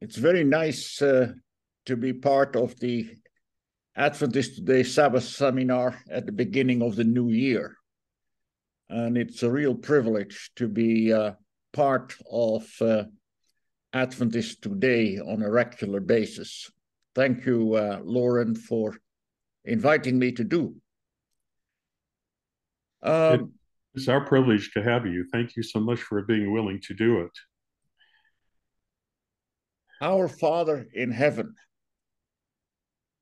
It's very nice uh, to be part of the Adventist Today Sabbath seminar at the beginning of the new year. And it's a real privilege to be uh, part of uh, Adventist Today on a regular basis. Thank you, uh, Lauren, for inviting me to do. Um, it's our privilege to have you. Thank you so much for being willing to do it. Our Father in heaven.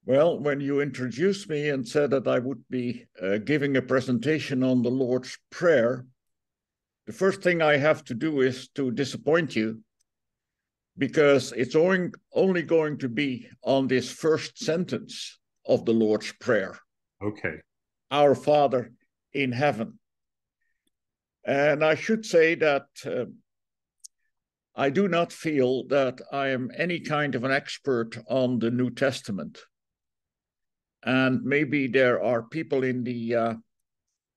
Well, when you introduced me and said that I would be uh, giving a presentation on the Lord's Prayer, the first thing I have to do is to disappoint you because it's only, only going to be on this first sentence of the Lord's Prayer. Okay. Our Father in heaven. And I should say that uh, I do not feel that I am any kind of an expert on the New Testament. And maybe there are people in the uh,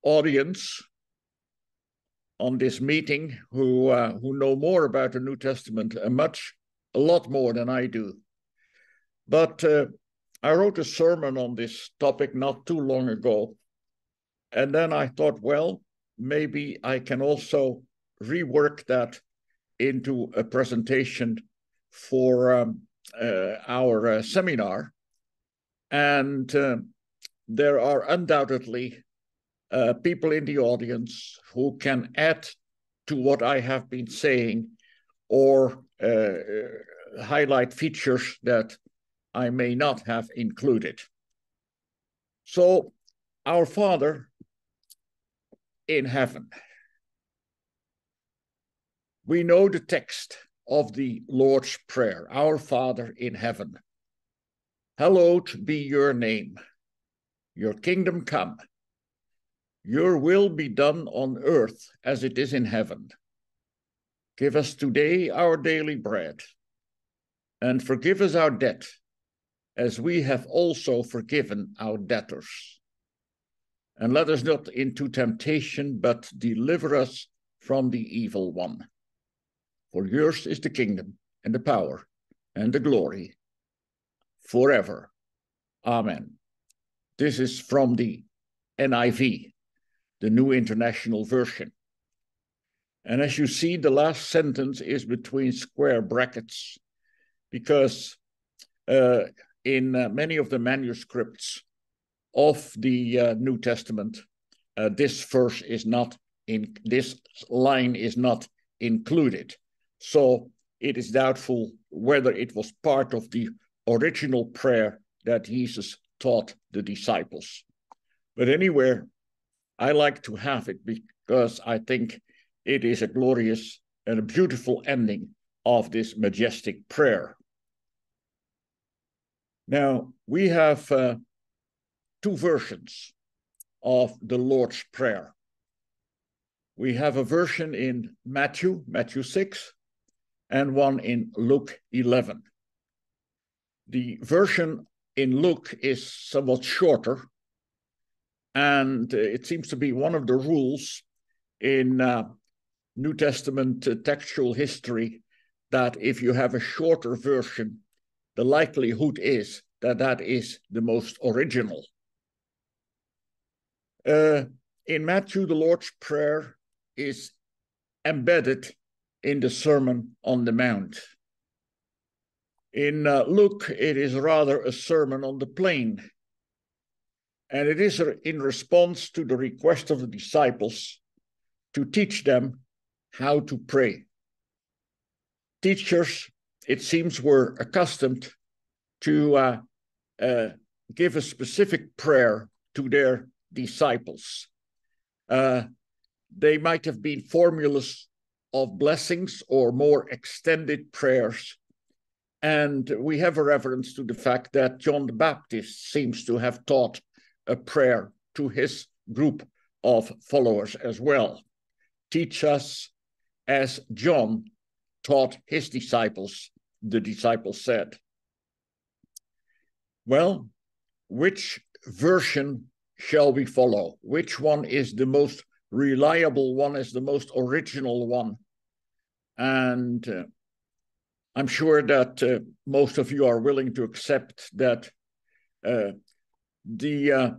audience on this meeting who uh, who know more about the New Testament, a much a lot more than I do. But uh, I wrote a sermon on this topic not too long ago, and then I thought, well, maybe I can also rework that into a presentation for um, uh, our uh, seminar. And uh, there are undoubtedly uh, people in the audience who can add to what I have been saying or uh, uh, highlight features that I may not have included. So, our Father in heaven we know the text of the Lord's Prayer Our Father in heaven, hallowed be your name, your kingdom come, your will be done on earth as it is in heaven. Give us today our daily bread, and forgive us our debt, as we have also forgiven our debtors. And let us not into temptation, but deliver us from the evil one. For yours is the kingdom and the power and the glory forever. Amen. This is from the NIV, the New International Version. And as you see, the last sentence is between square brackets because uh, in uh, many of the manuscripts of the uh, New Testament, uh, this verse is not in, this line is not included. So it is doubtful whether it was part of the original prayer that Jesus taught the disciples. But anywhere, I like to have it because I think it is a glorious and a beautiful ending of this majestic prayer. Now, we have uh, two versions of the Lord's Prayer. We have a version in Matthew, Matthew 6, and one in Luke 11. The version in Luke is somewhat shorter, and it seems to be one of the rules in uh, New Testament uh, textual history that if you have a shorter version, the likelihood is that that is the most original. Uh, in Matthew, the Lord's Prayer is embedded in the Sermon on the Mount. In uh, Luke, it is rather a sermon on the plain. And it is in response to the request of the disciples to teach them how to pray. Teachers, it seems, were accustomed to uh, uh, give a specific prayer to their disciples. Uh, they might have been formulas of blessings or more extended prayers. And we have a reference to the fact that John the Baptist seems to have taught a prayer to his group of followers as well. Teach us as John taught his disciples, the disciples said. Well, which version shall we follow? Which one is the most reliable one is the most original one. And uh, I'm sure that uh, most of you are willing to accept that uh, the uh,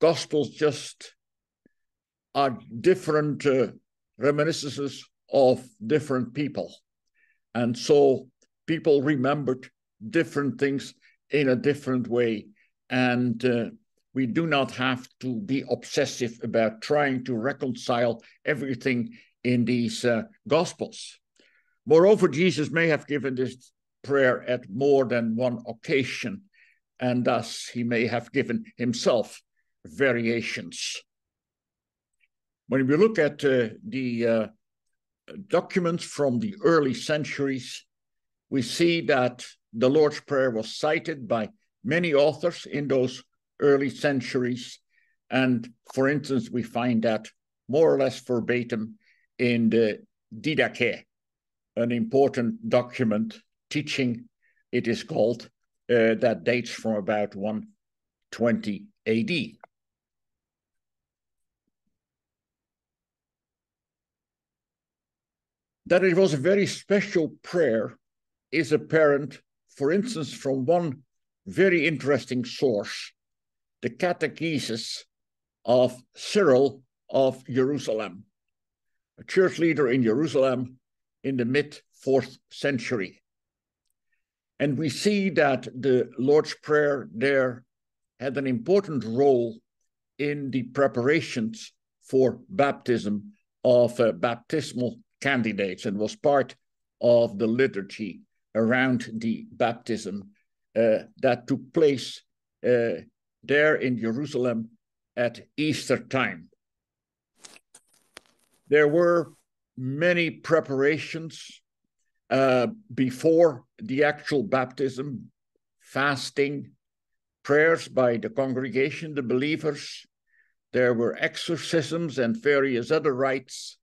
Gospels just are different uh, reminiscences of different people. And so people remembered different things in a different way. And uh, we do not have to be obsessive about trying to reconcile everything in these uh, Gospels. Moreover, Jesus may have given this prayer at more than one occasion, and thus he may have given himself variations. When we look at uh, the uh, documents from the early centuries, we see that the Lord's Prayer was cited by many authors in those early centuries. And for instance, we find that more or less verbatim in the Didache, an important document teaching, it is called, uh, that dates from about 120 AD. That it was a very special prayer is apparent, for instance, from one very interesting source, the Catechesis of Cyril of Jerusalem, a church leader in Jerusalem in the mid fourth century. And we see that the Lord's Prayer there had an important role in the preparations for baptism of uh, baptismal candidates and was part of the liturgy around the baptism uh, that took place uh, there in Jerusalem at Easter time. There were many preparations uh, before the actual baptism, fasting, prayers by the congregation, the believers. There were exorcisms and various other rites.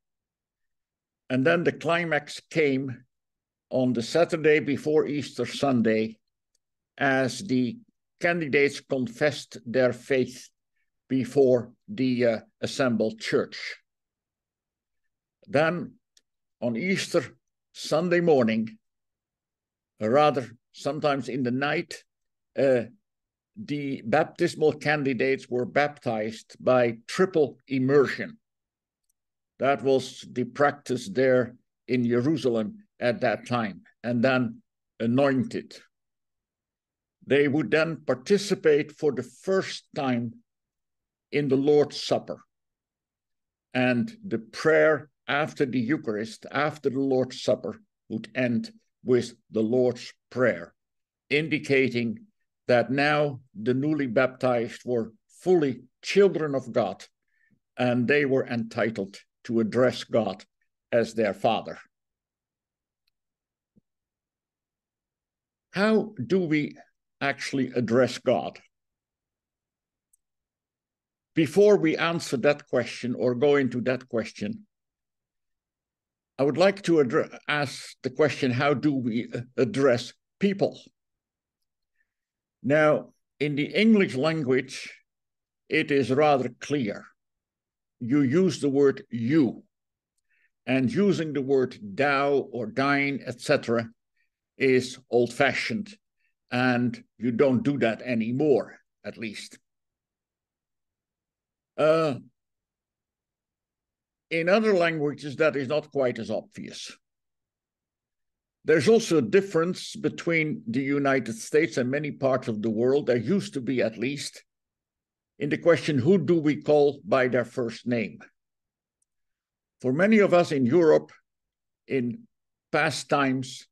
And then the climax came on the Saturday before Easter Sunday as the candidates confessed their faith before the uh, assembled church. Then on Easter Sunday morning, or rather sometimes in the night, uh, the baptismal candidates were baptized by triple immersion. That was the practice there in Jerusalem at that time, and then anointed. They would then participate for the first time in the Lord's Supper. And the prayer after the Eucharist, after the Lord's Supper, would end with the Lord's Prayer, indicating that now the newly baptized were fully children of God and they were entitled to address God as their Father. How do we actually address God? Before we answer that question or go into that question, I would like to ask the question how do we address people? Now, in the English language, it is rather clear. You use the word you, and using the word thou or thine, etc., is old fashioned, and you don't do that anymore, at least. Uh, in other languages, that is not quite as obvious. There's also a difference between the United States and many parts of the world, there used to be at least, in the question who do we call by their first name? For many of us in Europe, in past times,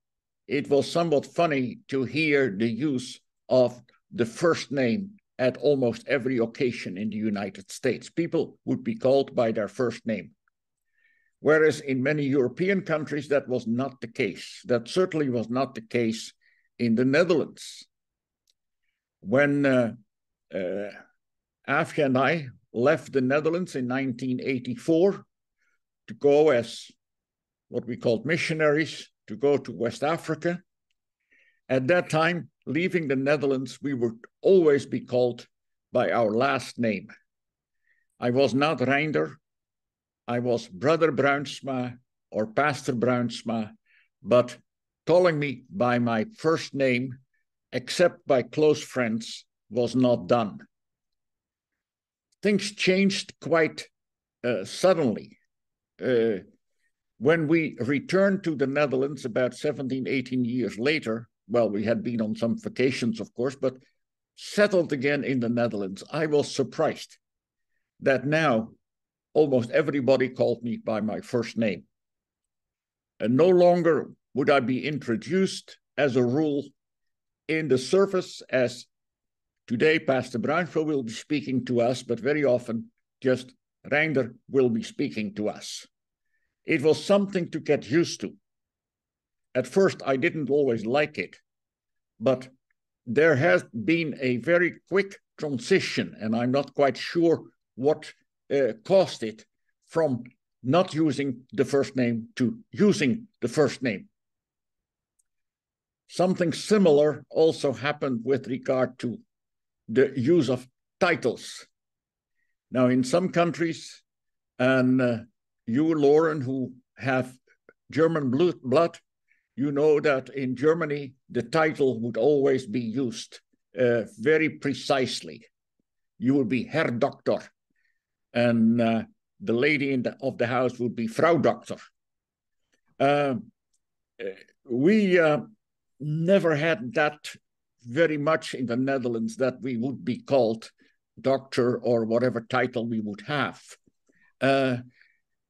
it was somewhat funny to hear the use of the first name at almost every occasion in the United States. People would be called by their first name. Whereas in many European countries, that was not the case. That certainly was not the case in the Netherlands. When uh, uh, Aafje and I left the Netherlands in 1984 to go as what we called missionaries to go to West Africa. At that time, leaving the Netherlands, we would always be called by our last name. I was not Reinder, I was Brother Bruinsma or Pastor Bruinsma, but calling me by my first name, except by close friends, was not done. Things changed quite uh, suddenly. Uh, when we returned to the Netherlands about 17, 18 years later, well, we had been on some vacations, of course, but settled again in the Netherlands, I was surprised that now almost everybody called me by my first name. And no longer would I be introduced as a rule in the service as today Pastor Bruinsma will be speaking to us, but very often just Reinder will be speaking to us. It was something to get used to. At first, I didn't always like it, but there has been a very quick transition, and I'm not quite sure what uh, caused it from not using the first name to using the first name. Something similar also happened with regard to the use of titles. Now, in some countries, and uh, you, Lauren, who have German blood, you know that in Germany, the title would always be used uh, very precisely. You will be Herr Doctor, and uh, the lady the, of the house would be Frau Doctor. Uh, we uh, never had that very much in the Netherlands that we would be called doctor or whatever title we would have.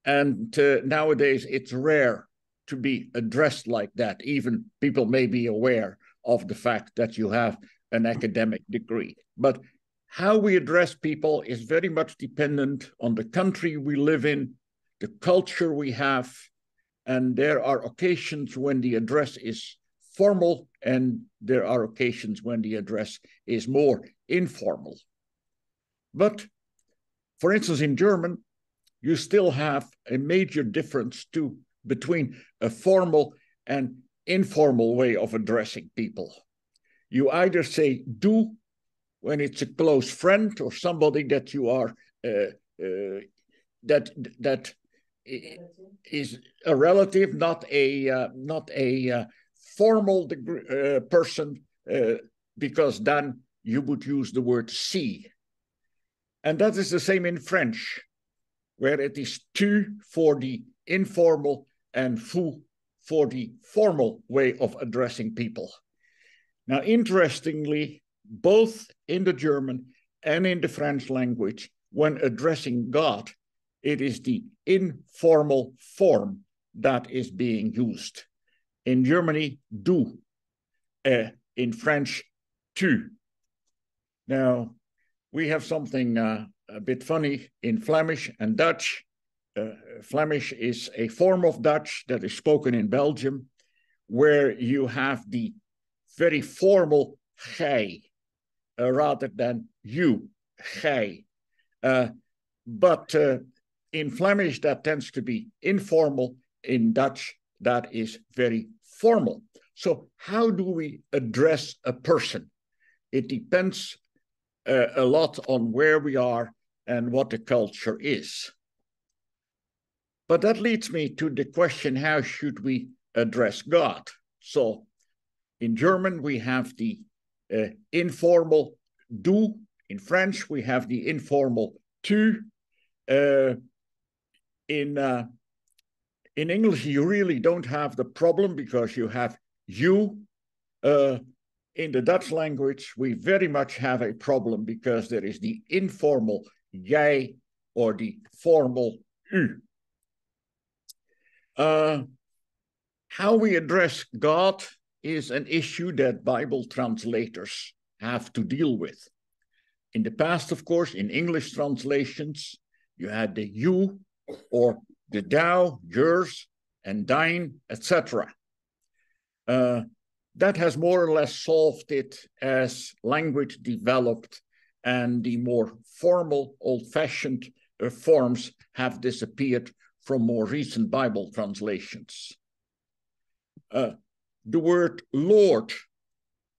And uh, nowadays it's rare to be addressed like that. Even people may be aware of the fact that you have an academic degree. But how we address people is very much dependent on the country we live in, the culture we have, and there are occasions when the address is formal, and there are occasions when the address is more informal. But for instance, in German, you still have a major difference between a formal and informal way of addressing people. You either say du when it's a close friend or somebody that you are uh, uh, that that is a relative, not a uh, not a uh, formal degree, uh, person, uh, because then you would use the word Sie, and that is the same in French, where it is tu for the informal and vous for the formal way of addressing people. Now, interestingly, both in the German and in the French language, when addressing God, it is the informal form that is being used. In Germany, du. Uh, in French, tu. Now, we have something uh, a bit funny in Flemish and Dutch. Uh, Flemish is a form of Dutch that is spoken in Belgium, where you have the very formal gij uh, rather than you, gij. Uh, but uh, in Flemish, that tends to be informal. In Dutch, that is very formal. So, how do we address a person? It depends uh, a lot on where we are and what the culture is. But that leads me to the question how should we address God? So, in German, we have the uh, informal du. In French, we have the informal tu. Uh, in uh, in English, you really don't have the problem because you have you. Uh, in the Dutch language, we very much have a problem because there is the informal jij or the formal u. Uh, how we address God is an issue that Bible translators have to deal with. In the past, of course, in English translations, you had the you or the thou, yours, and thine, etc. Uh, that has more or less solved it as language developed and the more formal, old fashioned uh, forms have disappeared from more recent Bible translations. Uh, the word Lord.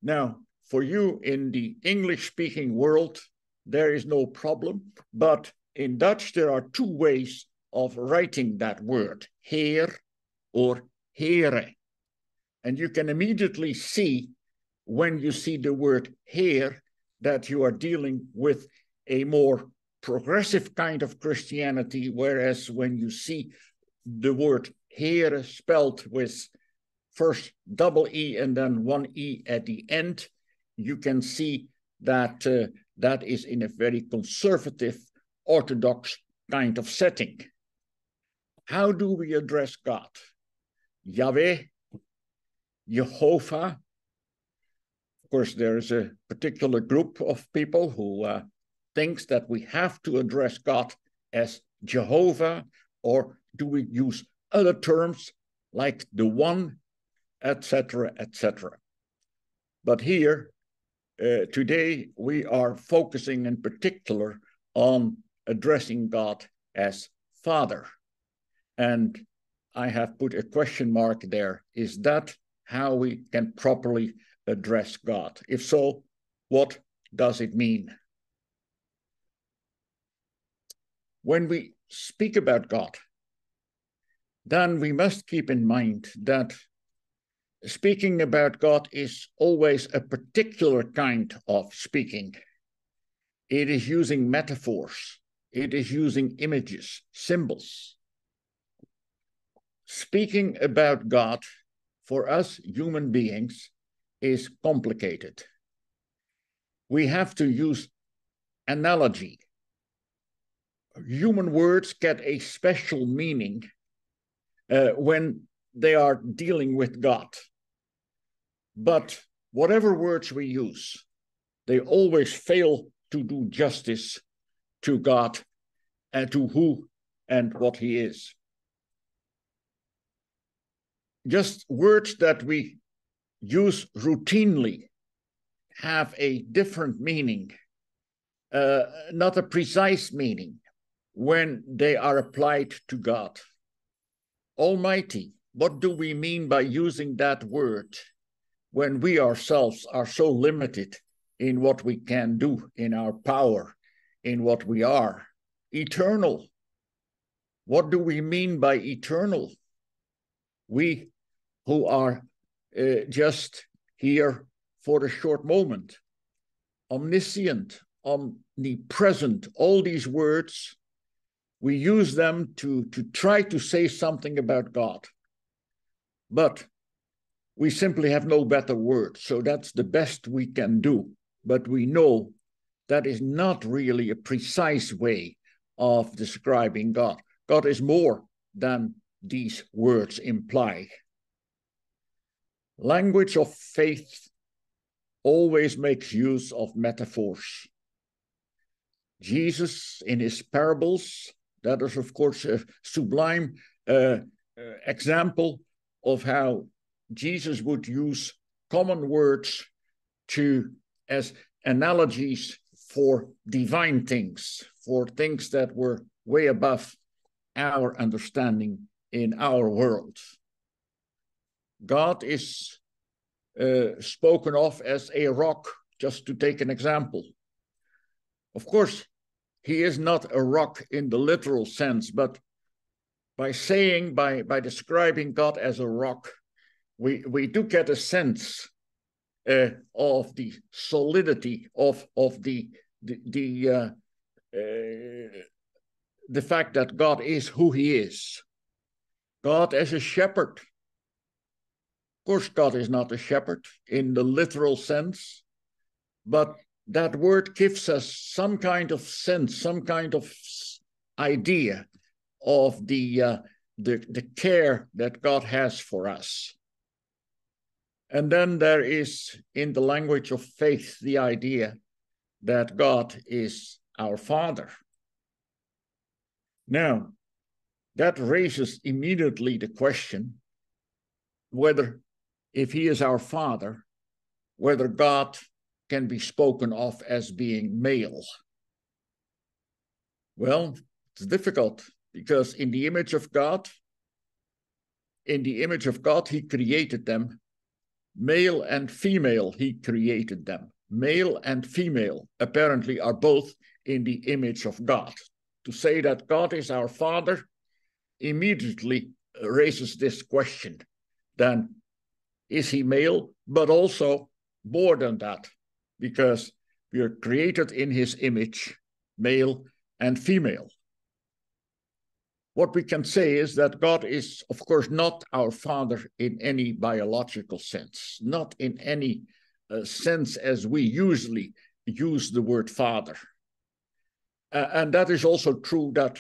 Now, for you in the English speaking world, there is no problem. But in Dutch, there are two ways of writing that word, heer or here. And you can immediately see when you see the word here that you are dealing with a more progressive kind of Christianity, whereas when you see the word here spelled with first double E and then one E at the end, you can see that uh, that is in a very conservative, orthodox kind of setting. How do we address God? Yahweh, Jehovah. Of course, there's a particular group of people who uh, thinks that we have to address God as Jehovah, or do we use other terms like the one, etc., etc. But here, uh, today, we are focusing in particular on addressing God as Father. And I have put a question mark there. Is that how we can properly address God? If so, what does it mean? When we speak about God, then we must keep in mind that speaking about God is always a particular kind of speaking. It is using metaphors, it is using images, symbols. Speaking about God for us human beings is complicated. We have to use analogy. Human words get a special meaning uh, when they are dealing with God. But whatever words we use, they always fail to do justice to God and to who and what He is. Just words that we use routinely have a different meaning, uh, not a precise meaning when they are applied to God. Almighty, what do we mean by using that word when we ourselves are so limited in what we can do, in our power, in what we are? Eternal, what do we mean by eternal? We who are uh, just here for a short moment. Omniscient, omnipresent, all these words we use them to, to try to say something about God. But we simply have no better word. So that's the best we can do. But we know that is not really a precise way of describing God. God is more than these words imply. Language of faith always makes use of metaphors. Jesus, in his parables, that is, of course, a sublime uh, uh, example of how Jesus would use common words to as analogies for divine things, for things that were way above our understanding in our world. God is uh, spoken of as a rock, just to take an example. Of course, he is not a rock in the literal sense, but by saying, by, by describing God as a rock, we, we do get a sense uh, of the solidity of, of the, the, the, uh, uh, the fact that God is who he is. God as a shepherd. Course, God is not a shepherd in the literal sense, but that word gives us some kind of sense, some kind of idea of the, uh, the, the care that God has for us. And then there is, in the language of faith, the idea that God is our Father. Now, that raises immediately the question whether, if He is our Father, whether God can be spoken of as being male? Well, it's difficult because in the image of God, in the image of God, He created them. Male and female, He created them. Male and female apparently are both in the image of God. To say that God is our Father immediately raises this question then is he male, but also more than that, because we are created in his image, male and female. What we can say is that God is, of course, not our father in any biological sense, not in any uh, sense as we usually use the word father. Uh, and that is also true that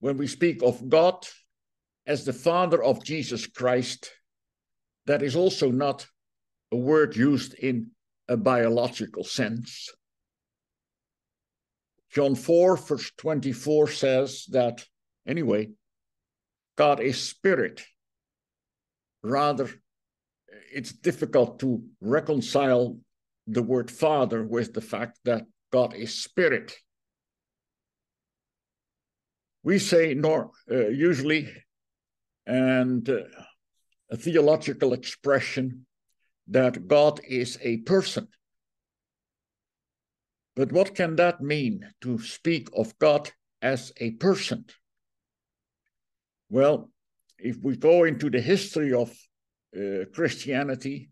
when we speak of God as the father of Jesus Christ, that is also not a word used in a biological sense. John 4, verse 24 says that, anyway, God is spirit. Rather, it's difficult to reconcile the word father with the fact that God is spirit. We say nor uh, usually, and uh, a theological expression that God is a person. But what can that mean to speak of God as a person? Well, if we go into the history of uh, Christianity,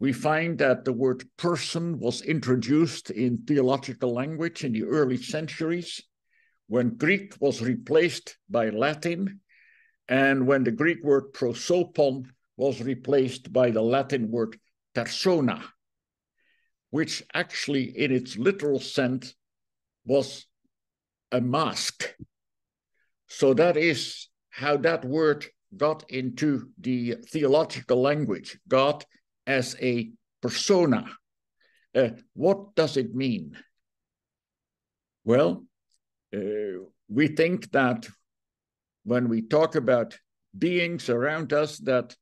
we find that the word person was introduced in theological language in the early centuries when Greek was replaced by Latin and when the Greek word prosopon was replaced by the Latin word persona, which actually, in its literal sense, was a mask. So that is how that word got into the theological language, God as a persona. Uh, what does it mean? Well, uh, we think that when we talk about beings around us that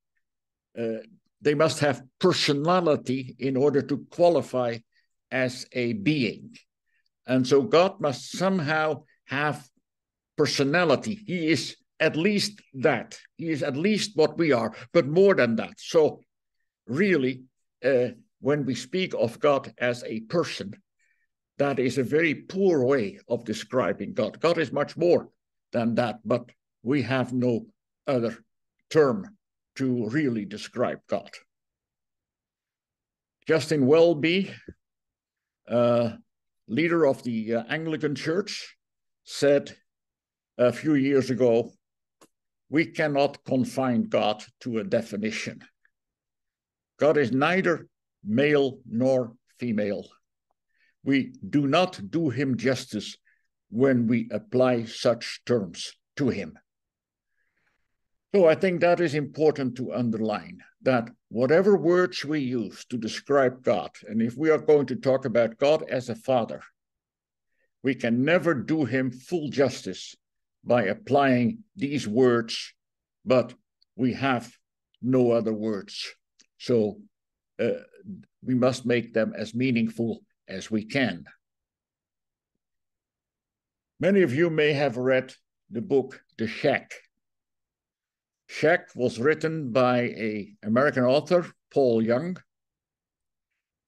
uh, they must have personality in order to qualify as a being. And so God must somehow have personality. He is at least that. He is at least what we are, but more than that. So, really, uh, when we speak of God as a person, that is a very poor way of describing God. God is much more than that, but we have no other term to really describe God. Justin Welby, uh, leader of the uh, Anglican Church, said a few years ago, we cannot confine God to a definition. God is neither male nor female. We do not do him justice when we apply such terms to him. So I think that is important to underline that whatever words we use to describe God, and if we are going to talk about God as a father, we can never do him full justice by applying these words, but we have no other words. So uh, we must make them as meaningful as we can. Many of you may have read the book The Shack Shack was written by a American author, Paul Young,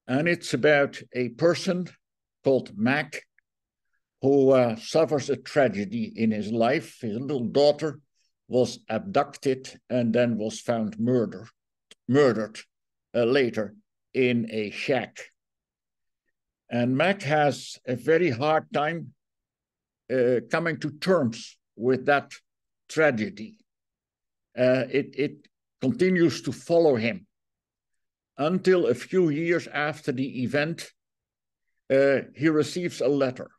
and it's about a person called Mac who uh, suffers a tragedy in his life. His little daughter was abducted and then was found murdered, murdered uh, later in a shack. And Mac has a very hard time uh, coming to terms with that tragedy uh, it, it continues to follow him until a few years after the event, uh, he receives a letter.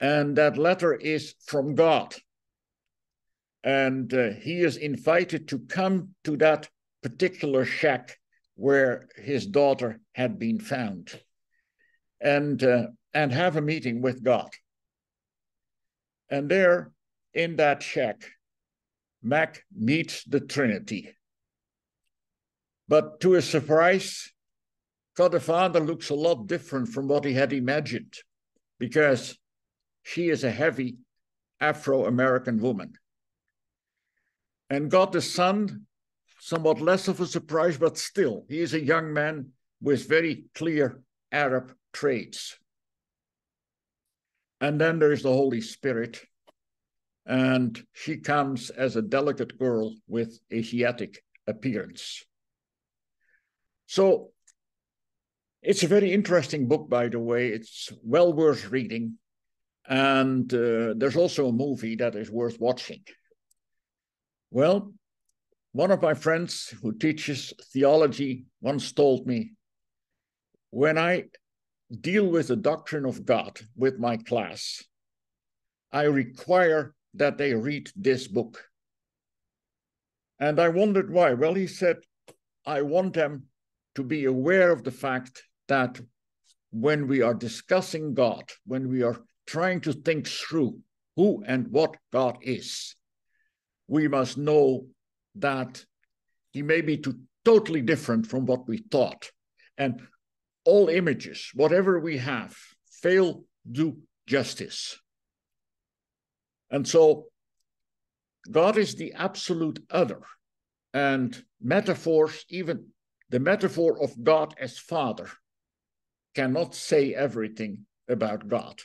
And that letter is from God. And uh, he is invited to come to that particular shack where his daughter had been found and, uh, and have a meeting with God. And there in that shack, Mac meets the Trinity. But to his surprise, God the Father looks a lot different from what he had imagined because she is a heavy Afro American woman. And God the Son, somewhat less of a surprise, but still, he is a young man with very clear Arab traits. And then there is the Holy Spirit, and she comes as a delicate girl with Asiatic appearance. So it's a very interesting book, by the way. It's well worth reading. And uh, there's also a movie that is worth watching. Well, one of my friends who teaches theology once told me when I deal with the doctrine of God with my class, I require that they read this book. And I wondered why. Well, he said, I want them to be aware of the fact that when we are discussing God, when we are trying to think through who and what God is, we must know that He may be too, totally different from what we thought. And all images, whatever we have, fail do justice. And so God is the absolute other. And metaphors, even the metaphor of God as Father, cannot say everything about God.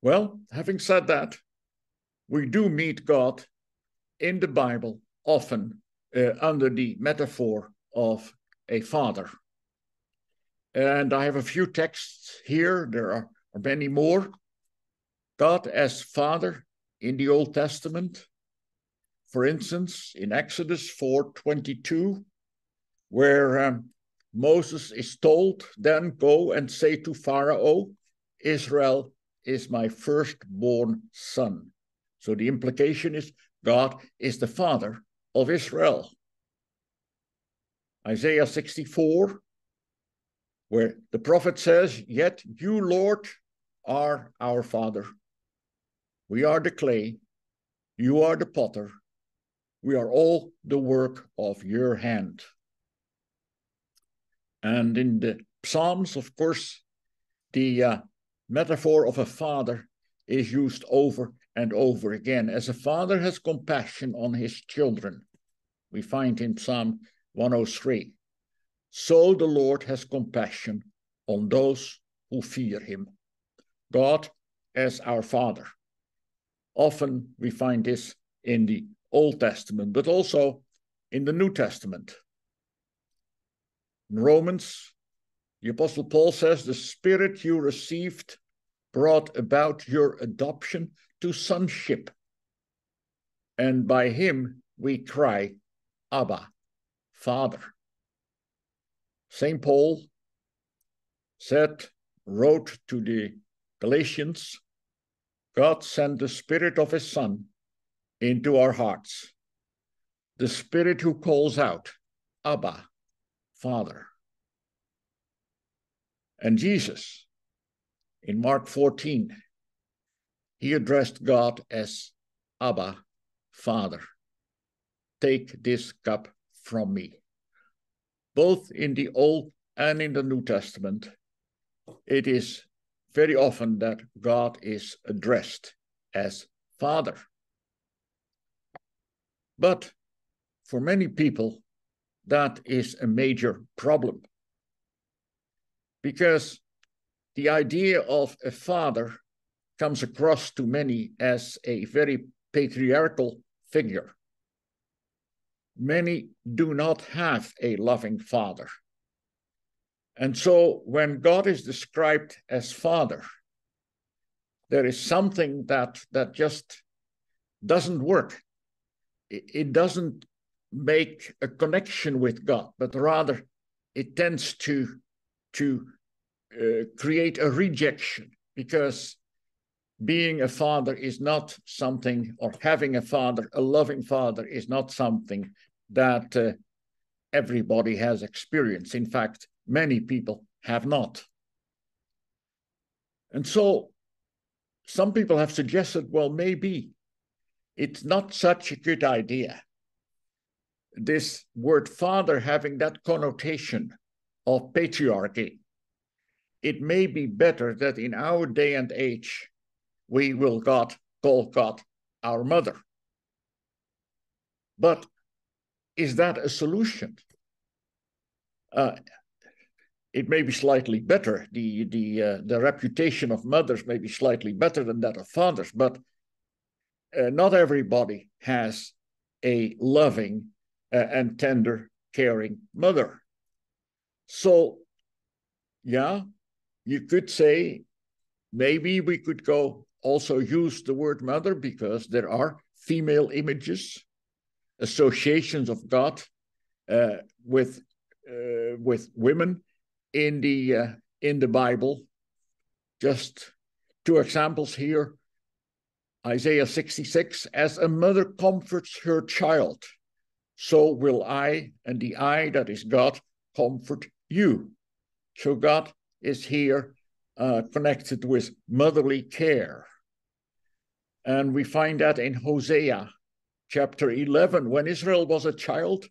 Well, having said that, we do meet God in the Bible often uh, under the metaphor of a father. And I have a few texts here, there are, are many more. God as Father in the Old Testament, for instance, in Exodus 4:22, where um, Moses is told, then go and say to Pharaoh, Israel is my firstborn son. So the implication is God is the father of Israel. Isaiah 64, where the prophet says, Yet you, Lord, are our father. We are the clay, you are the potter, we are all the work of your hand. And in the Psalms, of course, the uh, metaphor of a father is used over and over again. As a father has compassion on his children, we find in Psalm 103. So the Lord has compassion on those who fear him. God as our Father. Often we find this in the Old Testament, but also in the New Testament. In Romans, the Apostle Paul says, The Spirit you received brought about your adoption to sonship. And by him we cry, Abba, Father. St. Paul said, wrote to the Galatians, God sent the Spirit of His Son into our hearts, the Spirit who calls out, Abba, Father. And Jesus, in Mark 14, he addressed God as Abba, Father. Take this cup from me. Both in the Old and in the New Testament, it is very often that God is addressed as Father. But for many people, that is a major problem. Because the idea of a father comes across to many as a very patriarchal figure. Many do not have a loving father. And so when God is described as father, there is something that, that just doesn't work. It, doesn't make a connection with God, but rather it tends to, to uh, create a rejection because being a father is not something, or having a father, a loving father, is not something that uh, everybody has experienced. In fact, many people have not. And so some people have suggested, well, maybe it's not such a good idea this word father having that connotation of patriarchy, it may be better that in our day and age we will God call God our mother. But is that a solution? Uh, it may be slightly better. The the uh, the reputation of mothers may be slightly better than that of fathers, but uh, not everybody has a loving uh, and tender, caring mother. So, yeah, you could say maybe we could go also use the word mother because there are female images, associations of God uh, with uh, with women in the uh, in the Bible. Just two examples here. Isaiah 66 As a mother comforts her child, so will I, and the I that is God, comfort you. So God is here uh, connected with motherly care. And we find that in Hosea chapter 11. When Israel was a child,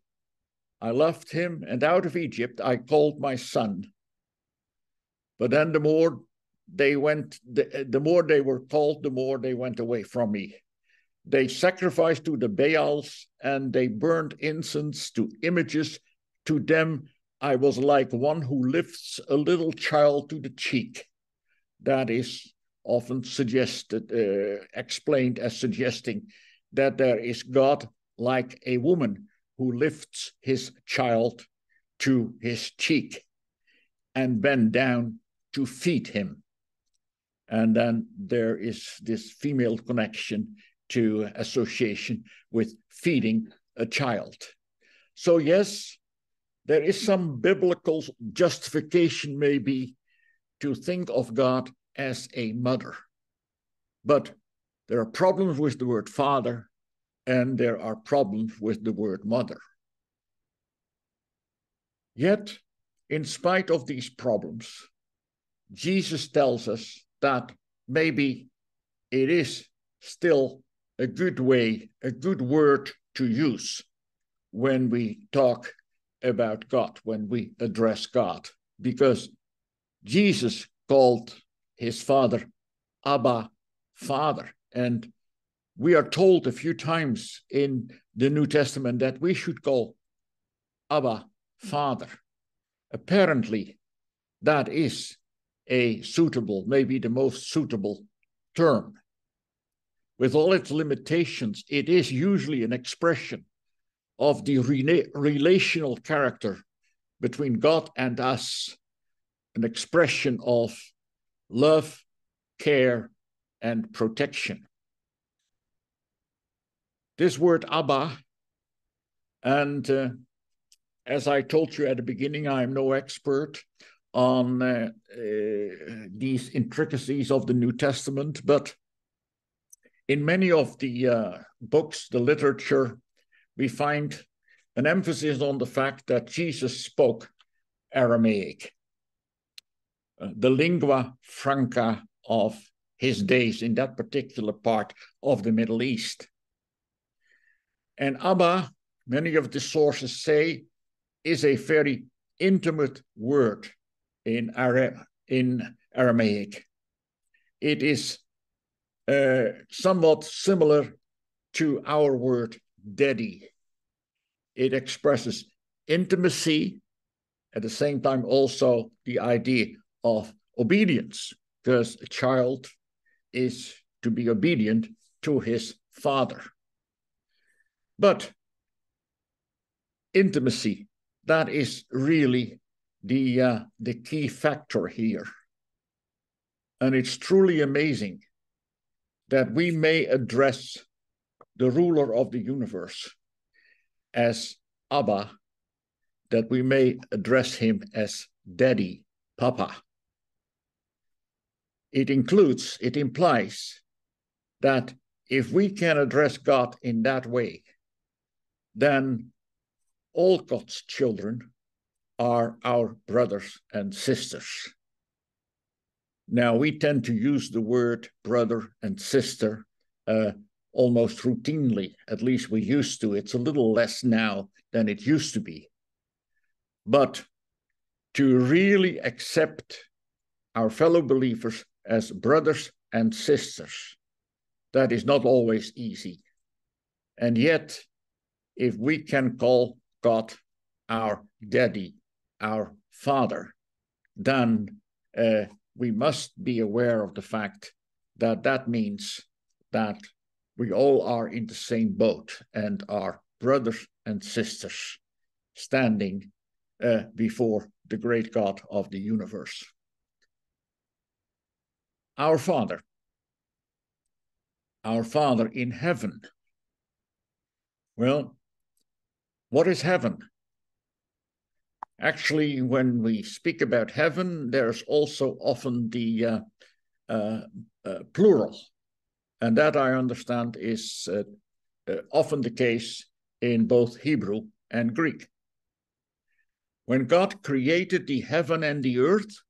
I loved him, and out of Egypt I called my son. But then the more they went, the, the more they were called, the more they went away from me. They sacrificed to the Baals and they burned incense to images. To them, I was like one who lifts a little child to the cheek. That is often suggested, uh, explained as suggesting that there is God like a woman who lifts his child to his cheek and bend down to feed him. And then there is this female connection to association with feeding a child. So, yes, there is some biblical justification, maybe, to think of God as a mother. But there are problems with the word father, and there are problems with the word mother. Yet, in spite of these problems, Jesus tells us that maybe it is still a good way, a good word to use when we talk about God, when we address God, because Jesus called his father Abba, Father. And we are told a few times in the New Testament that we should call Abba, Father. Apparently, that is a suitable, maybe the most suitable term. With all its limitations, it is usually an expression of the rela- relational character between God and us, an expression of love, care, and protection. This word Abba, and uh, as I told you at the beginning, I am no expert on uh, uh, these intricacies of the New Testament, but in many of the uh, books, the literature, we find an emphasis on the fact that Jesus spoke Aramaic, uh, the lingua franca of his days in that particular part of the Middle East. And Abba, many of the sources say, is a very intimate word in, Ara- in Aramaic. It is uh, somewhat similar to our word daddy. It expresses intimacy, at the same time, also the idea of obedience, because a child is to be obedient to his father. But intimacy, that is really the, uh, the key factor here. And it's truly amazing that we may address the ruler of the universe as Abba, that we may address him as Daddy, Papa. It includes, it implies that if we can address God in that way, then all God's children are our brothers and sisters. Now, we tend to use the word brother and sister uh, almost routinely, at least we used to. It's a little less now than it used to be. But to really accept our fellow believers as brothers and sisters, that is not always easy. And yet, if we can call God our daddy, our father, then uh, we must be aware of the fact that that means that we all are in the same boat and are brothers and sisters standing uh, before the great God of the universe. Our Father, our Father in heaven. Well, what is heaven? Actually, when we speak about heaven, there's also often the uh, uh, uh, plural. And that I understand is uh, uh, often the case in both Hebrew and Greek. When God created the heaven and the earth,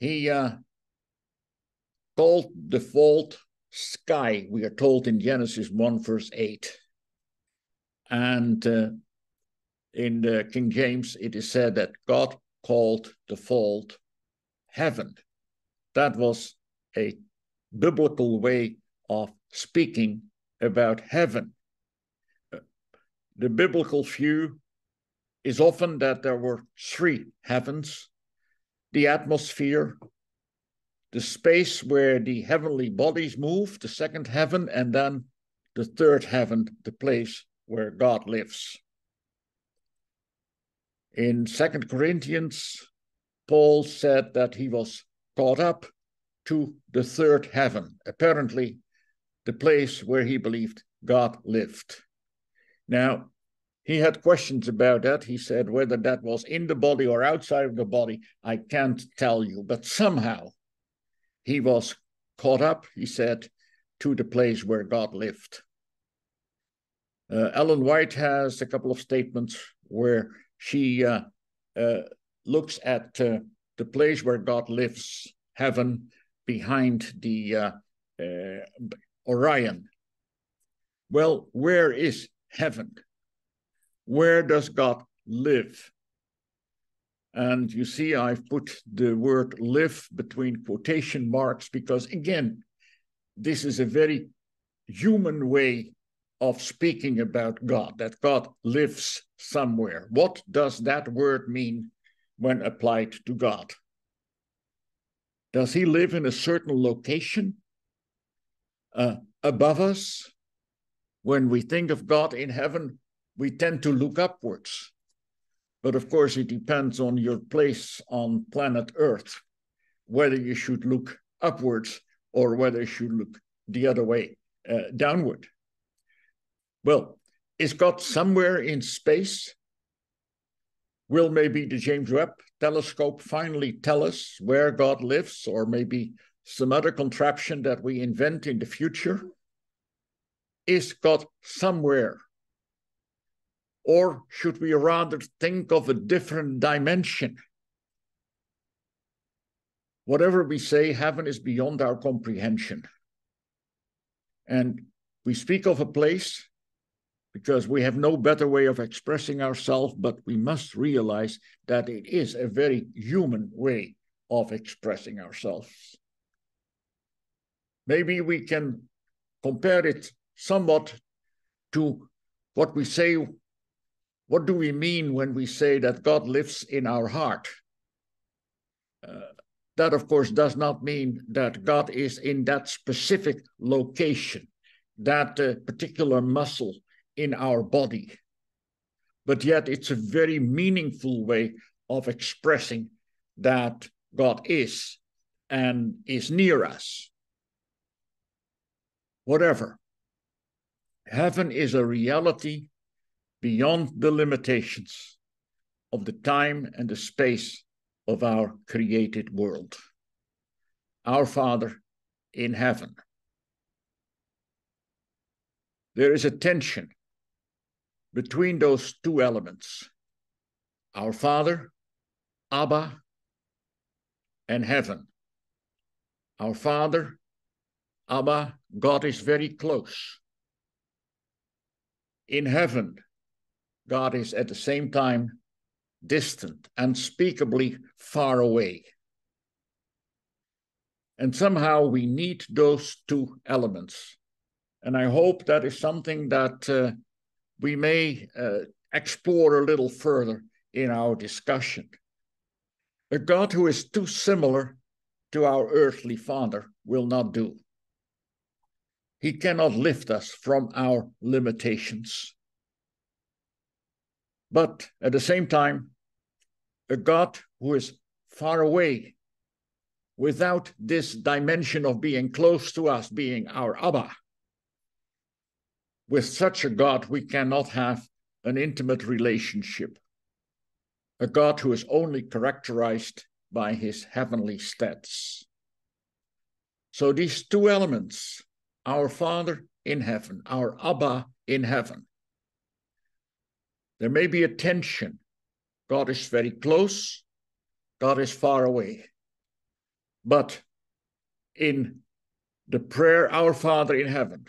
he uh, called the vault sky, we are told in Genesis 1, verse 8. And uh, in the King James, it is said that God called the vault heaven. That was a biblical way of speaking about heaven. The biblical view is often that there were three heavens the atmosphere, the space where the heavenly bodies move, the second heaven, and then the third heaven, the place where God lives. In Second Corinthians, Paul said that he was caught up to the third heaven, apparently the place where he believed God lived. Now, he had questions about that. He said whether that was in the body or outside of the body, I can't tell you. But somehow he was caught up, he said, to the place where God lived. Uh, Ellen White has a couple of statements where she uh, uh, looks at uh, the place where God lives, heaven, behind the uh, uh, Orion. Well, where is heaven? Where does God live? And you see, I've put the word live between quotation marks because, again, this is a very human way of speaking about God, that God lives somewhere. What does that word mean when applied to God? Does he live in a certain location uh, above us? When we think of God in heaven, we tend to look upwards. But of course, it depends on your place on planet Earth, whether you should look upwards or whether you should look the other way, uh, downward. Well, is God somewhere in space? Will maybe the James Webb telescope finally tell us where God lives, or maybe some other contraption that we invent in the future? Is God somewhere? Or should we rather think of a different dimension? Whatever we say, heaven is beyond our comprehension. And we speak of a place because we have no better way of expressing ourselves, but we must realize that it is a very human way of expressing ourselves. Maybe we can compare it somewhat to what we say. What do we mean when we say that God lives in our heart? Uh, that, of course, does not mean that God is in that specific location, that uh, particular muscle in our body. But yet, it's a very meaningful way of expressing that God is and is near us. Whatever. Heaven is a reality beyond the limitations of the time and the space of our created world. Our Father in heaven. There is a tension between those two elements our Father, Abba, and heaven. Our Father, Abba, God is very close. In heaven, God is at the same time distant, unspeakably far away. And somehow we need those two elements. And I hope that is something that uh, we may uh, explore a little further in our discussion. A God who is too similar to our earthly father will not do. He cannot lift us from our limitations. but at the same time, a God who is far away without this dimension of being close to us, being our Abba. With such a God, we cannot have an intimate relationship. A God who is only characterized by his heavenly stats. So these two elements, our Father in heaven, our Abba in heaven, there may be a tension. God is very close, God is far away. But in the prayer, Our Father in heaven,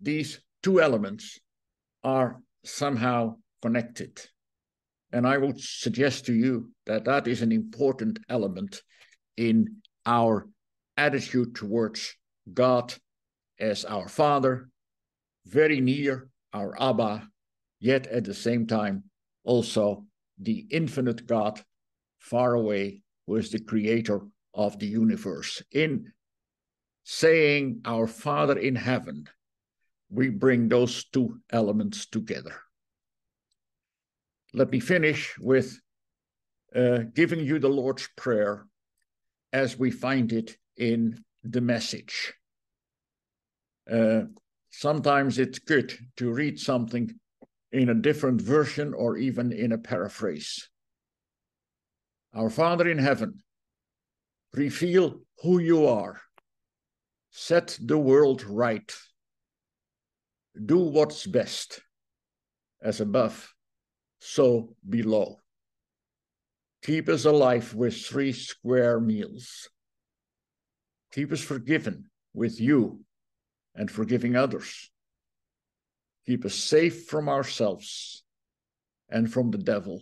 these two elements are somehow connected. And I would suggest to you that that is an important element in our attitude towards God as our Father, very near our Abba, yet at the same time also the infinite God, far away, who is the creator of the universe. In saying our Father in heaven, we bring those two elements together. Let me finish with uh, giving you the Lord's Prayer as we find it in the message. Uh, sometimes it's good to read something in a different version or even in a paraphrase. Our Father in heaven, reveal who you are, set the world right, do what's best, as above, so below. Keep us alive with three square meals. Keep us forgiven with you and forgiving others Keep us safe from ourselves and from the devil.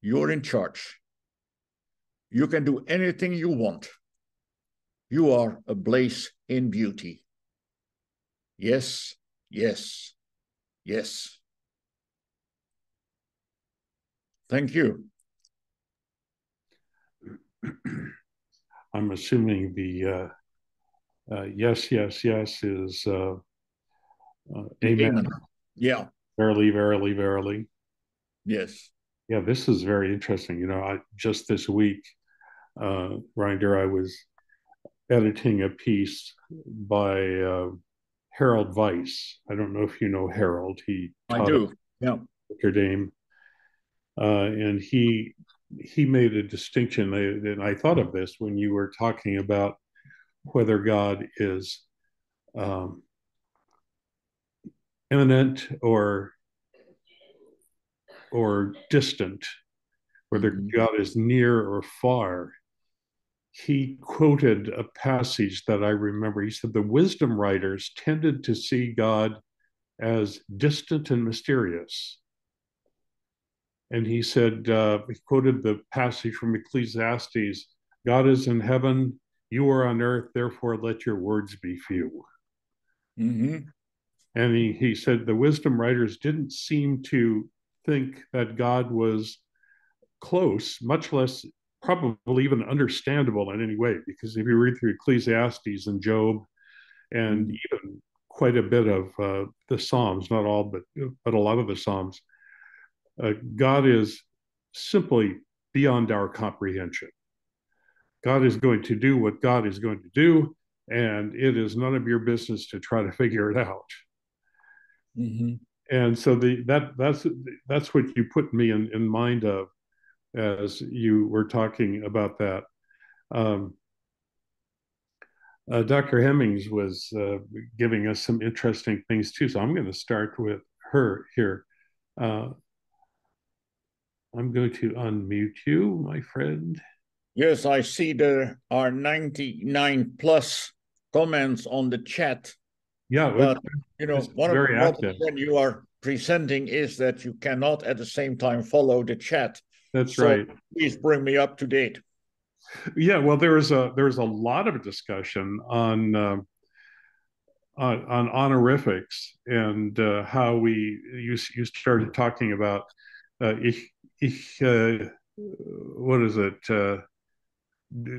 You're in charge. You can do anything you want. You are a ablaze in beauty. Yes, yes, yes. Thank you. I'm assuming the uh, uh, yes, yes, yes is uh, uh, amen. Yeah. Verily, verily, verily. Yes. Yeah, this is very interesting. You know, I just this week, uh, Reinder, I was editing a piece by uh, Herold Weiss. I don't know if you know Herold. He I do. Yeah. Notre Dame. Uh, and he he made a distinction, and I thought of this when you were talking about whether God is um, immanent or or distant, whether mm-hmm. God is near or far. He quoted a passage that I remember. He said the wisdom writers tended to see God as distant and mysterious. And he said, uh, he quoted the passage from Ecclesiastes God is in heaven, you are on earth, therefore let your words be few. Mm-hmm. And he, he said the wisdom writers didn't seem to think that God was close, much less probably even understandable in any way. Because if you read through Ecclesiastes and Job, and mm-hmm. even quite a bit of uh, the Psalms, not all, but but a lot of the Psalms, uh, God is simply beyond our comprehension. God is going to do what God is going to do, and it is none of your business to try to figure it out. Mm-hmm. And so the that that's that's what you put me in, in mind of as you were talking about that. Um, uh, Dr. Hemmings was uh, giving us some interesting things too. So I'm going to start with her here. Uh, I'm going to unmute you, my friend. Yes, I see there are 99 plus comments on the chat. Yeah, but you know, one of the problems when you are presenting is that you cannot at the same time follow the chat. That's so right. Please bring me up to date. Yeah, well, there's a there's a lot of discussion on uh, on, on, honorifics and uh, how we you you started talking about uh, ich, ich uh, what is it uh,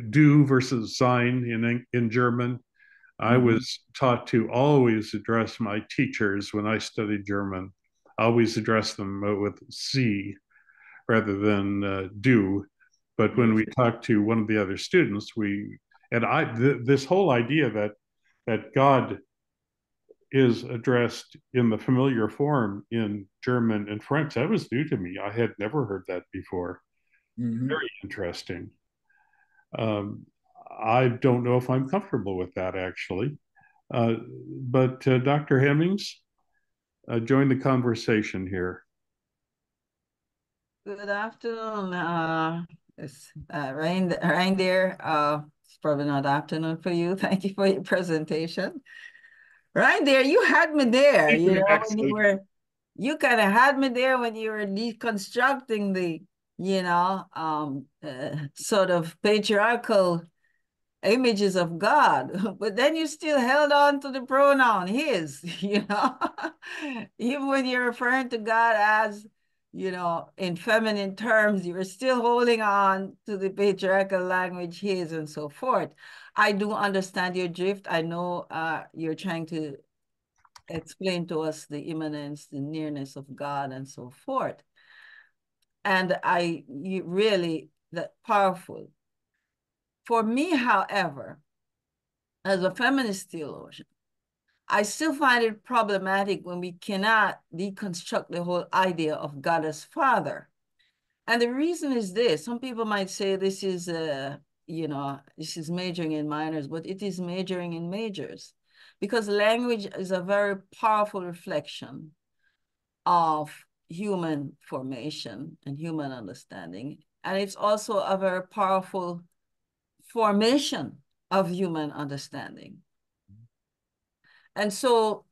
du versus Sie in in German I mm-hmm. was taught to always address my teachers when I studied German always address them with Sie rather than uh, du. But when we talk to one of the other students, we and I th- this whole idea that that God is addressed in the familiar form in German and French that was new to me. I had never heard that before. Mm-hmm. Very interesting. Um, I don't know if I'm comfortable with that actually. Uh, but uh, Dr. Hemmings, uh, join the conversation here. Good afternoon. Uh, it's uh, Rain, Reinder. Uh, it's probably not afternoon for you. Thank you for your presentation. Right there, you had me there. You know, when you were, you kind of had me there when you were deconstructing the, you know, um, uh, sort of patriarchal images of God, but then you still held on to the pronoun his, you know, even when you're referring to God as, you know, in feminine terms, you're still holding on to the patriarchal language his and so forth. I do understand your drift. I know uh, you're trying to explain to us the immanence, the nearness of God and so forth. And I really, that powerful for me, however, as a feminist theologian, I still find it problematic when we cannot deconstruct the whole idea of God as Father. And the reason is this some people might say this is, you know, this is majoring in minors, but it is majoring in majors because language is a very powerful reflection of human formation and human understanding. And it's also a very powerful formation of human understanding. And so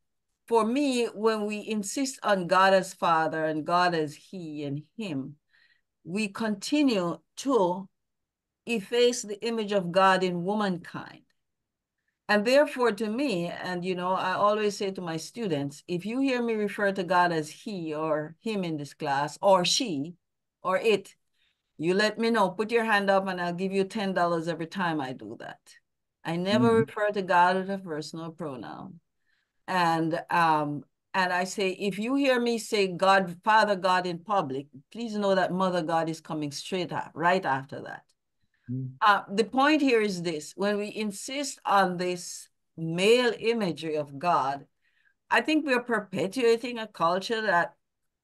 for me, when we insist on God as Father and God as He and Him, we continue to efface the image of God in womankind. And therefore, to me, and you know, I always say to my students if you hear me refer to God as He or Him in this class, or she, or it, you let me know, put your hand up and I'll give you $10 every time I do that. I never mm-hmm. refer to God with a personal pronoun. And um, and I say, if you hear me say God, Father God in public, please know that Mother God is coming straight up, right after that. Mm-hmm. Uh, the point here is this when we insist on this male imagery of God, I think we're perpetuating a culture that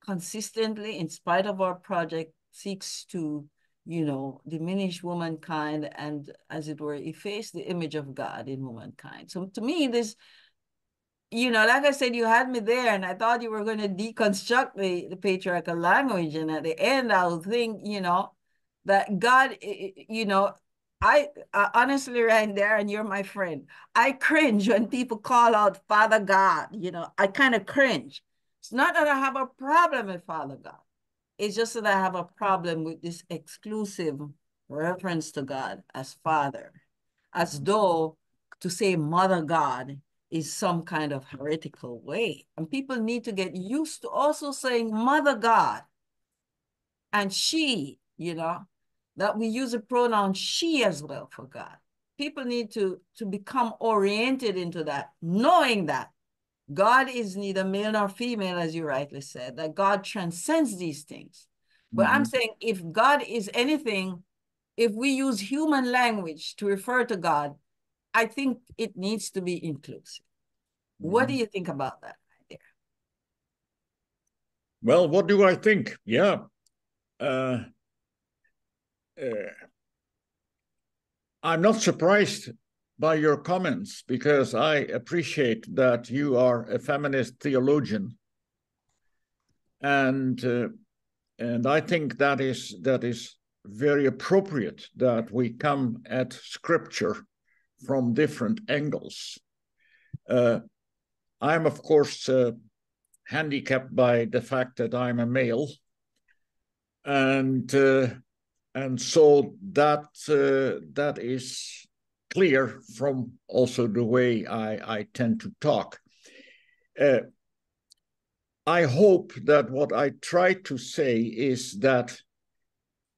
consistently, in spite of our project, seeks to, you know, diminish womankind and, as it were, efface the image of God in womankind. So to me, this, you know, like I said, you had me there and I thought you were going to deconstruct the, the patriarchal language. And at the end, I'll think, you know, that God, you know, I uh, honestly, right there, and you're my friend. I cringe when people call out Father God. You know, I kind of cringe. It's not that I have a problem with Father God. It's just that I have a problem with this exclusive reference to God as Father, as though to say Mother God is some kind of heretical way. And people need to get used to also saying Mother God and she, you know, that we use the pronoun she as well for God. People need to, to become oriented into that, knowing that God is neither male nor female, as you rightly said, that God transcends these things. But mm-hmm. I'm saying if God is anything, if we use human language to refer to God, I think it needs to be inclusive. What do you think about that idea? Well, what do I think? Yeah. Uh, uh, I'm not surprised by your comments because I appreciate that you are a feminist theologian, and uh, and I think that is that is very appropriate that we come at Scripture from different angles. Uh, I'm of course uh, handicapped by the fact that I'm a male, and uh, and so that uh, that is clear from also the way I, I tend to talk. Uh, I hope that what I try to say is that uh,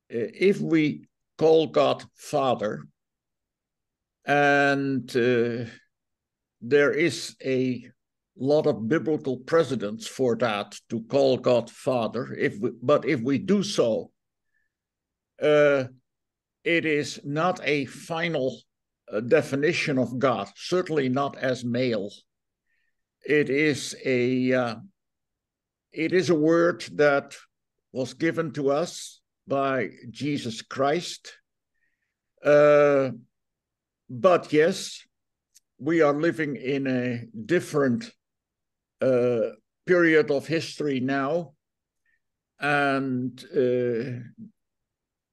if we call God Father, and uh, there is a lot of biblical precedents for that to call God Father. If we, but if we do so, uh, it is not a final uh, definition of God. Certainly not as male. It is a uh, it is a word that was given to us by Jesus Christ. Uh, but yes, we are living in a different uh, period of history now. And uh,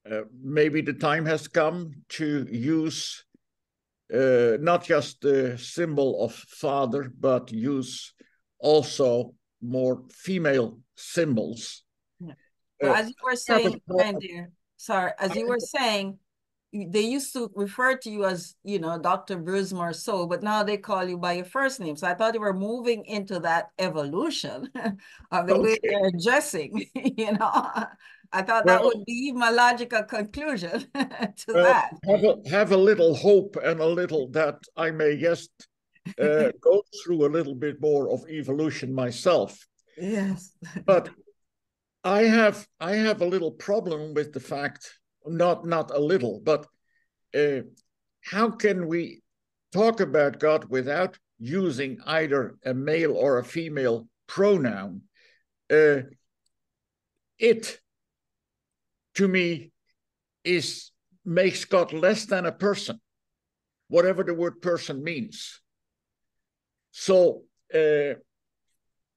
uh, maybe the time has come to use uh, not just the symbol of father, but use also more female symbols. Well, as you were saying, Randy, sorry, as you were saying, they used to refer to you as, you know, Dr. Bruinsma, but now they call you by your first name. So I thought you were moving into that evolution of the okay. way they're addressing, you know. I thought well, that would be my logical conclusion to well, that. Have a, have a little hope and a little that I may just uh, go through a little bit more of evolution myself. Yes. but I have I have a little problem with the fact not not a little, but uh, how can we talk about God without using either a male or a female pronoun? Uh, it, to me, is makes God less than a person, whatever the word person means. So uh,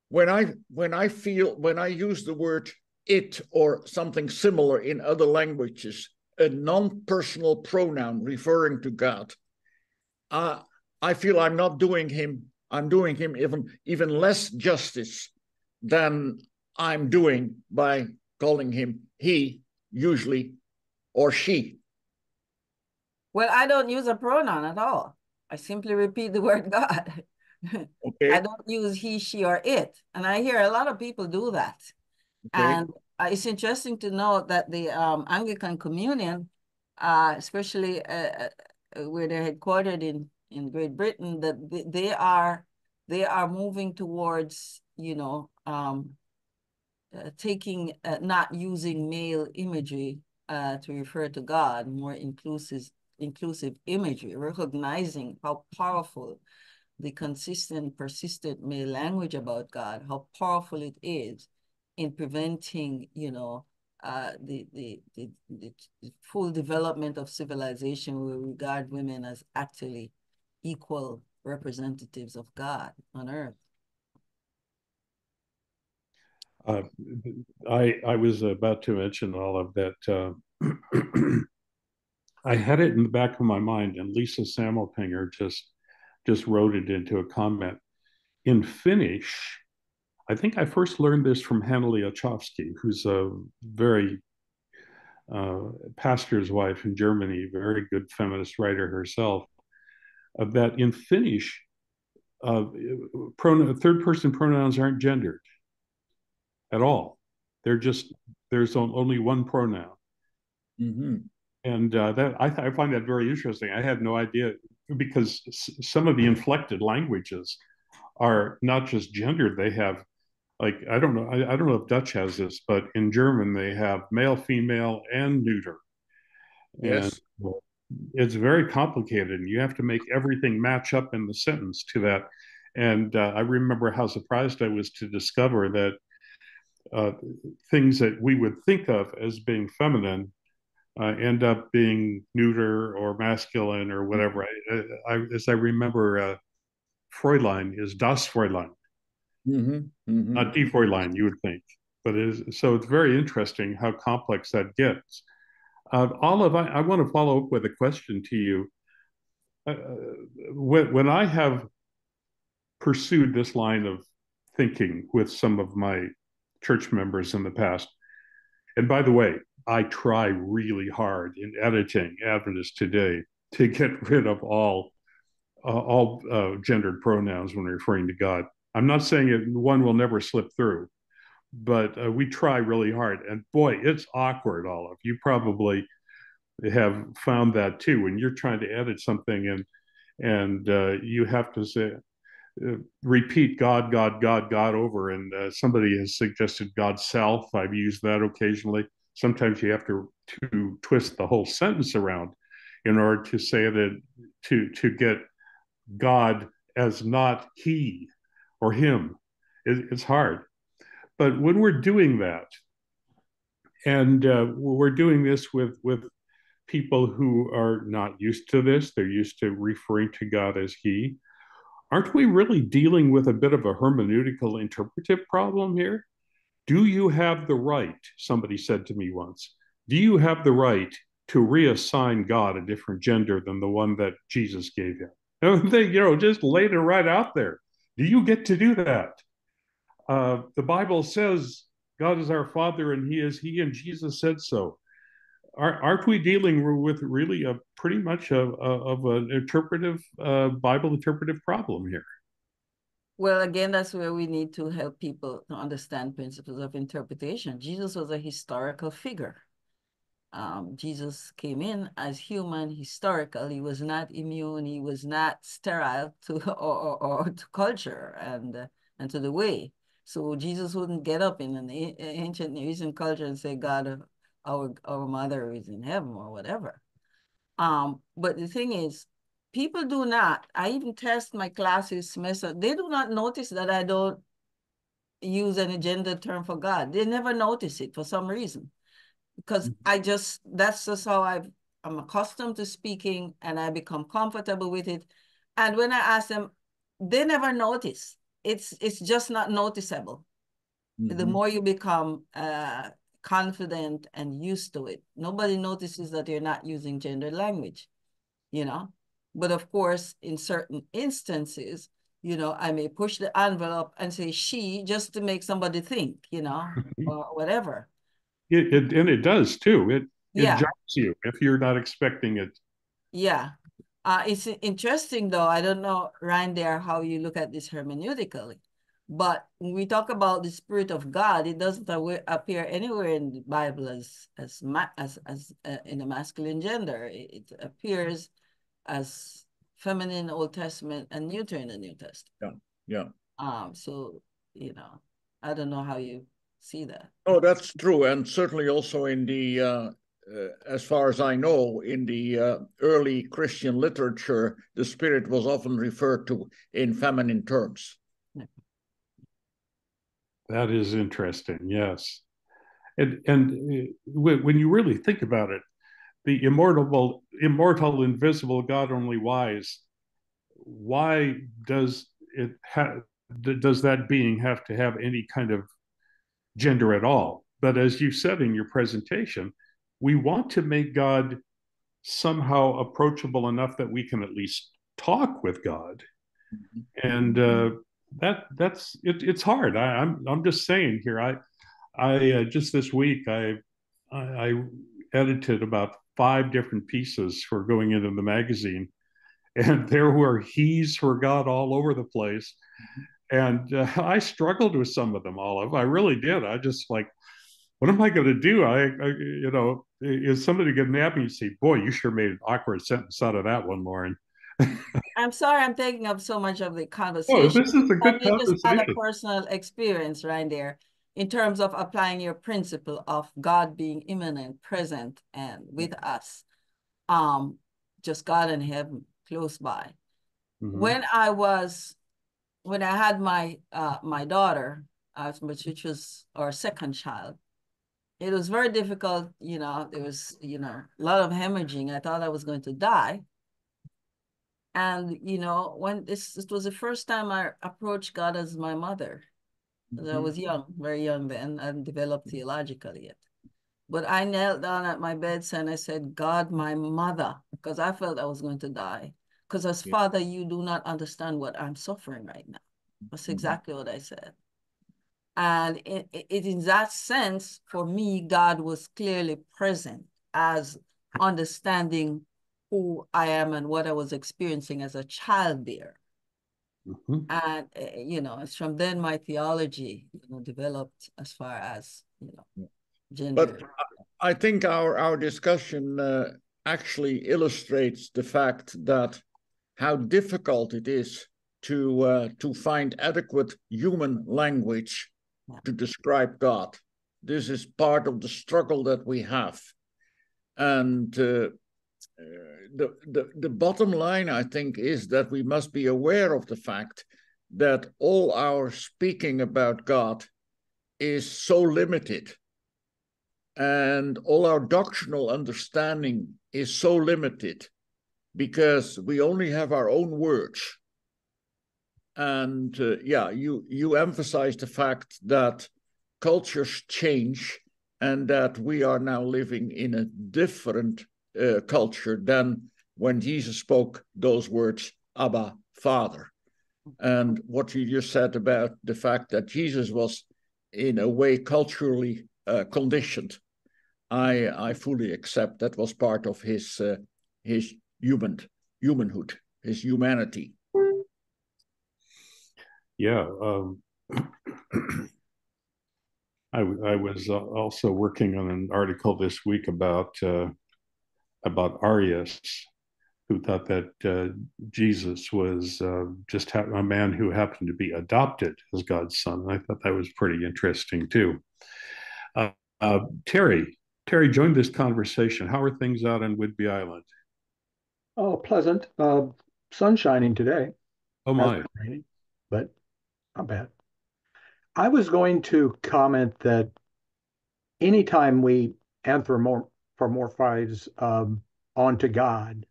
when I when I feel when I use the word it or something similar in other languages, a non-personal pronoun referring to God, uh, I feel I'm not doing him, I'm doing him even, even less justice than I'm doing by calling him he, usually, or she. Well, I don't use a pronoun at all. I simply repeat the word God. Okay. I don't use he, she, or it. And I hear a lot of people do that. Okay. And uh, it's interesting to know that the um, Anglican Communion, uh, especially uh, uh where they're headquartered in, in Great Britain, that they are they are moving towards, you know, um, uh, taking, uh, not using male imagery to refer to God, more inclusive, inclusive imagery, recognizing how powerful the consistent, persistent male language about God, how powerful it is in preventing, you know, uh, the, the, the, the, full development of civilization will regard women as actually equal representatives of God on earth. Uh, I I was about to mention all of that. Uh, I had it in the back of my mind, and Lisa Sammelpinger just just wrote it into a comment. In Finnish, I think I first learned this from Hanna Liachowski, who's a very uh, pastor's wife in Germany, very good feminist writer herself, uh, that in Finnish, uh, pronoun, third person pronouns aren't gendered at all. They're just, there's only one pronoun. Mm-hmm. And uh, that I, I, find that very interesting. I had no idea because some of the inflected languages are not just gendered; they have, like I don't know, I, I don't know if Dutch has this, but in German they have male, female, and neuter. Yes. And it's very complicated, and you have to make everything match up in the sentence to that. And uh, I remember how surprised I was to discover that uh, things that we would think of as being feminine uh, end up being neuter or masculine or whatever. I, I, as I remember, uh, Fräulein is das Fräulein, mm-hmm, mm-hmm. not die Fräulein, you would think. But it is, so it's very interesting how complex that gets. Uh, Olive, I, I, want to follow up with a question to you. Uh, when, when I have pursued this line of thinking with some of my church members in the past, and by the way, I try really hard in editing Adventist Today to get rid of all uh, all uh, gendered pronouns when referring to God. I'm not saying it one will never slip through, but uh, we try really hard. And boy, it's awkward, Olive. You probably have found that too when you're trying to edit something and and uh, you have to say uh, repeat God, God, God, God over. And uh, somebody has suggested God self. I've used that occasionally. Sometimes you have to to twist the whole sentence around in order to say that to to get God as not He or Him. It, it's hard, but when we're doing that, and uh, we're doing this with with people who are not used to this, they're used to referring to God as He aren't we really dealing with a bit of a hermeneutical interpretive problem here? Do you have the right, somebody said to me once, do you have the right to reassign God a different gender than the one that Jesus gave him? And they, you know, just laid it right out there. Do you get to do that? Uh, the Bible says God is our Father and He is He, and Jesus said so aren't we dealing with really a pretty much a, a of an interpretive uh, Bible interpretive problem here? Well, again, that's where we need to help people to understand principles of interpretation. Jesus was a historical figure. Um, Jesus came in as human, historical. He was not immune. He was not sterile to or, or, or to culture and uh, and to the way. So Jesus wouldn't get up in an ancient Near Eastern culture and say, "God, our our mother is in heaven or whatever. Um, but the thing is, people do not. I even test my classes semester. They do not notice that I don't use any gender term for God. They never notice it for some reason, because mm-hmm. I just that's just how I've I'm accustomed to speaking, and I become comfortable with it. And when I ask them, they never notice. It's it's just not noticeable. Mm-hmm. The more you become uh, confident and used to it. Nobody notices that you're not using gender language, you know? But of course, in certain instances, you know, I may push the envelope and say she just to make somebody think, you know, or whatever. It, it, and it does too. It it yeah. jumps you if you're not expecting it. Yeah. Uh, it's interesting though. I don't know, Reinder how you look at this hermeneutically. But when we talk about the Spirit of God, it doesn't appear anywhere in the Bible as as as as uh, in the masculine gender. It, it, appears as feminine Old Testament and neuter in the New Testament. Yeah, yeah. Um. So you know, I don't know how you see that. Oh, that's true, and certainly also in the. Uh, uh, as far as I know, in the uh, early Christian literature, the spirit was often referred to in feminine terms. That is interesting. Yes, and and uh, when you really think about it, the immortal, immortal, invisible, God only wise. Why does it have? Does that being have to have any kind of gender at all? But as you said in your presentation, we want to make God somehow approachable enough that we can at least talk with God. Mm-hmm. And uh, that that's it, it's hard. I, am I'm, I'm just saying here. I I uh, just this week I, I, I edited about five different pieces for going into the magazine, and there were he's for God all over the place, and uh, I struggled with some of them. Olive, I really did. I just like, what am I going to do? I, I you know, is somebody going to nab me and say, "Boy, you sure made an awkward sentence out of that one, Loren." I'm sorry I'm thinking of so much of the conversation. Oh, this is a good conversation. just had a personal experience right there in terms of applying your principle of God being immanent, present, and with us. Um, just God and heaven close by. Mm-hmm. When I was, when I had my uh, my daughter, uh, which was our second child, it was very difficult. You know, there was you know a lot of hemorrhaging. I thought I was going to die and you know, when this, this was the first time I approached God as my mother. Mm-hmm. I was young, very young then, and developed theologically yet. But I knelt down at my bedside and I said, God, my mother, because I felt I was going to die. Because as yeah. father, you do not understand what I'm suffering right now. That's mm-hmm. exactly mm-hmm. what I said. And it, it, in that sense, for me, God was clearly present as understanding who I am and what I was experiencing as a child there. Mm-hmm. And uh, you know, it's from then my theology, you know, developed as far as you know, gender. But I think our our discussion uh, actually illustrates the fact that how difficult it is to uh, to find adequate human language to describe God. This is part of the struggle that we have, and uh, the, the the bottom line, I think, is that we must be aware of the fact that all our speaking about God is so limited, and all our doctrinal understanding is so limited because we only have our own words. And uh, yeah you you emphasize the fact that cultures change and that we are now living in a different uh, culture than when jesus spoke those words abba father. And what you just said about the fact that jesus was in a way culturally uh, conditioned i i fully accept that was part of his uh, his human humanhood his humanity yeah, um, I, I was uh, also working on an article this week about uh, about Arius, who thought that uh, Jesus was uh, just ha- a man who happened to be adopted as God's son. I thought that was pretty interesting too. Uh, uh, Terry, Terry joined this conversation. How are things out on Whidbey Island? Oh, pleasant. sun shining today. Oh my! but not bad. I was going to comment that anytime we anthropomorphize um, onto God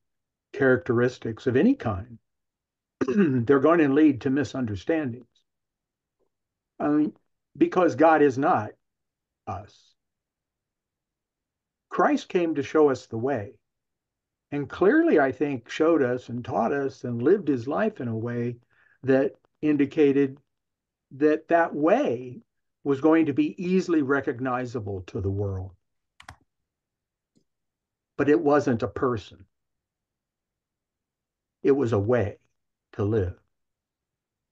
characteristics of any kind, they're going to lead to misunderstandings. I mean, because God is not us. Christ came to show us the way. And clearly, I think, showed us and taught us and lived his life in a way that indicated that that way was going to be easily recognizable to the world. But it wasn't a person. It was a way to live.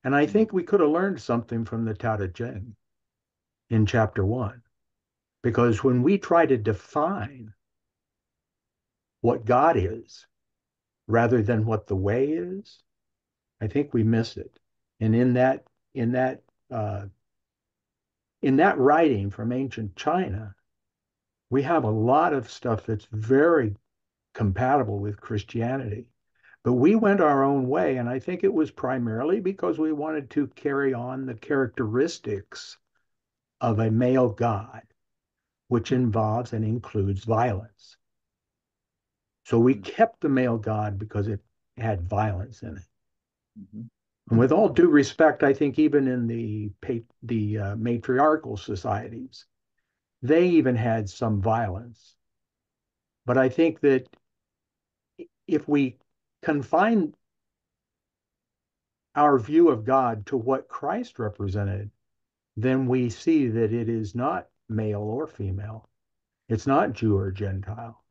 And I think we could have learned something from the Tao Te Ching in chapter one. Because when we try to define what God is rather than what the way is, I think we miss it. And in that in that uh, in that writing from ancient China, we have a lot of stuff that's very compatible with Christianity. But we went our own way, and I think it was primarily because we wanted to carry on the characteristics of a male god, which involves and includes violence. So we kept the male god because it had violence in it. Mm-hmm. And with all due respect, I think even in the the uh, matriarchal societies, they even had some violence. But I think that if we confine our view of God to what Christ represented, then we see that it is not male or female. It's not Jew or Gentile.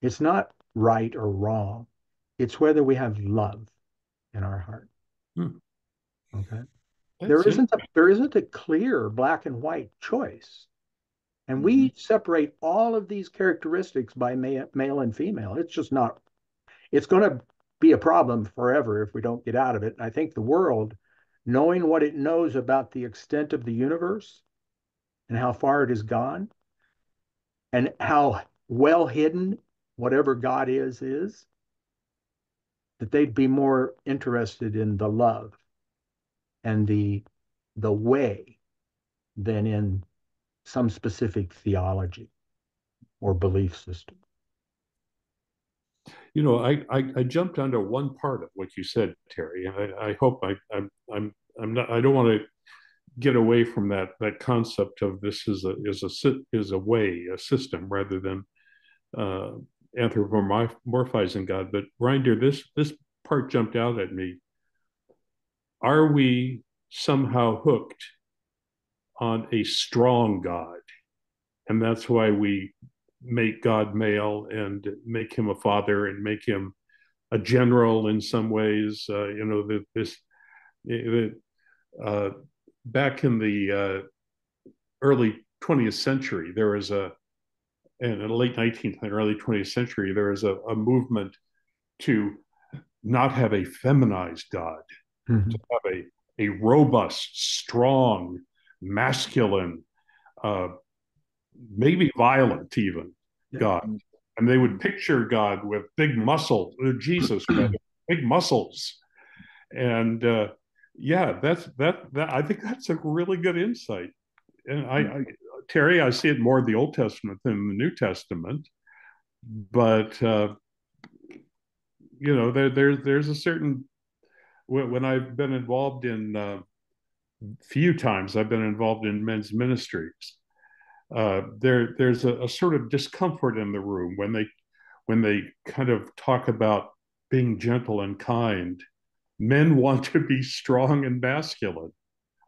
It's not right or wrong. It's whether we have love in our heart. Hmm. Okay. That's there isn't a there isn't a clear black and white choice. And mm-hmm. we separate all of these characteristics by ma- male and female. It's just not it's going to be a problem forever if we don't get out of it. And I think the world, knowing what it knows about the extent of the universe and how far it has gone and how well hidden whatever God is is, that they'd be more interested in the love and the the way than in some specific theology or belief system. You know, I, I, I jumped onto one part of what you said, Terry, I, I hope I, I'm I'm I'm not I don't want to get away from that that concept of this is a is a is a way a system rather than uh, anthropomorphizing God. But Reinder, this this part jumped out at me. Are we somehow hooked on a strong God? And that's why we make God male and make him a father and make him a general in some ways. Uh, you know, that this the, uh, back in the uh, early 20th century, there was a in the late 19th and early 20th century, there was a, a movement to not have a feminized God, mm-hmm. to have a, a robust, strong, masculine, uh, maybe violent even yeah. God. And they would picture God with big muscles, uh, Jesus, big muscles. And uh, yeah, that's that, that. I think that's a really good insight. And I, I, Terry, I see it more in the Old Testament than the New Testament. But uh, you know, there, there, there's a certain when I've been involved in uh, few times I've been involved in men's ministries. Uh, there, there's a, a, sort of discomfort in the room when they, when they kind of talk about being gentle and kind. Men want to be strong and masculine.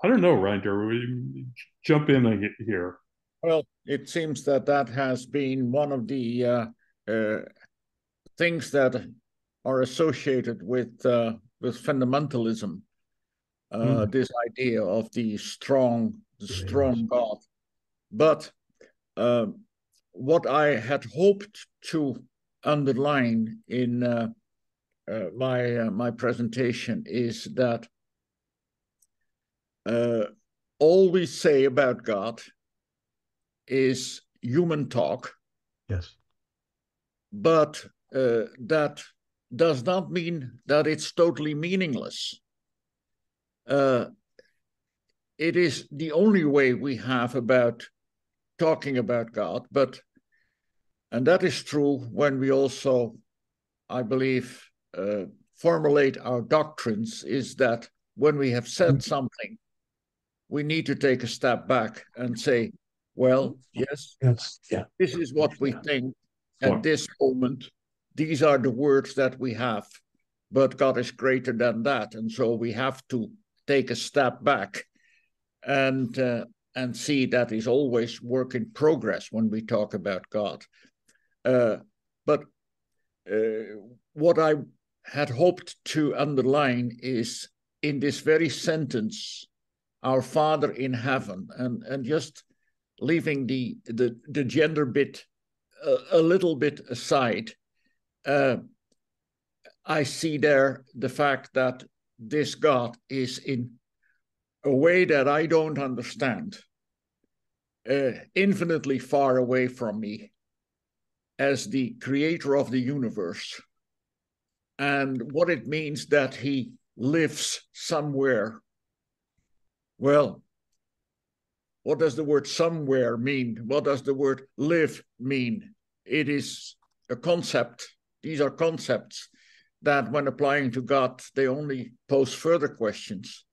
I don't know, Reinder. Jump in here. Well, it seems that that has been one of the uh, uh, things that are associated with uh, with fundamentalism. Mm. This idea of the strong, the strong God, but uh, what I had hoped to underline in uh, uh, my uh, my presentation is that all we say about God is human talk. Yes. But uh, that does not mean that it's totally meaningless. Uh, it is the only way we have about talking about God, but and that is true when we also, I believe, uh, formulate our doctrines. Is that when we have said mm-hmm. something, we need to take a step back and say, well, yes, yes, yeah. This is what we think at this moment. These are the words that we have, but God is greater than that, and so we have to take a step back and uh, and see that is always work in progress when we talk about God. Uh, but uh, what I had hoped to underline is in this very sentence, our Father in heaven, and and just leaving the the, the gender bit a, a little bit aside, uh, I see there the fact that this God is in a way that I don't understand, uh, infinitely far away from me as the creator of the universe, and what it means that he lives somewhere. Well, what does the word somewhere mean? What does the word live mean? It is a concept. These are concepts that, when applying to God, they only pose further questions.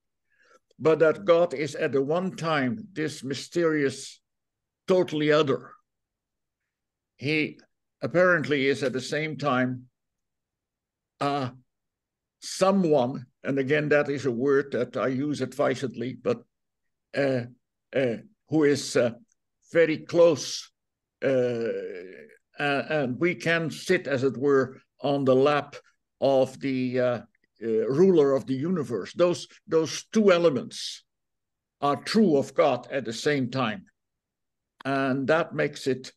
But that God is at the one time this mysterious, totally other. He apparently is at the same time uh, someone, and again, that is a word that I use advisedly, but uh, who is uh, very close, uh, and we can sit, as it were, on the lap of the uh, ruler of the universe. Those those two elements are true of God at the same time, and that makes it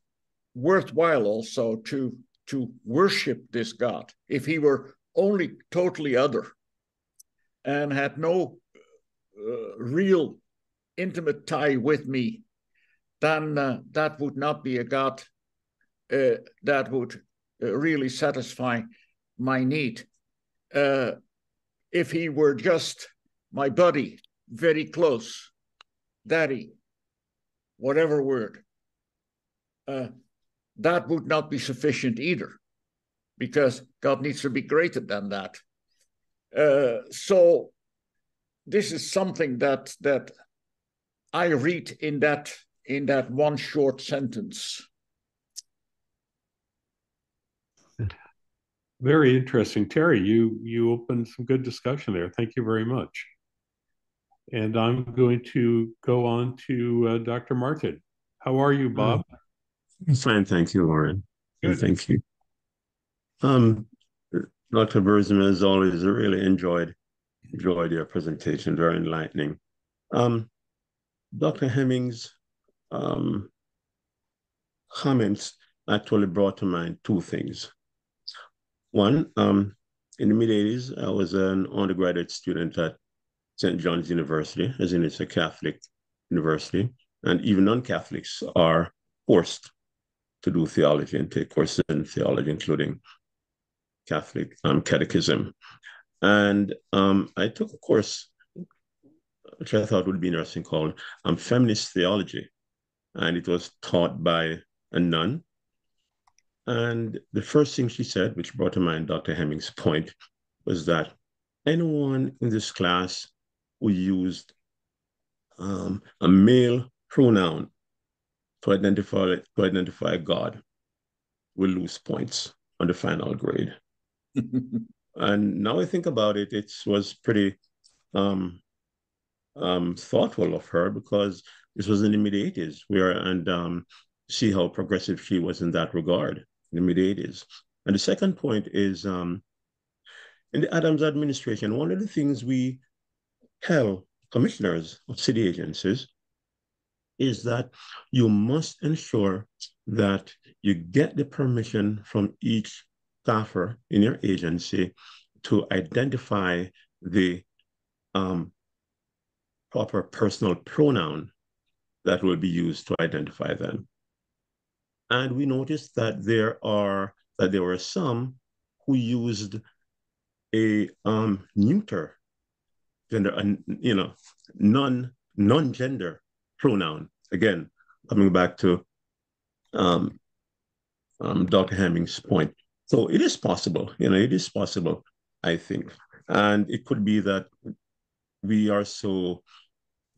worthwhile also to to worship this God. If he were only totally other and had no uh, real intimate tie with me, then uh, that would not be a God uh, that would uh, really satisfy my need. Uh, if he were just my buddy, very close, daddy, whatever word, uh, that would not be sufficient either, because God needs to be greater than that. So this is something that that I read in that in that one short sentence. Very interesting, Terry. You you opened some good discussion there. Thank you very much. And I'm going to go on to uh, Dr. Martin. How are you, Bob? I'm fine, thank you, Loren. Good. Thank you. Um, Dr. Bruinsma, as always, I really enjoyed enjoyed your presentation. Very enlightening. Um, Dr. Hemming's um, comments actually brought to mind two things. One, um, in the mid 80s, I was an undergraduate student at St. John's University, as in it's a Catholic university, and even non-Catholics are forced to do theology and take courses in theology, including Catholic um, catechism. And um, I took a course which I thought would be interesting called um, Feminist Theology. And it was taught by a nun. And the first thing she said, which brought to mind Dr. Hemming's point, was that anyone in this class who used um, a male pronoun to identify to identify God will lose points on the final grade. and now I think about it, it was pretty um, um, thoughtful of her because this was in the mid 80s where and um, see how progressive she was in that regard in the mid 80s. And the second point is um, in the Adams administration, one of the things we tell commissioners of city agencies is that you must ensure that you get the permission from each staffer in your agency to identify the um, proper personal pronoun that will be used to identify them. And we noticed that there are that there were some who used a um, neuter gender, you know, non non-gender pronoun. Again, coming back to um, um, Dr. Hemming's point. So it is possible, you know, it is possible, I think. And it could be that we are so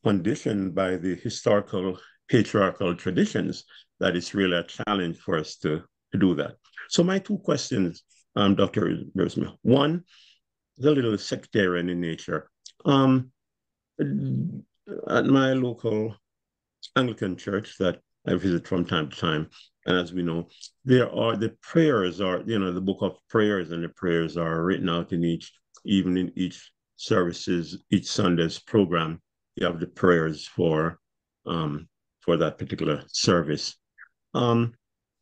conditioned by the historical patriarchal traditions that it's really a challenge for us to, to do that. So my two questions, um, Dr. Bruinsma. One, is a little sectarian in nature. Um, at my local Anglican church that I visit from time to time, and as we know, there are the prayers are, you know, the book of prayers and the prayers are written out in each, even in each services, each Sunday's program. You have the prayers for um, for that particular service. Um,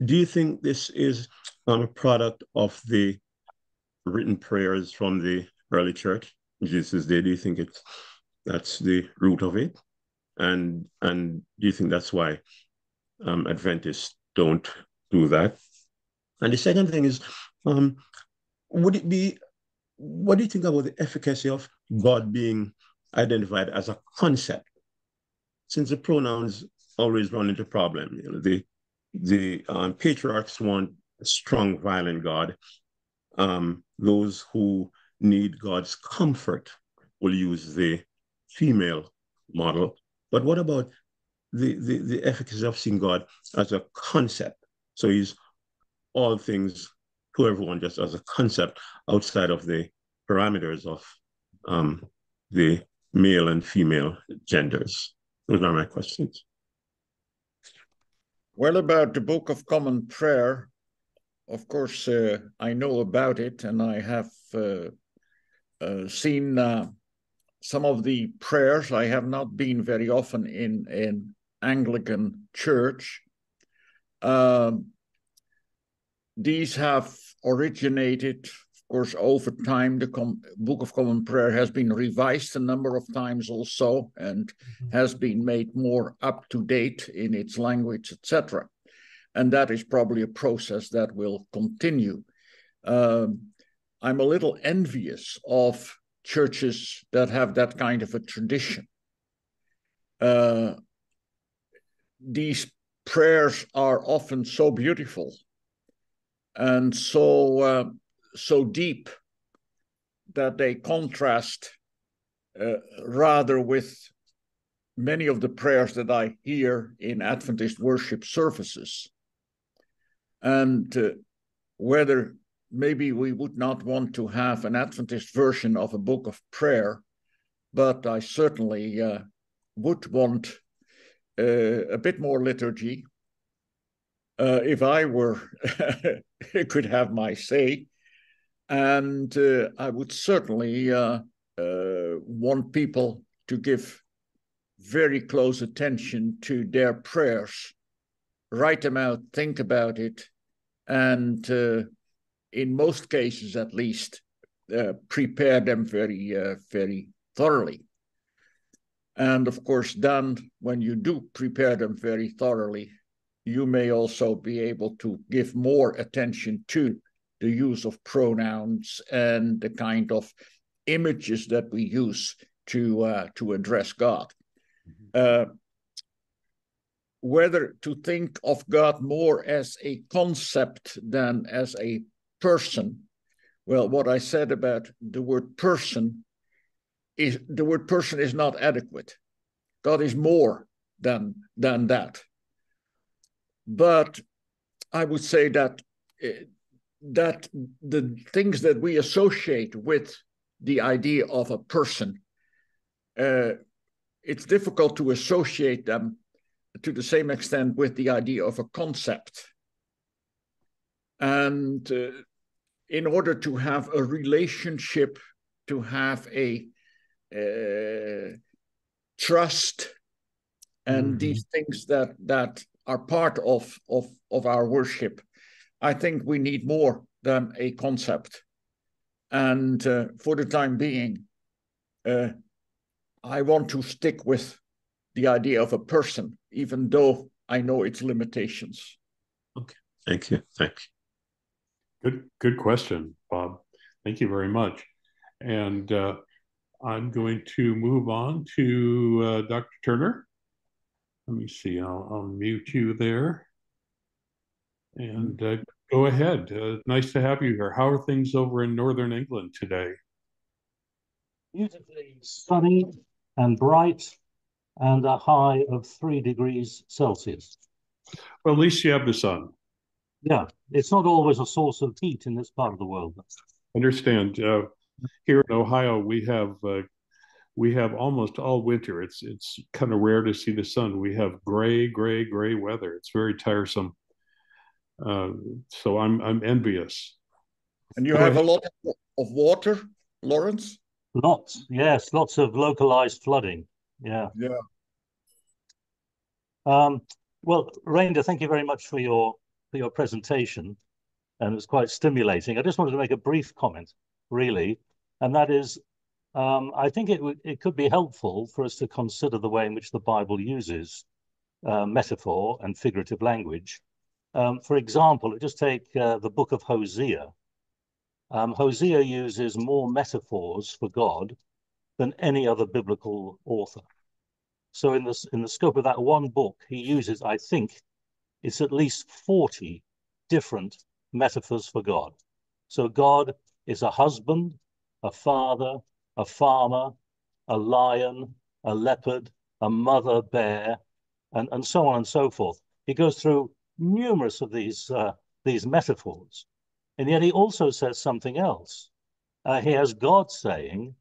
do you think this is um, a product of the written prayers from the early church, Jesus' day? Do you think it's that's the root of it? And and do you think that's why um, Adventists don't do that? And the second thing is, um, would it be? What do you think about the efficacy of God being identified as a concept? Since the pronouns always run into problem, you know, the the um, patriarchs want a strong, violent God. Um, those who need God's comfort will use the female model. But what about the, the, the efficacy of seeing God as a concept? So he's all things to everyone just as a concept outside of the parameters of um, the male and female genders. Those are my questions. Well, about the Book of Common Prayer, of course, uh, I know about it and I have uh, uh, seen uh, some of the prayers. I have not been very often in in Anglican church. Um, these have originated, course, over time. The Com- Book of Common Prayer has been revised a number of times also, and mm-hmm. has been made more up to date in its language, etc. And that is probably a process that will continue. Um, I'm a little envious of churches that have that kind of a tradition. Uh, these prayers are often so beautiful and so uh, so deep that they contrast uh, rather with many of the prayers that I hear in Adventist worship services. And uh, whether maybe we would not want to have an Adventist version of a book of prayer, but I certainly uh, would want uh, a bit more liturgy. Uh, if I were could have my say, and uh, I would certainly uh, uh, want people to give very close attention to their prayers, write them out, think about it, and uh, in most cases at least, uh, prepare them very, uh, very thoroughly. And of course, then when you do prepare them very thoroughly, you may also be able to give more attention to the use of pronouns and the kind of images that we use to uh, to address God. Mm-hmm. Uh, whether to think of God more as a concept than as a person. Well, what I said about the word person is the word person is not adequate. God is more than than that. But I would say that eh, that the things that we associate with the idea of a person, uh, it's difficult to associate them to the same extent with the idea of a concept. And uh, in order to have a relationship, to have a uh, trust, and mm-hmm. these things that that are part of, of of our worship, I think we need more than a concept. And uh, for the time being, uh, I want to stick with the idea of a person, even though I know its limitations. Okay, thank you. Thank you. Good, good question, Bob. Thank you very much. And uh, I'm going to move on to uh, Dr. Turner. Let me see. I'll, I'll mute you there. And uh, go ahead. Uh, nice to have you here. How are things over in Northern England today? Beautifully sunny and bright and a high of three degrees Celsius. Well, at least you have the sun. Yeah, it's not always a source of heat in this part of the world. Understand. Uh, here in Ohio, we have uh, we have almost all winter. It's it's kind of rare to see the sun. We have gray, gray, gray weather. It's very tiresome. Uh, so I'm I'm envious. And you have a lot of water, Lawrence. Lots, yes, lots of localized flooding. Yeah. Yeah. Um, well, Reinder, thank you very much for your for your presentation, and it was quite stimulating. I just wanted to make a brief comment, really, and that is, um, I think it it could be helpful for us to consider the way in which the Bible uses uh, metaphor and figurative language. Um, for example, just take uh, the book of Hosea. Um, Hosea uses more metaphors for God than any other biblical author. So in the, in the scope of that one book, he uses, I think, it's at least 40 different metaphors for God. So God is a husband, a father, a farmer, a lion, a leopard, a mother bear, and, and so on and so forth. He goes through numerous of these, uh, these metaphors. And yet he also says something else. Uh, he has God saying,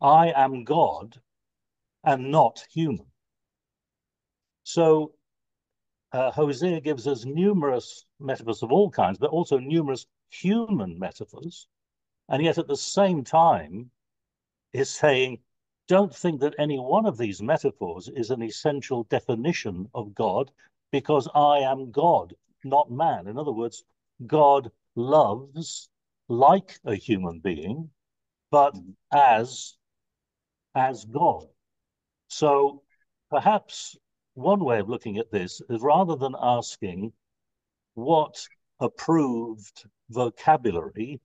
I am God and not human. So uh, Hosea gives us numerous metaphors of all kinds, but also numerous human metaphors. And yet at the same time, is saying, don't think that any one of these metaphors is an essential definition of God, because I am God, not man. In other words, God loves like a human being, but as as God. So perhaps one way of looking at this is rather than asking what approved vocabulary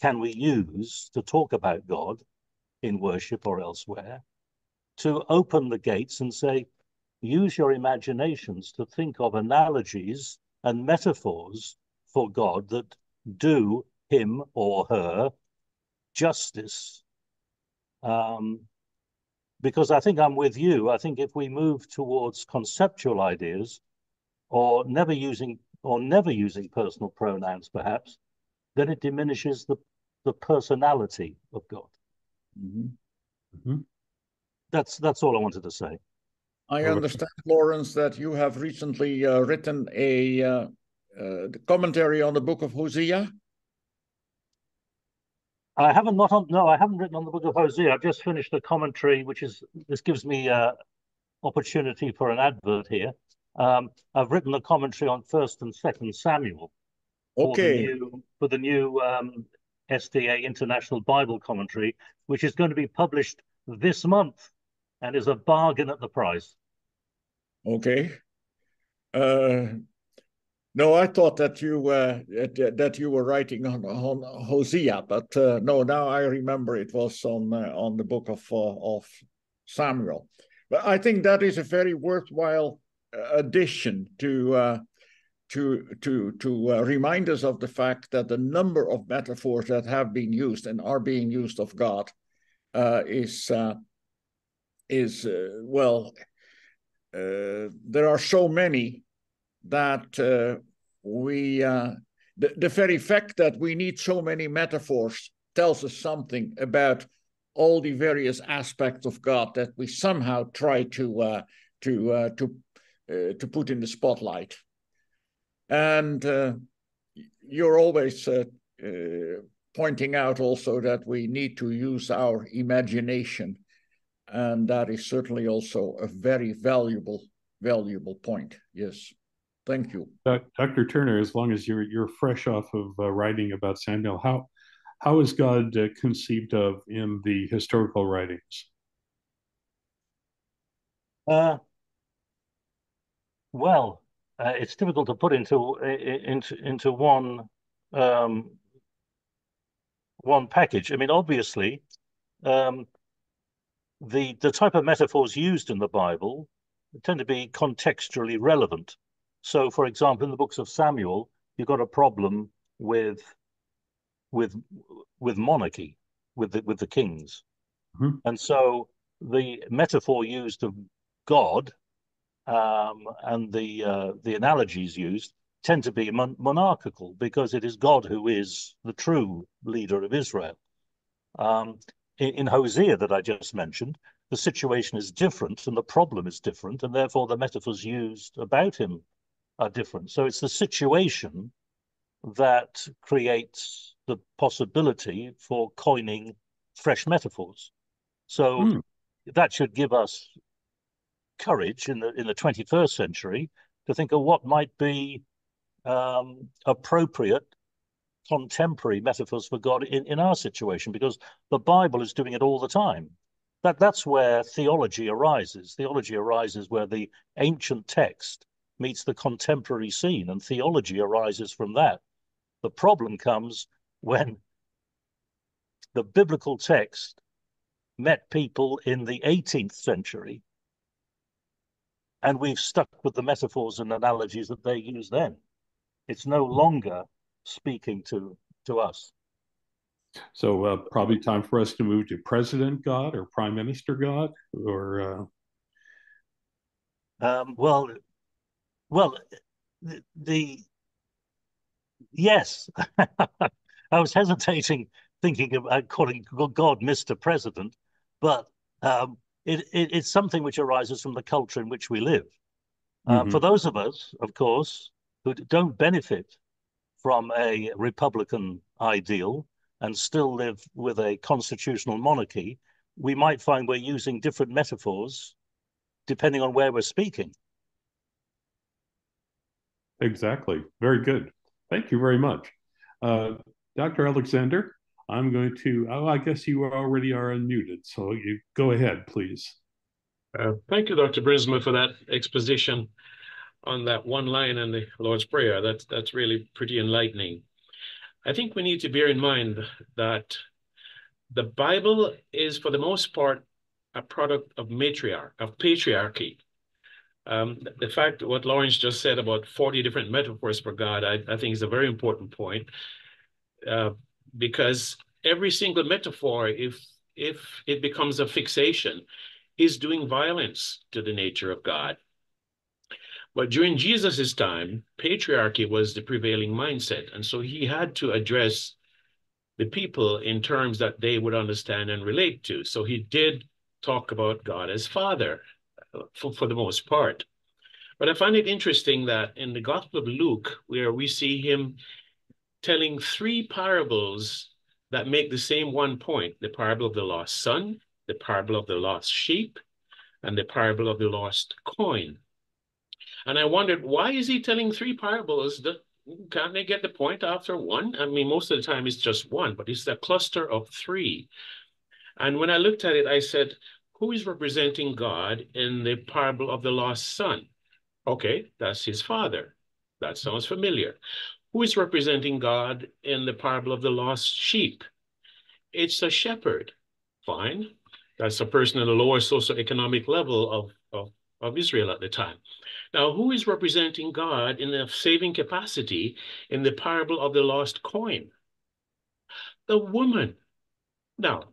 can we use to talk about God in worship or elsewhere, to open the gates and say, use your imaginations to think of analogies and metaphors for God that do him or her justice um, because I think I'm with you. I think if we move towards conceptual ideas or never using or never using personal pronouns, perhaps, then it diminishes the, the personality of God. Mm-hmm. Mm-hmm. That's that's all I wanted to say. I understand, Lawrence, that you have recently uh, written a uh, uh, commentary on the book of Hosea. I haven't not on no, I haven't written on the book of Hosea. I've just finished a commentary, which is this gives me uh, opportunity for an advert here. Um, I've written a commentary on First and Second Samuel. Okay. For the new, for the new um, SDA International Bible Commentary, which is going to be published this month. and is a bargain at the price. Okay. Uh, no, I thought that you uh, that you were writing on on Hosea, but uh, no, now I remember it was on uh, on the book of uh, of Samuel. But I think that is a very worthwhile uh, addition to uh, to to to uh, remind us of the fact that the number of metaphors that have been used and are being used of God uh, is uh, is well uh, there are so many that uh, we the, the very fact that we need so many metaphors tells us something about all the various aspects of God that we somehow try to to to to put in the spotlight and uh, you're always uh, uh, pointing out also that we need to use our imagination. And that is certainly also a very valuable, valuable point. Yes. Thank you. Dr. Turner, as long as you're you're fresh off of uh, writing about Samuel, how how is God uh, conceived of in the historical writings? Uh, well, uh, it's difficult to put into into into one um, one package. I mean, obviously, um, the the type of metaphors used in the Bible tend to be contextually relevant. So, for example, in the books of Samuel, you've got a problem with with with monarchy, with the with the kings, mm-hmm. and so the metaphor used of God um, and the uh, the analogies used tend to be mon- monarchical because it is God who is the true leader of Israel. Um, in, Hosea that I just mentioned, the situation is different and the problem is different, and therefore the metaphors used about him are different. So it's the situation that creates the possibility for coining fresh metaphors. So mm. that should give us courage in the in the 21st century to think of what might be um, appropriate contemporary metaphors for God in, in our situation, because the Bible is doing it all the time. That that's where theology arises. Theology arises where the ancient text meets the contemporary scene, and theology arises from that. The problem comes when the biblical text met people in the 18th century and we've stuck with the metaphors and analogies that they used then. It's no longer speaking to to us. So uh, probably time for us to move to President God or Prime Minister God, or uh... um, well, well, the, the yes, I was hesitating, thinking about calling God Mr. President, but um, it, it, it's something which arises from the culture in which we live. Uh, mm-hmm. For those of us, of course, who don't benefit from a republican ideal and still live with a constitutional monarchy, we might find we're using different metaphors depending on where we're speaking. Exactly. Very good. Thank you very much. Uh, Dr. Alexander? I'm going to, oh, I guess you already are unmuted, so you go ahead, please. Uh, thank you, Dr. Bruinsma, for that exposition on that one line in the Lord's Prayer. That's, that's really pretty enlightening. I think we need to bear in mind that the Bible is, for the most part, a product of matriarch, of patriarchy. Um, the fact what Lawrence just said about 40 different metaphors for God, I, I think is a very important point. Uh, because every single metaphor, if if it becomes a fixation, is doing violence to the nature of God. But during Jesus's time, patriarchy was the prevailing mindset, and so he had to address the people in terms that they would understand and relate to. So he did talk about God as Father uh, for, for the most part. But I find it interesting that in the Gospel of Luke, where we see him telling three parables that make the same one point the parable of the lost son, the parable of the lost sheep, and the parable of the lost coin. And I wondered, why is he telling three parables? Can't they get the point after one? I mean, most of the time it's just one, but it's a cluster of three. And when I looked at it, I said, who is representing God in the parable of the lost son? Okay, that's his father. That sounds familiar. Who is representing God in the parable of the lost sheep? It's a shepherd. Fine. That's a person at a lower socioeconomic level of, of, of Israel at the time. Now, who is representing God in the saving capacity in the parable of the lost coin? The woman. Now,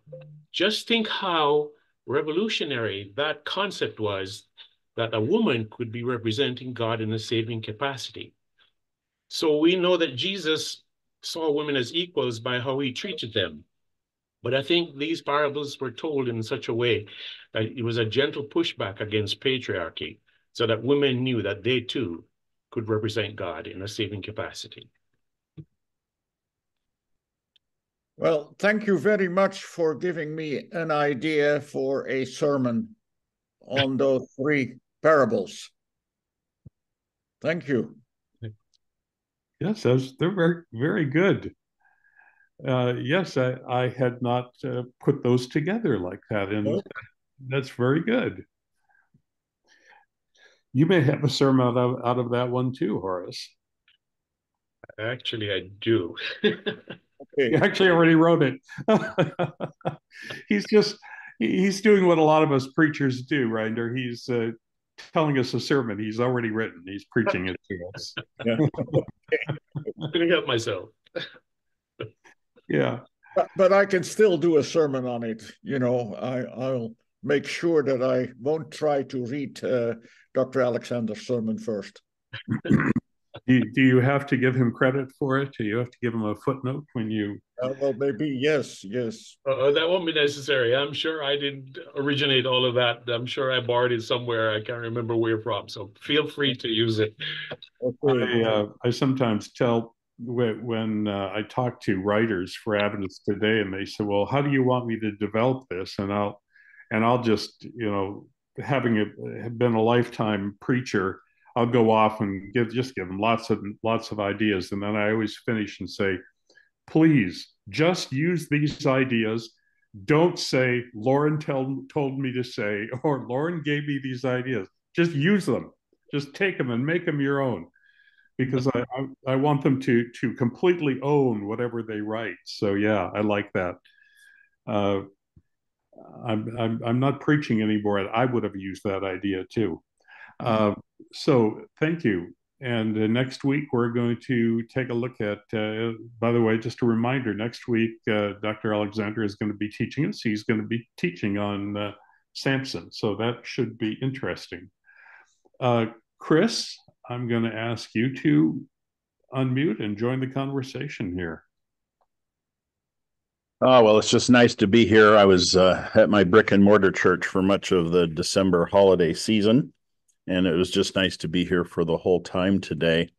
just think how revolutionary that concept was that a woman could be representing God in a saving capacity. So we know that Jesus saw women as equals by how he treated them. But I think these parables were told in such a way that it was a gentle pushback against patriarchy so that women knew that they too could represent God in a saving capacity. Well, thank you very much for giving me an idea for a sermon on those three parables. Thank you. Yes, those, they're very, very good. Uh, yes, I, I had not uh, put those together like that, and okay. that's very good. You may have a sermon out of, out of that one too, Horace. Actually, I do. okay. He actually already wrote it. he's just he's doing what a lot of us preachers do, Reinder. He's uh, telling us a sermon he's already written. He's preaching it to us. Yeah. I'm gonna help myself. yeah. But, but, I can still do a sermon on it. You know, I, I'll make sure that I won't try to read uh, Dr. Alexander's sermon first. do, do you have to give him credit for it? Do you have to give him a footnote when you? Uh, well, maybe yes, yes. Uh, that won't be necessary. I'm sure I didn't originate all of that. I'm sure I borrowed it somewhere. I can't remember where from. So feel free to use it. Okay. I, uh, I sometimes tell when, when uh, I talk to writers for Adventists today, and they say, "Well, how do you want me to develop this?" and I'll and I'll just you know having a, been a lifetime preacher I'll go off and give just give them lots of lots of ideas, and then I always finish and say, please just use these ideas. Don't say Loren tell, told me to say or Loren gave me these ideas. Just use them. Just take them and make them your own, because I I, I want them to to completely own whatever they write. So yeah, I like that. Uh, I'm, I'm I'm not preaching anymore. I would have used that idea too. Uh, so thank you. And uh, next week, we're going to take a look at, uh, by the way, just a reminder next week, uh, Dr. Alexander is going to be teaching us. He's going to be teaching on uh, Samson. So that should be interesting. Uh, Chris, I'm going to ask you to unmute and join the conversation here. Oh, well, it's just nice to be here. I was uh, at my brick and mortar church for much of the December holiday season and it was just nice to be here for the whole time today.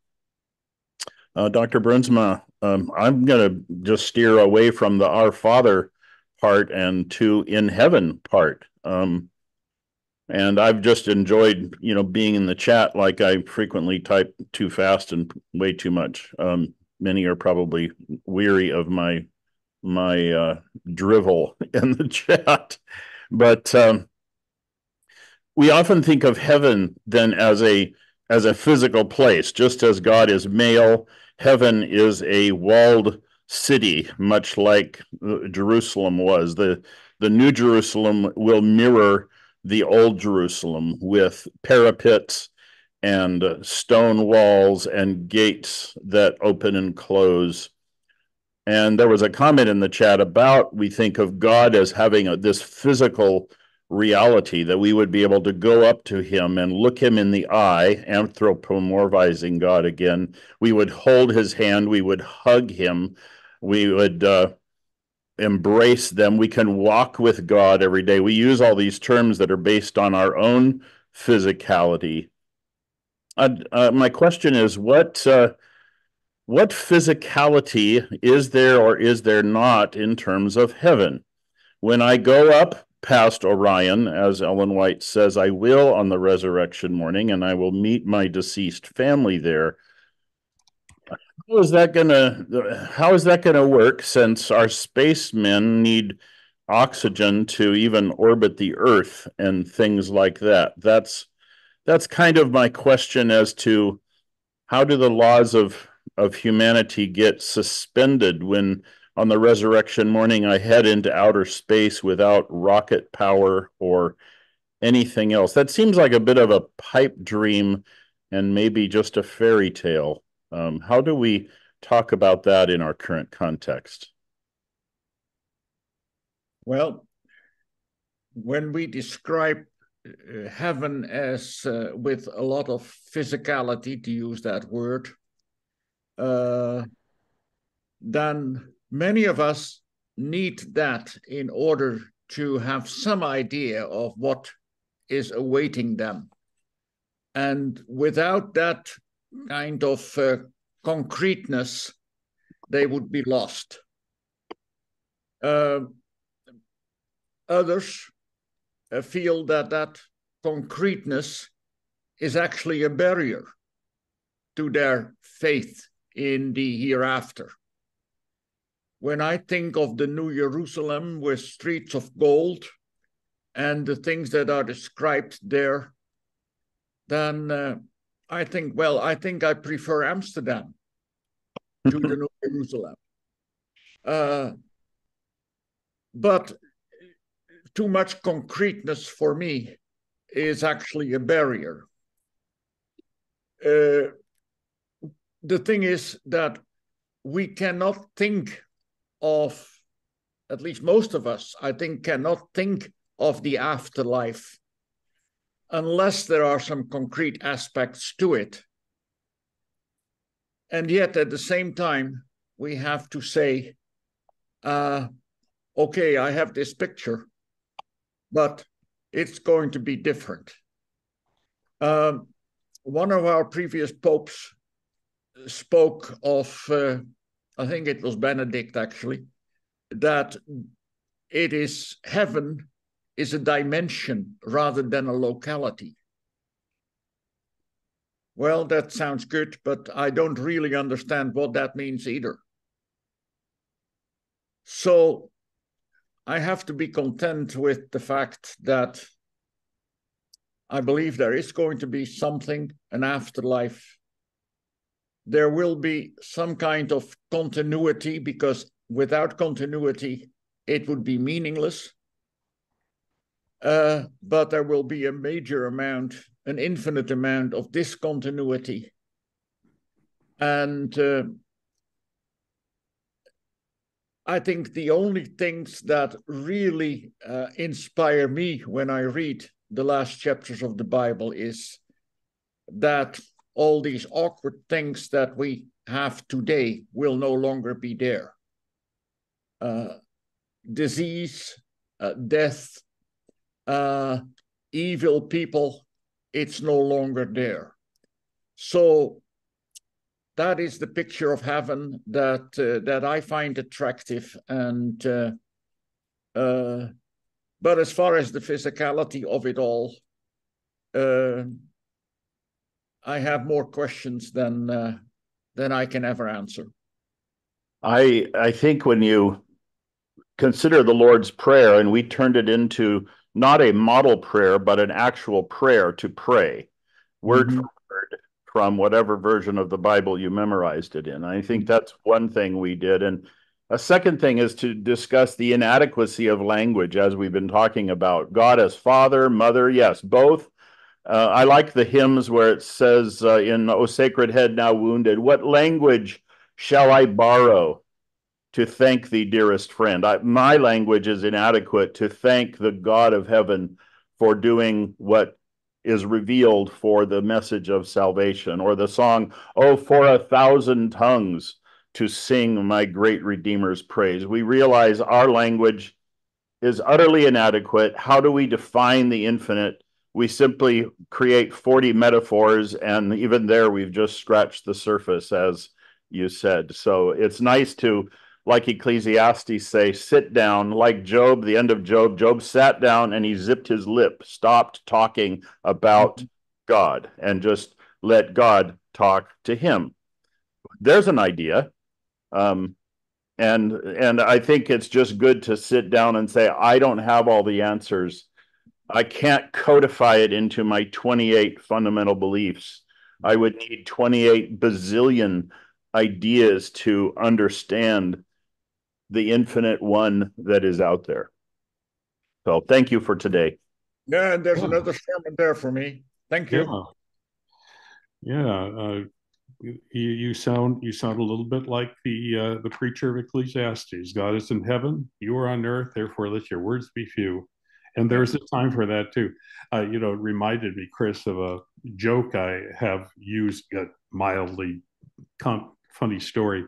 Uh, Dr. Bruinsma, um, I'm going to just steer away from the Our Father part and to in heaven part. Um, and I've just enjoyed, you know, being in the chat. Like I frequently type too fast and way too much. Um, many are probably weary of my my uh, drivel in the chat, but um, we often think of heaven then as a as a physical place just as god is male heaven is a walled city much like jerusalem was. The the new jerusalem will mirror the old jerusalem with parapets and stone walls and gates that open and close and there was a comment in the chat about we think of god as having a, this physical reality that we would be able to go up to him and look him in the eye, anthropomorphizing God again. We would hold his hand, we would hug him, we would uh, embrace them. We can walk with God every day. We use all these terms that are based on our own physicality. Uh, my question is what uh, what physicality is there or is there not in terms of heaven? When I go up past Orion, as Ellen White says, I will on the resurrection morning, and I will meet my deceased family there. How is that gonna how is that gonna work since our spacemen need oxygen to even orbit the earth and things like that that's that's kind of my question as to how do the laws of of humanity get suspended when on the resurrection morning I head into outer space without rocket power or anything else. That seems like a bit of a pipe dream and maybe just a fairy tale. Um, how do we talk about that in our current context? Well, when we describe uh, heaven as uh, with a lot of physicality, to use that word, uh, then many of us need that in order to have some idea of what is awaiting them. And without that kind of uh, concreteness, they would be lost. Uh, others uh, feel that that concreteness is actually a barrier to their faith in the hereafter. When I think of the New Jerusalem with streets of gold and the things that are described there, then uh, I think, well, I think I prefer Amsterdam to the New Jerusalem. Uh, but too much concreteness for me is actually a barrier. Uh, the thing is that we cannot think of, at least most of us, I think, cannot think of the afterlife unless there are some concrete aspects to it. And yet, at the same time, we have to say, uh, okay, I have this picture, but it's going to be different. Um, one of our previous popes spoke of, uh, I think it was Benedict actually, that it is heaven is a dimension rather than a locality. Well, that sounds good, but I don't really understand what that means either. So I have to be content with the fact that I believe there is going to be something, an afterlife. There will be some kind of continuity because without continuity, it would be meaningless. Uh, but there will be a major amount, an infinite amount of discontinuity. And uh, I think the only things that really uh, inspire me when I read the last chapters of the Bible is that all these awkward things that we have today will no longer be there. Uh, disease, uh, death, uh, evil people, it's no longer there. So that is the picture of heaven that uh, that I find attractive. And uh, uh, but as far as the physicality of it all, I have more questions than uh, than I can ever answer. I I think when you consider the Lord's Prayer, and we turned it into not a model prayer, but an actual prayer to pray, word mm-hmm. for word, from whatever version of the Bible you memorized it in. I think that's one thing we did. And a second thing is to discuss the inadequacy of language, as we've been talking about. God as Father, Mother, yes, both. Uh, I like the hymns where it says uh, in O Sacred Head Now Wounded, What language shall I borrow to thank thee, dearest friend. I, my language is inadequate to thank the God of heaven for doing what is revealed for the message of salvation, or the song, Oh, for a thousand tongues to sing my great Redeemer's praise. We realize our language is utterly inadequate. How do we define the infinite? We simply create 40 metaphors, and even there, we've just scratched the surface, as you said. So it's nice to like Ecclesiastes say, sit down, like Job, the end of Job. Job sat down and he zipped his lip, stopped talking about God, and just let God talk to him. There's an idea. Um, and and I think it's just good to sit down and say I don't have all the answers. I can't codify it into my 28 fundamental beliefs. I would need 28 bazillion ideas to understand the infinite one that is out there. So thank you for today. Yeah, and there's another sermon there for me. Thank you. Yeah, yeah uh, you, you sound you sound a little bit like the uh, the preacher of Ecclesiastes. God is in heaven, you are on earth. Therefore, let your words be few. And there's a time for that too. Uh, you know, it reminded me, Chris, of a joke I have used, a mildly funny story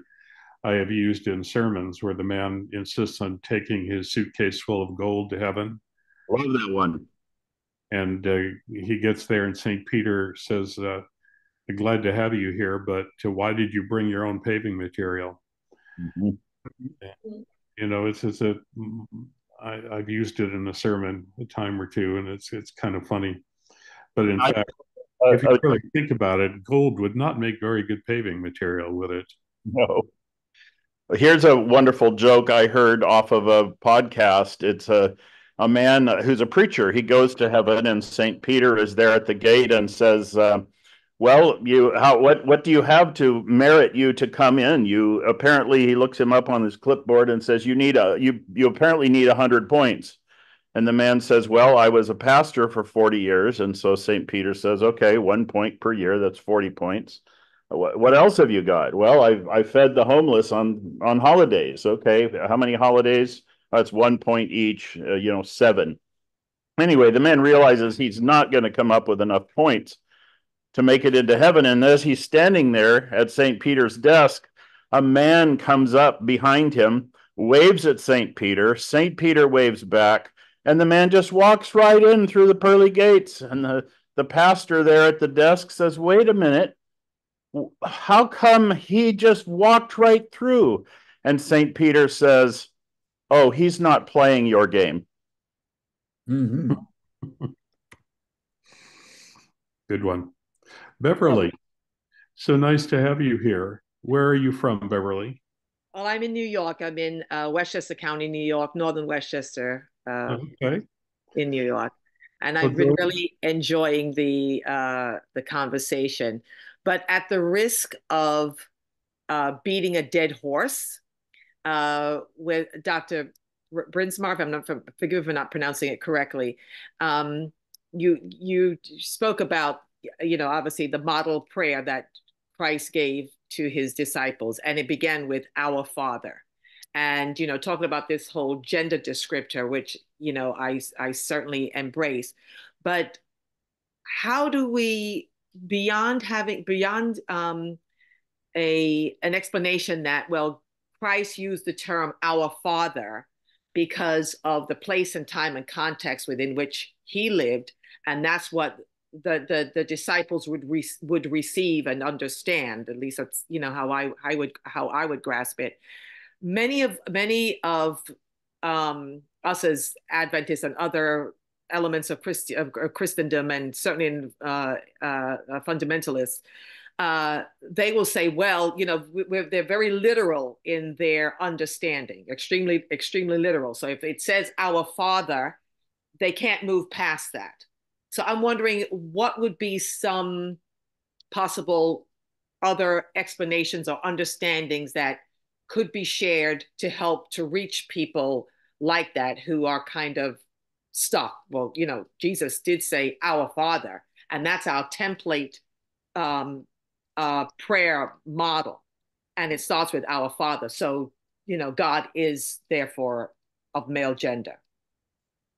I have used in sermons where the man insists on taking his suitcase full of gold to heaven. Love that one. And uh, he gets there, and St. Peter says, uh, Glad to have you here, but uh, why did you bring your own paving material? Mm-hmm. You know, it's, it's a, I, I've used it in a sermon a time or two, and it's it's kind of funny. But in I, fact, uh, if you really think about it, gold would not make very good paving material, would it? No. Here's a wonderful joke I heard off of a podcast. It's a a man who's a preacher. He goes to heaven, and Saint Peter is there at the gate and says, uh, "Well, you how what what do you have to merit you to come in? You apparently." He looks him up on his clipboard and says, "You need a you you apparently need a hundred points." And the man says, Well, I was a pastor for 40 years. And so St. Peter says, Okay, one point per year, that's 40 points. What, else have you got? Well, I I fed the homeless on on holidays. Okay, how many holidays? That's one point each. Uh, you know, seven. Anyway, the man realizes he's not going to come up with enough points to make it into heaven. And as he's standing there at St. Peter's desk, a man comes up behind him, waves at St. Peter. St. Peter waves back, and the man just walks right in through the pearly gates. And the, the pastor there at the desk says, Wait a minute how come he just walked right through? And St. Peter says, Oh, he's not playing your game. Mm-hmm. Good one. Beverly, so nice to have you here. Where are you from, Beverly? Well, I'm in New York. I'm in uh, Westchester County, New York, Northern Westchester, uh, okay. in New York, and I've been really enjoying the uh, the conversation but at the risk of uh, beating a dead horse uh, with Dr. Brinsmar, I'm not forgive for not pronouncing it correctly. Um, you you spoke about you know obviously the model prayer that Christ gave to his disciples, and it began with "Our Father," and you know talking about this whole gender descriptor, which you know I I certainly embrace, but how do we beyond having beyond um, a an explanation that well Christ used the term our Father because of the place and time and context within which he lived, and that's what the the, the disciples would re, would receive and understand. At least that's you know how I I would how I would grasp it. Many of many of um, us as Adventists and other elements of, Christi- of Christendom and certainly in uh, uh, uh, fundamentalists, uh, they will say, well, you know, they're very literal in their understanding, extremely, extremely literal. So if it says our Father, they can't move past that. So I'm wondering what would be some possible other explanations or understandings that could be shared to help to reach people like that who are kind of stuck. Well, you know, Jesus did say our Father, and that's our template um, uh, prayer model. And it starts with our Father. So, you know, God is therefore of male gender.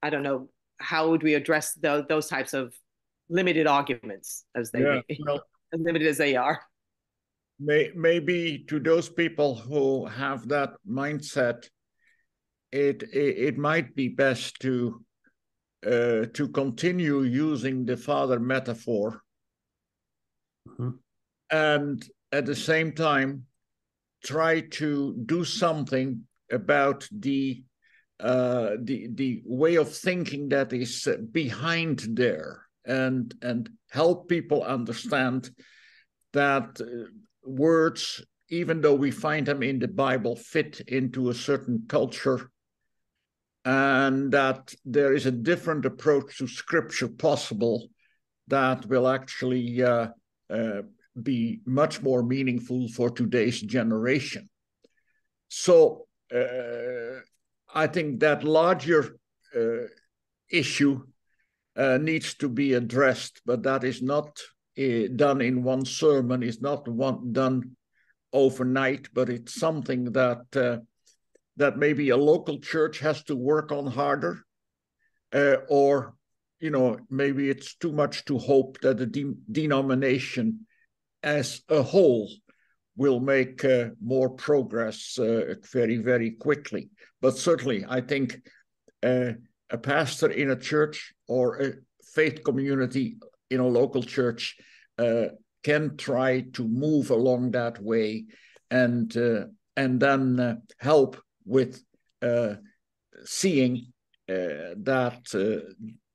I don't know how would we address the, those types of limited arguments as they yeah, well, as limited as they are. May, maybe to those people who have that mindset, it, it, it might be best to uh, to continue using the father metaphor mm-hmm. and at the same time try to do something about the uh, the the way of thinking that is behind there and and help people understand that uh, words even though we find them in the Bible, fit into a certain culture, and that there is a different approach to scripture possible that will actually uh, uh, be much more meaningful for today's generation. So uh, I think that larger uh, issue uh, needs to be addressed, but that is not uh, done in one sermon. It's not one done overnight, but it's something that uh, that maybe a local church has to work on harder, uh, or you know maybe it's too much to hope that the de denomination as a whole will make uh, more progress uh, very very quickly. But certainly, I think uh, a pastor in a church or a faith community in a local church uh, can try to move along that way and uh, and then uh, help with seeing that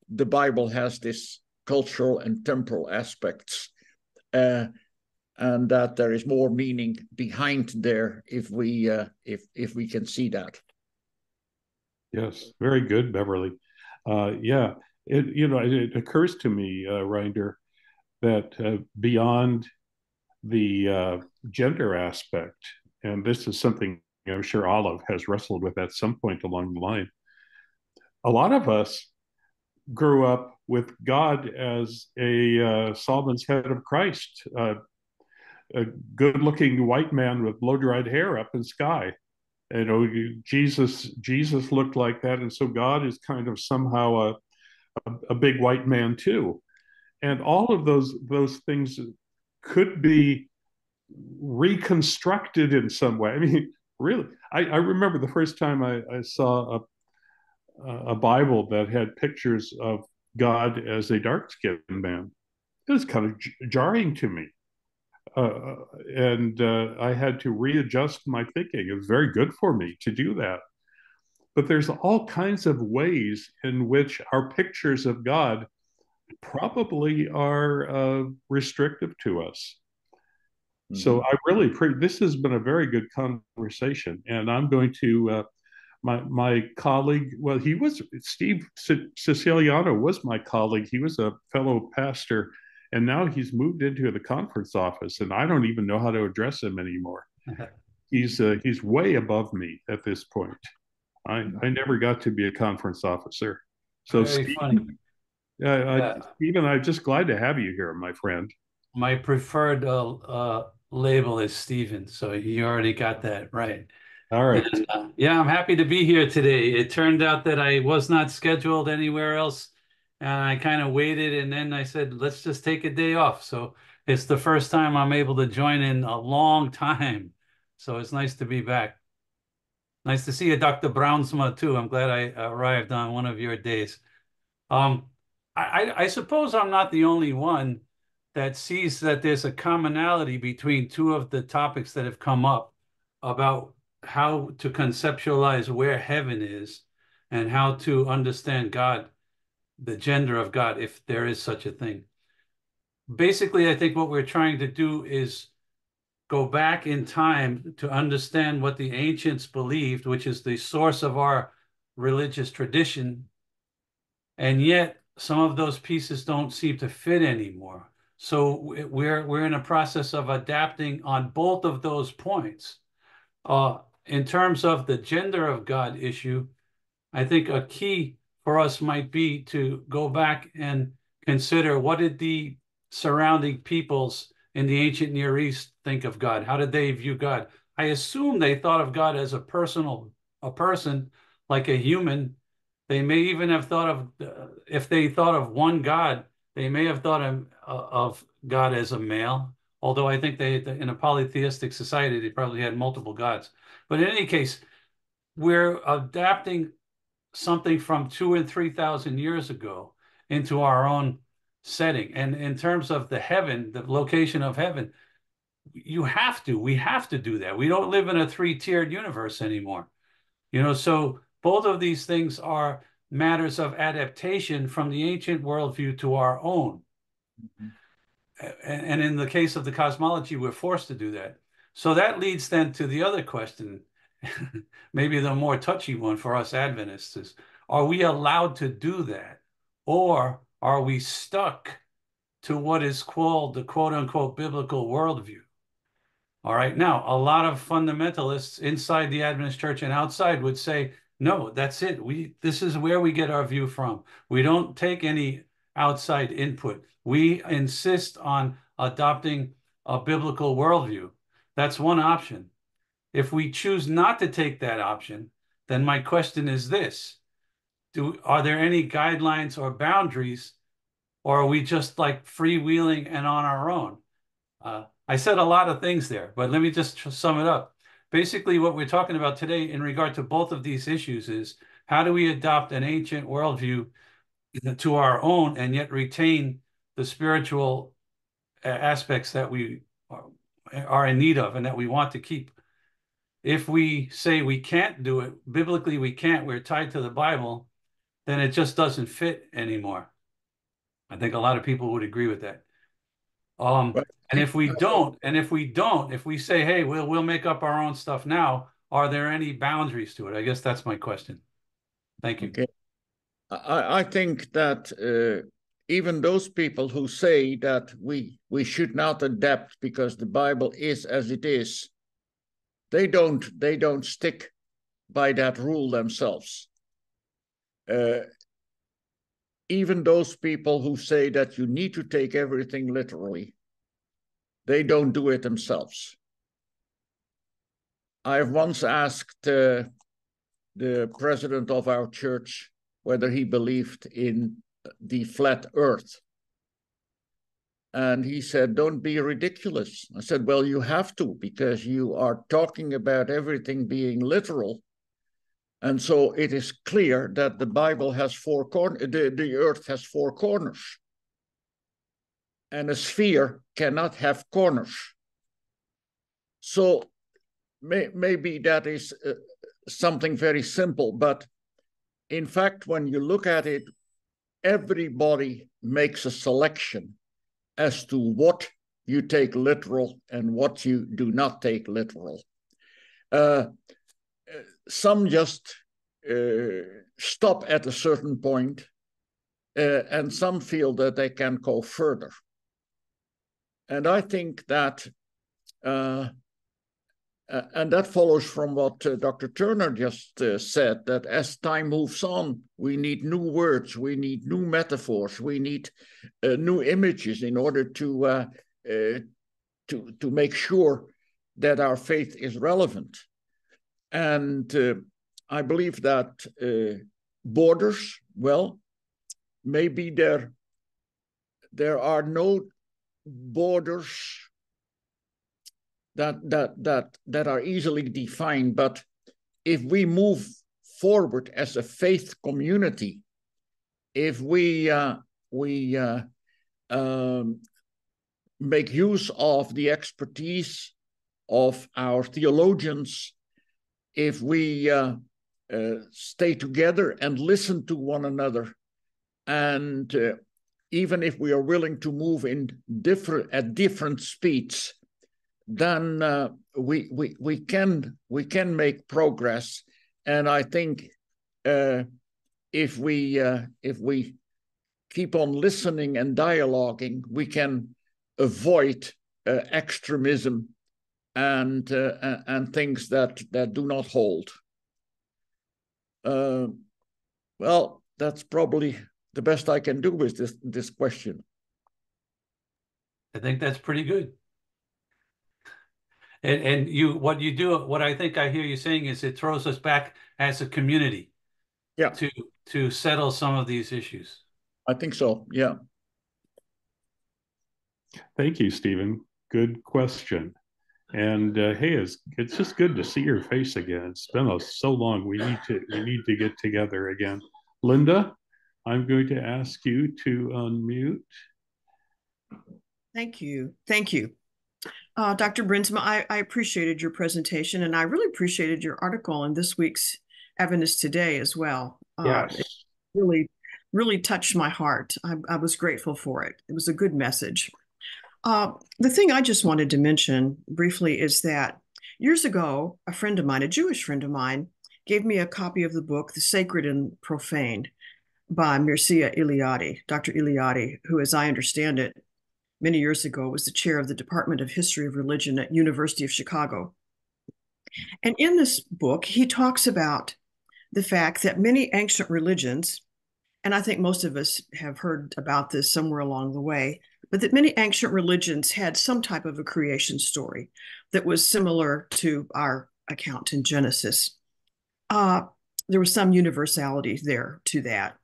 the Bible has this cultural and temporal aspects and that there is more meaning behind there if we if if we can see that Yes, very good, Beverly. Uh, yeah, it you know it, it occurs to me, uh, Reinder, that uh, beyond the uh, gender aspect, and this is something I'm sure Olive has wrestled with at some point along the line. A lot of us grew up with God as a uh, Sallman's head of Christ, uh, a good-looking white man with blow-dried hair up in sky. You know jesus jesus looked like that and so god is kind of somehow a, a, a, big white man too. And all of those those things could be reconstructed in some way. I mean really i, I remember the first time I, I saw a, a bible that had pictures of god as a dark-skinned man. It was kind of jarring to me uh, and uh, I had to readjust my thinking. It was very good for me to do that. But there's all kinds of ways in which our pictures of God probably are uh, restrictive to us. Mm-hmm. So I really pre- this has been a very good conversation, and I'm going to uh, my my colleague. Well, he was Steve Siciliano was my colleague. He was a fellow pastor and now he's moved into the conference office and i don't even know how to address him anymore he's uh, he's way above me at this point i i never got to be a conference officer so Very Stephen, funny. Uh, yeah. Stephen, I'm just glad to have you here, my friend. My preferred uh, uh, label is Stephen, so you already got that right. All right. And, uh, yeah, I'm happy to be here today. It turned out that I was not scheduled anywhere else and I kind of waited and then I said, let's just take a day off. So it's the first time I'm able to join in a long time. So it's nice to be back. Nice to see you, Dr. Brownsma, too. I'm glad I arrived on one of your days. Um, I, I suppose I'm not the only one that sees that there's a commonality between two of the topics that have come up about how to conceptualize where heaven is and how to understand God the gender of God, if there is such a thing. Basically, I think what we're trying to do is go back in time to understand what the ancients believed, which is the source of our religious tradition. And yet, some of those pieces don't seem to fit anymore. So we're we're in a process of adapting on both of those points. Uh, in terms of the gender of God issue, I think a key for us might be to go back and consider what did the surrounding peoples in the ancient Near East think of God? How did they view God? I assume they thought of God as a personal, a person, like a human. They may even have thought of, uh, if they thought of one God, they may have thought of, uh, of God as a male. Although I think they, in a polytheistic society, they probably had multiple gods. But in any case, we're adapting something from two and 3,000 years ago into our own setting. And in terms of the heaven, the location of heaven, you have to, we have to do that. We don't live in a three tiered universe anymore. You know, so both of these things are matters of adaptation from the ancient worldview to our own. Mm-hmm. And, and in the case of the cosmology, we're forced to do that. So that leads then to the other question, maybe the more touchy one for us Adventists is, are we allowed to do that? Or are we stuck to what is called the quote unquote biblical worldview? All right. Now, a lot of fundamentalists inside the Adventist church and outside would say, no, that's it. We this is where we get our view from. We don't take any outside input. We insist on adopting a biblical worldview. That's one option. If we choose not to take that option, then my question is this. Do are there any guidelines or boundaries, or are we just like freewheeling and on our own? Uh, I said a lot of things there, but let me just sum it up. Basically, what we're talking about today in regard to both of these issues is how do we adopt an ancient worldview to our own and yet retain the spiritual aspects that we are in need of and that we want to keep. If we say we can't do it, biblically we can't, we're tied to the Bible, then it just doesn't fit anymore. I think a lot of people would agree with that. Um, and if we don't, and if we don't, if we say, hey, we'll we'll make up our own stuff now, are there any boundaries to it? I guess that's my question. Thank you. Okay. I, I think that uh, even those people who say that we we should not adapt because the Bible is as it is, they don't they don't stick by that rule themselves. Uh, even those people who say that you need to take everything literally, they don't do it themselves. I have once asked uh, the president of our church whether he believed in the flat earth. And he said, Don't be ridiculous. I said, Well, you have to, because you are talking about everything being literal. And so it is clear that the Bible has four corners, the, the earth has four corners. And a sphere cannot have corners. So may, maybe that is uh, something very simple, but in fact, when you look at it, everybody makes a selection as to what you take literal and what you do not take literal. Uh, some just uh, stop at a certain point, uh, and some feel that they can go further. And I think that uh, and that follows from what uh, Dr. Turner just uh, said that as time moves on, we need new words, we need new metaphors, we need uh, new images in order to, uh, uh, to, to make sure that our faith is relevant. And I believe that borders, well, maybe there, there are no borders that that that that are easily defined but if we move forward as a faith community if we uh, we uh, um, make use of the expertise of our theologians if we uh, uh stay together and listen to one another and uh, even if we are willing to move in different at different speeds then uh, we, we, we, can, we can make progress. And I think uh, if, we, uh, if we keep on listening and dialoguing, we can avoid uh, extremism and, uh, and things that, that do not hold. Uh, well, that's probably the best I can do with this, this question. I think that's pretty good. And and you what you do what I think I hear you saying is it throws us back as a community. Yeah. To to settle some of these issues. I think so. Yeah. Thank you, Stephen. Good question. And uh, hey, it's it's just good to see your face again. It's been a, so long. We need to we need to get together again. Linda, I'm going to ask you to unmute. Thank you. Thank you. Uh, Dr. Bruinsma, I, I, appreciated your presentation and I really appreciated your article in this week's Adventist Today as well. Uh, yes. really, really touched my heart. I, I, was grateful for it. It was a good message. Uh, the thing I just wanted to mention briefly is that years ago, a friend of mine, a Jewish friend of mine, gave me a copy of the book, The Sacred and Profane, by Mircea Eliade, Dr. Eliade, who, as I understand it, many years ago was the chair of the Department of History of Religion at University of Chicago. And in this book, he talks about the fact that many ancient religions, and I think most of us have heard about this somewhere along the way, but that many ancient religions had some type of a creation story that was similar to our account in Genesis. Uh, there was some universality there to that.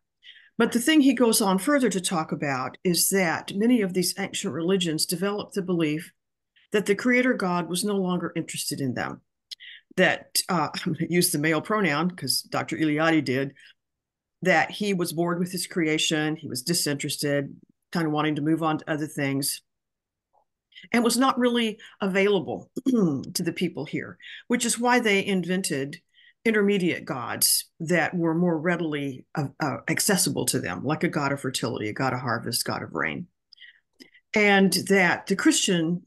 But the thing he goes on further to talk about is that many of these ancient religions developed the belief that the creator God was no longer interested in them. That uh, I'm going to use the male pronoun because Dr. Eliade did, that he was bored with his creation, he was disinterested, kind of wanting to move on to other things, and was not really available to the people here, which is why they invented intermediate gods that were more readily uh, uh, accessible to them, like a god of fertility, a god of harvest, god of rain. And that the Christian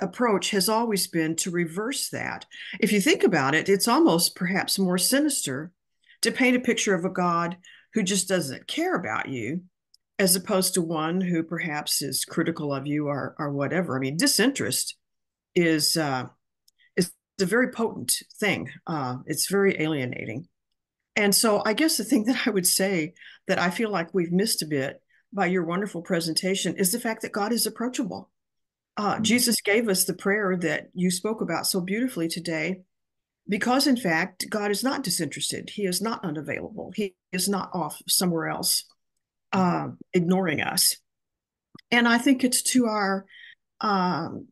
approach has always been to reverse that. If you think about it, it's almost perhaps more sinister to paint a picture of a God who just doesn't care about you, as opposed to one who perhaps is critical of you or, or whatever. I mean, disinterest is uh, a very potent thing. Uh, it's very alienating. And so I guess the thing that I would say that I feel like we've missed a bit by your wonderful presentation is the fact that God is approachable. Uh, mm-hmm. Jesus gave us the prayer that you spoke about so beautifully today, because in fact, God is not disinterested. He is not unavailable. He is not off somewhere else, uh, ignoring us. And I think it's to our um,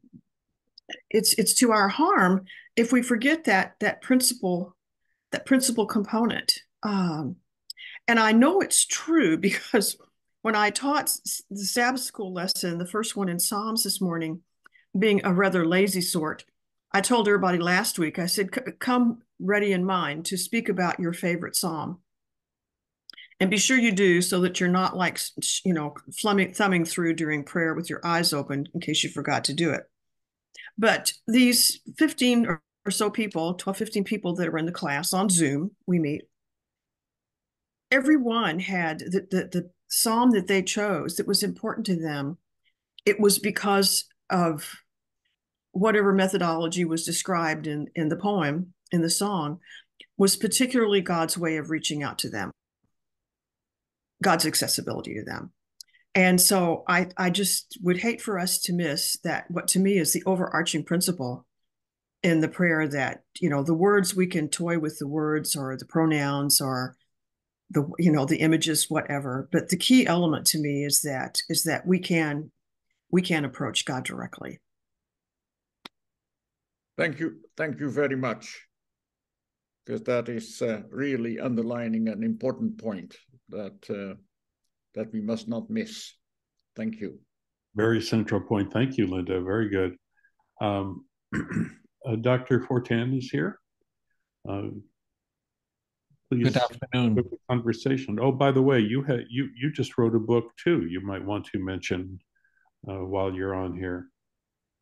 it's it's to our harm if we forget that that principle that principal component um, and i know it's true because when i taught the sabbath school lesson the first one in psalms this morning being a rather lazy sort i told everybody last week i said come ready in mind to speak about your favorite psalm. And be sure you do so that you're not like you know thumbing, thumbing through during prayer with your eyes open in case you forgot to do it. But these 15 or, or so people, 12, 15 people that are in the class on Zoom, we meet, everyone had the, the, the psalm that they chose that was important to them. It was because of whatever methodology was described in, in the poem, in the song, was particularly God's way of reaching out to them, God's accessibility to them. And so I, I just would hate for us to miss that what to me is the overarching principle in the prayer that, you know, the words we can toy with the words or the pronouns or the, you know, the images, whatever. But the key element to me is that is that we can we can approach God directly. Thank you. Thank you very much. Because that is uh, really underlining an important point that uh, that we must not miss. Thank you. Very central point. Thank you, Linda. Very good. Um, Dr. Fortin is here. Uh, please. Good afternoon. Conversation. Oh, by the way, you had you you just wrote a book too. You might want to mention uh, while you're on here.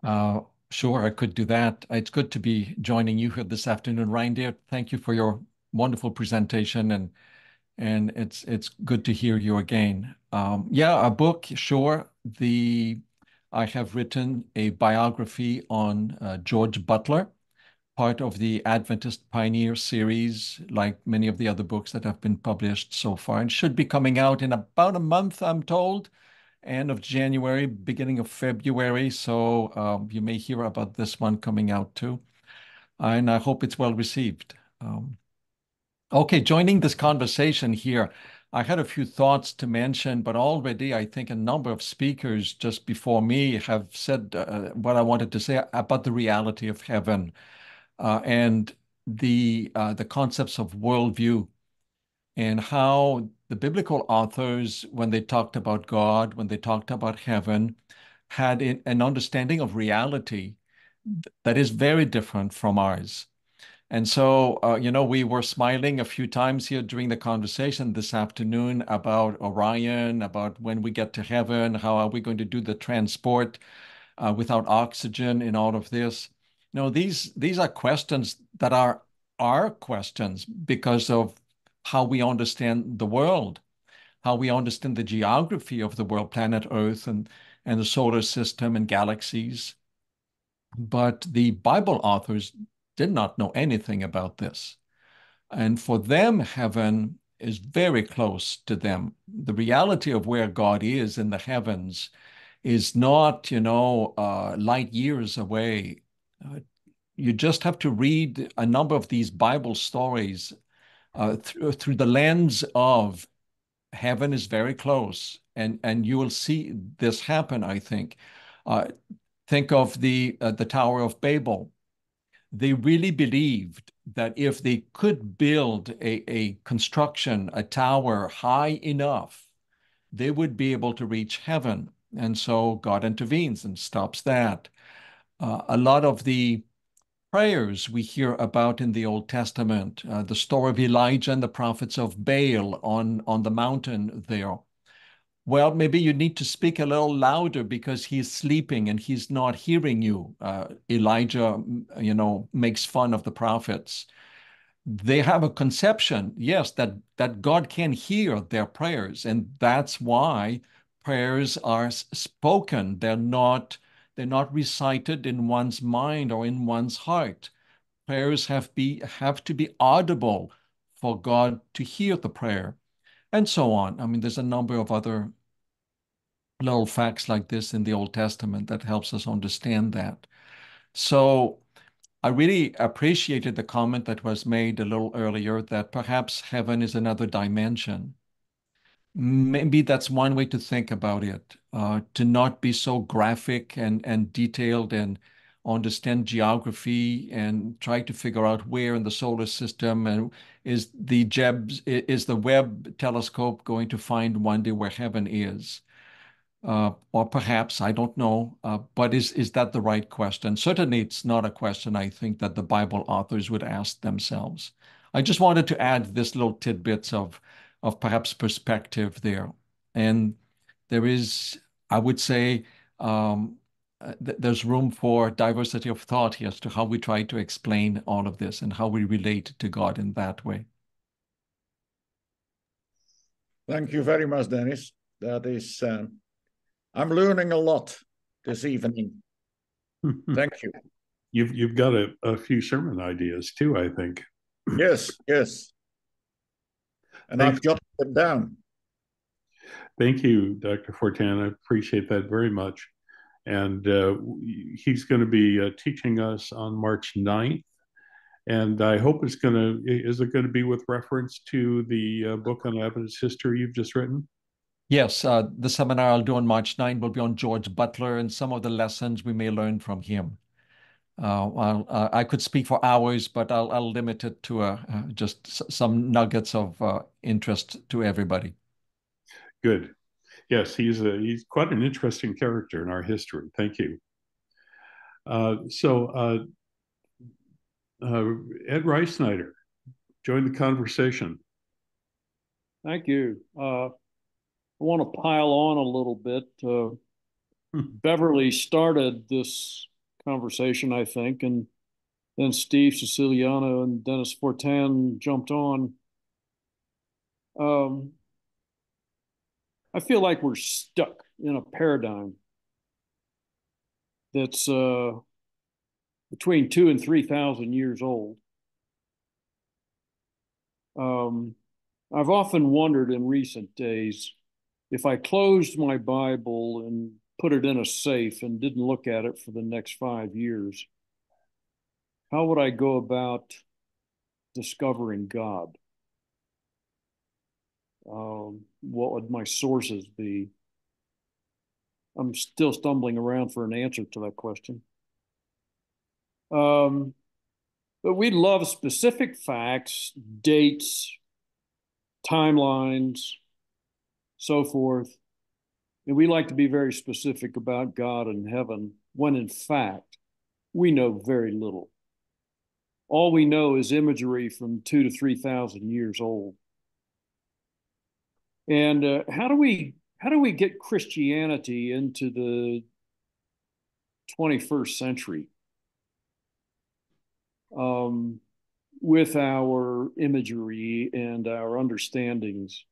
Uh, sure, I could do that. It's good to be joining you here this afternoon, Reinder, Thank you for your wonderful presentation and and it's it's good to hear you again. Um, yeah, a book, sure. The I have written a biography on uh, George Butler, part of the Adventist Pioneer series, like many of the other books that have been published so far, and should be coming out in about a month, I'm told, end of January, beginning of February. So um, you may hear about this one coming out too, and I hope it's well received. Um, Okay, joining this conversation here, I had a few thoughts to mention, but already I think a number of speakers just before me have said uh, what I wanted to say about the reality of heaven uh, and the uh, the concepts of worldview and how the biblical authors, when they talked about God, when they talked about heaven, had an understanding of reality that is very different from ours. And so, uh, you know, we were smiling a few times here during the conversation this afternoon about Orion, about when we get to heaven, how are we going to do the transport uh, without oxygen in all of this? No, these these are questions that are our questions because of how we understand the world, how we understand the geography of the world, planet Earth, and and the solar system and galaxies. But the Bible authors did not know anything about this. And for them, heaven is very close to them. The reality of where God is in the heavens is not, you know, uh, light years away. Uh, you just have to read a number of these Bible stories uh, through, the lens of heaven is very close, and and you will see this happen. I think. Uh, think of the uh, the Tower of Babel they really believed that if they could build a, a construction, a tower high enough, they would be able to reach heaven. And so God intervenes and stops that. Uh, a lot of the prayers we hear about in the Old Testament, uh, the story of Elijah and the prophets of Baal on, on the mountain there, well, maybe you need to speak a little louder because he's sleeping and he's not hearing you. Uh, Elijah, you know, makes fun of the prophets. They have a conception, yes, that that God can hear their prayers, and that's why prayers are spoken. They're not they're not recited in one's mind or in one's heart. Prayers have be have to be audible for God to hear the prayer and so on. I mean, there's a number of other little facts like this in the Old Testament that helps us understand that. So I really appreciated the comment that was made a little earlier that perhaps heaven is another dimension. Maybe that's one way to think about it, uh, to not be so graphic and, and detailed and understand geography and try to figure out where in the solar system and is the Jebs is the Webb telescope going to find one day where heaven is? Uh, or perhaps I don't know, uh, but is is that the right question? Certainly, it's not a question I think that the Bible authors would ask themselves. I just wanted to add this little tidbits of of perhaps perspective there, and there is, I would say, um, th there's room for diversity of thought here as to how we try to explain all of this and how we relate to God in that way. Thank you very much, Denis. That is, um, I'm learning a lot this evening. Thank you. You've you've got a, a few sermon ideas too, I think. Yes, yes. And Thank I've jotted them down. Thank you, Dr. Fortin. I appreciate that very much and uh, he's going to be uh, teaching us on March 9th. And I hope it's going to, is it going to be with reference to the uh, book on Adventist history you've just written? Yes, uh, the seminar I'll do on March 9 will be on George Butler and some of the lessons we may learn from him. Uh, uh, i could speak for hours, but I'll, I'll limit it to just some nuggets of interest to everybody. Good yes, he's a, he's quite an interesting character in our history. Thank you. Uh, so uh, uh, Ed Reissnider, join the conversation. Thank you. Uh, I want to pile on a little bit. Uh, hmm. Beverly started this conversation, I think, and then Steve Siciliano and Denis Fortin jumped on. Um, I feel like we're stuck in a paradigm that's uh, between two and three thousand years old. Um, I've often wondered in recent days if I closed my Bible and put it in a safe and didn't look at it for the next five years, how would I go about discovering God? Um, what would my sources be? I'm still stumbling around for an answer to that question. Um, but we love specific facts, dates, timelines, so forth. And we like to be very specific about God and heaven when in fact we know very little. all we know is imagery from two to 3,000 years old. And uh, how do we how do we get Christianity into the 21st century um, with our imagery and our understandings?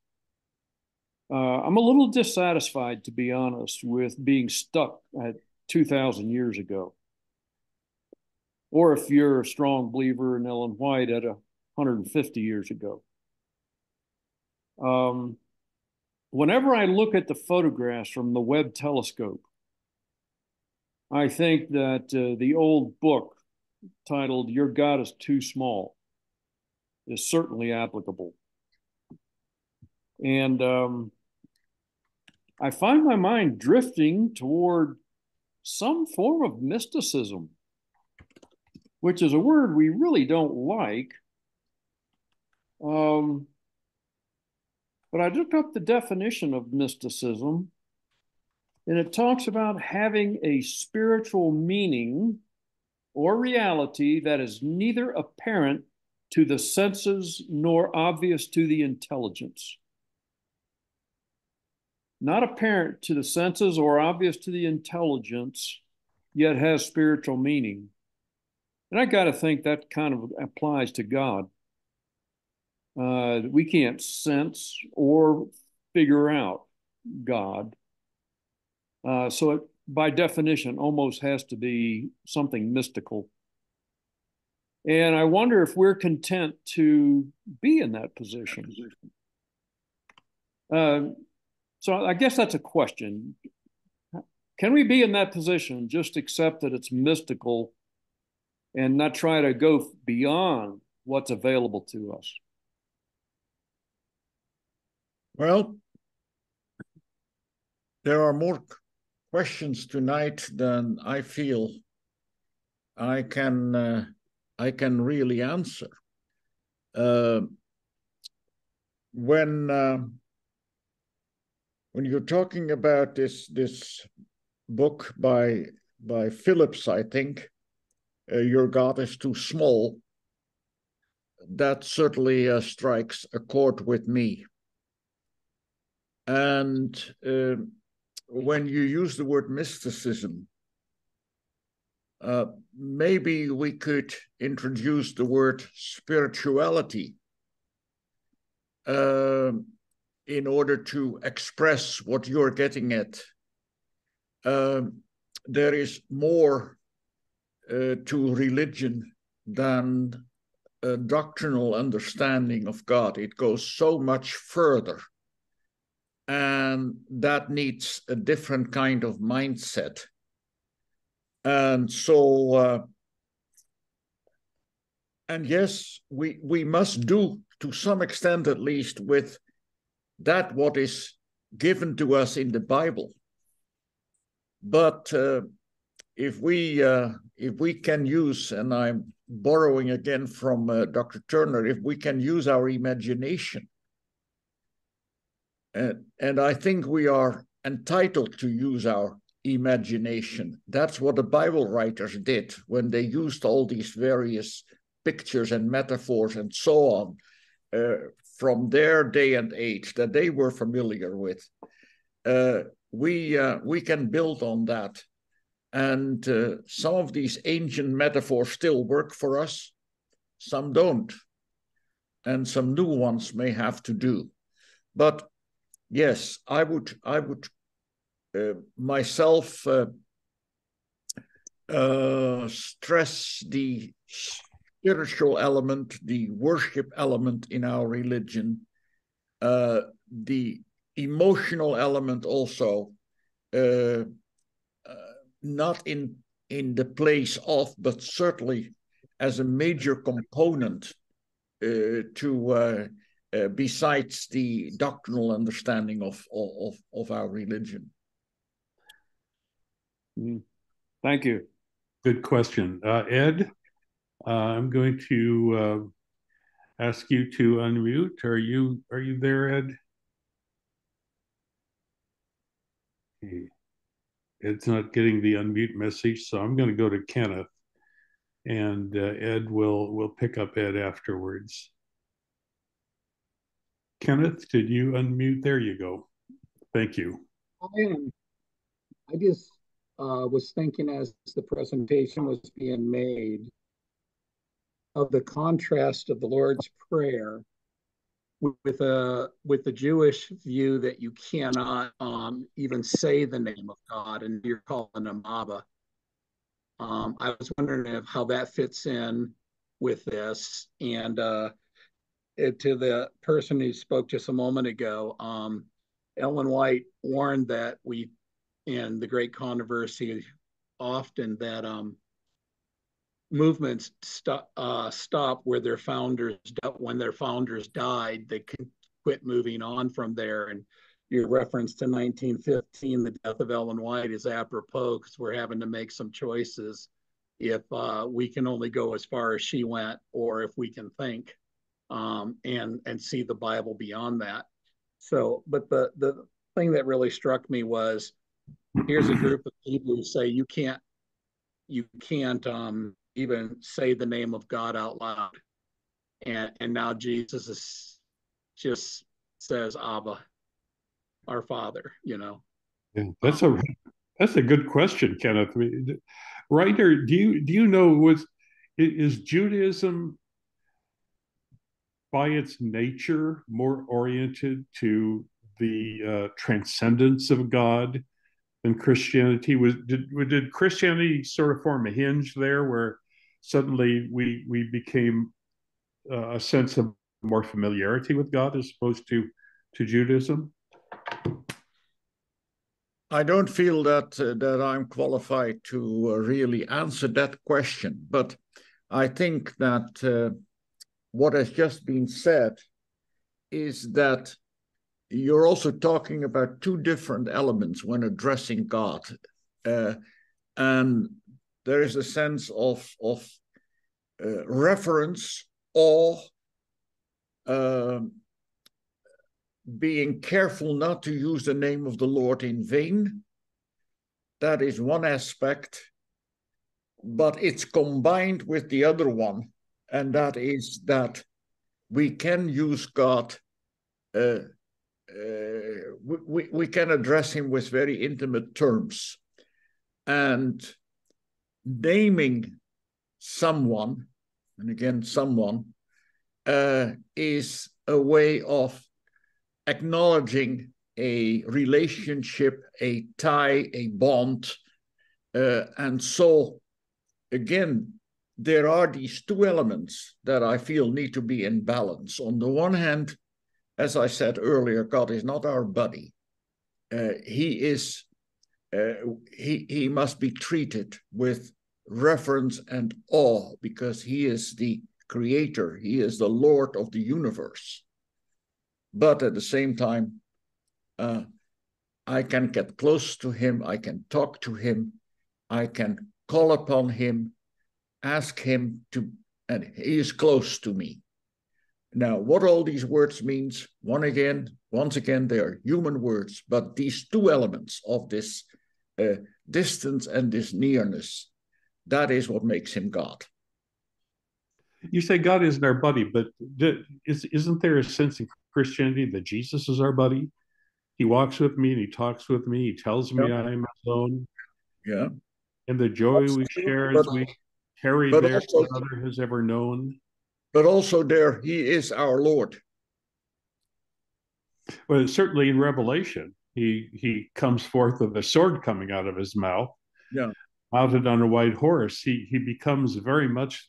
Uh, I'm a little dissatisfied, to be honest, with being stuck at 2,000 years ago. Or if you're a strong believer in Ellen White at 150 years ago. Um, whenever I look at the photographs from the Webb telescope, I think that uh, the old book titled Your God is Too Small is certainly applicable. And um, I find my mind drifting toward some form of mysticism, which is a word we really don't like. Um, but I looked up the definition of mysticism, and it talks about having a spiritual meaning or reality that is neither apparent to the senses nor obvious to the intelligence. Not apparent to the senses or obvious to the intelligence, yet has spiritual meaning. And I got to think that kind of applies to God uh, we can't sense or figure out God. Uh, so it, by definition, almost has to be something mystical. And I wonder if we're content to be in that position. Uh, so I guess that's a question. Can we be in that position, just accept that it's mystical and not try to go beyond what's available to us? Well, there are more questions tonight than I feel I can uh, I can really answer. Uh, when uh, when you're talking about this this book by by Phillips, I think uh, your God is too small. That certainly uh, strikes a chord with me. And uh, when you use the word mysticism, uh, maybe we could introduce the word spirituality uh, in order to express what you're getting at. Um, there is more uh, to religion than a doctrinal understanding of God. It goes so much further and that needs a different kind of mindset. And so, uh, and yes, we we must do to some extent at least with that what is given to us in the Bible. But uh, if we uh, if we can use, and I'm borrowing again from uh, Dr. Turner, if we can use our imagination and, and I think we are entitled to use our imagination. That's what the Bible writers did when they used all these various pictures and metaphors and so on uh, from their day and age that they were familiar with. Uh, we uh, we can build on that, and uh, some of these ancient metaphors still work for us, some don't, and some new ones may have to do. But yes, I would I would uh, myself uh, uh, stress the spiritual element, the worship element in our religion, uh, the emotional element also, uh, uh, not in in the place of, but certainly as a major component to uh, besides the doctrinal understanding of, of, of our religion? Mm. Thank you. Good question. Uh, Ed, uh, I'm going to uh, ask you to unmute. Are you are you there, Ed? Okay. Ed's not getting the unmute message, so I'm going to go to Kenneth. and uh, Ed will will pick up Ed afterwards. Kenneth, did you unmute? There you go. Thank you. I am. I just uh, was thinking as the presentation was being made of the contrast of the Lord's Prayer with a with the Jewish view that you cannot um, even say the name of God and you're calling him Abba. Um, I was wondering if how that fits in with this and uh, to the person who spoke just a moment ago. Um, Ellen White warned that we in the Great Controversy often that um, movements stop uh, stop where their founders when their founders died they can quit moving on from there and your reference to 1915 the death of ellen white is apropos because we're having to make some choices if uh, we can only go as far as she went or if we can think um, and and see the bible beyond that so but the the thing that really struck me was here's a group of people who say you can't you can't um, even say the name of God out loud. And and now Jesus is just says Abba, our Father, you know. Yeah, that's a that's a good question, Kenneth. Reinder, do you do you know was is Judaism by its nature more oriented to the uh, transcendence of God than Christianity? Was did did Christianity sort of form a hinge there where suddenly we we became uh, a sense of more familiarity with God as opposed to to Judaism? I don't feel that uh, that I'm qualified to uh, really answer that question, but I think that uh, what has just been said is that you're also talking about two different elements when addressing God, uh, and there is a sense of of uh, reverence or uh, being careful not to use the name of the Lord in vain. That is one aspect, but it's combined with the other one, and that is that we can use God. Uh, uh, we, we can address him with very intimate terms. And naming someone, and again, someone, uh, is a way of acknowledging a relationship, a tie, a bond. Uh, and so, again, there are these two elements that I feel need to be in balance. On the one hand, as I said earlier, God is not our buddy. Uh, he is uh, he he must be treated with reverence and awe because he is the creator, he is the Lord of the universe. But at the same time, uh, I can get close to him, I can talk to him, I can call upon him, ask him to, and he is close to me. Now, what all these words means, one again, once again, they are human words, but these two elements of this uh, distance and this nearness, that is what makes him God. You say God isn't our buddy, but is, isn't there a sense in Christianity that Jesus is our buddy? He walks with me and he talks with me. He tells me I am alone. Yeah. And the joy we share as we carry there also, other has ever known. But also there, he is our Lord. Well, certainly in Revelation, he he comes forth with a sword coming out of his mouth. Yeah. Mounted on a white horse, he he becomes very much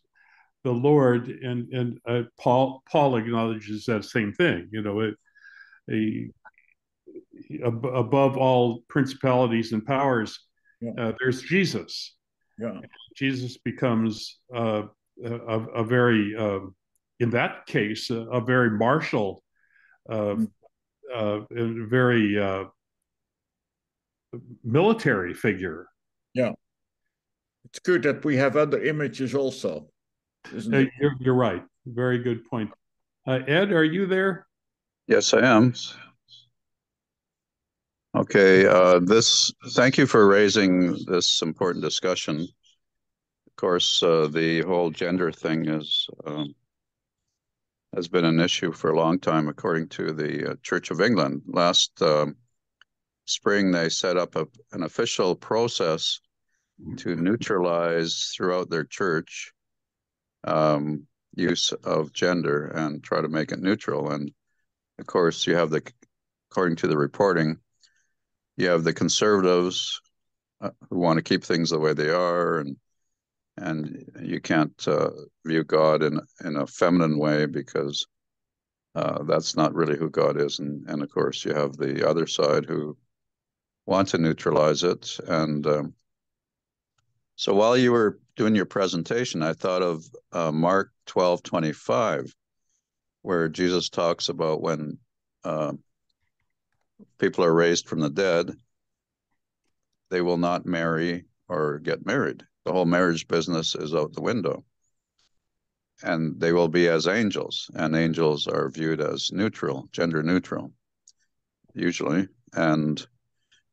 the Lord, and and uh, Paul Paul acknowledges that same thing. You know, it, a, above all principalities and powers, yeah. uh, there's Jesus. Yeah. Jesus becomes uh, a, a, very, um, in that case, a, a very martial, uh, mm. uh, very uh, military figure. Yeah. It's good that we have other images also. Isn't it? You're, you're right. Very good point. Uh, Ed, are you there? Yes, I am. Okay, uh, this. Thank you for raising this important discussion. Of course, uh, the whole gender thing is um, has been an issue for a long time, according to the uh, Church of England. Last um, spring, they set up a, an official process to neutralize throughout their church um, use of gender and try to make it neutral. And of course, you have the, according to the reporting, you have the conservatives uh, who want to keep things the way they are, and and you can't uh, view God in in a feminine way because uh, that's not really who God is. And and of course, you have the other side who want to neutralize it. And um, so while you were doing your presentation, I thought of uh, Mark twelve twenty five, where Jesus talks about when uh, people are raised from the dead, they will not marry or get married the whole marriage business is out the window. And they will be as angels, and angels are viewed as neutral, gender neutral, usually. And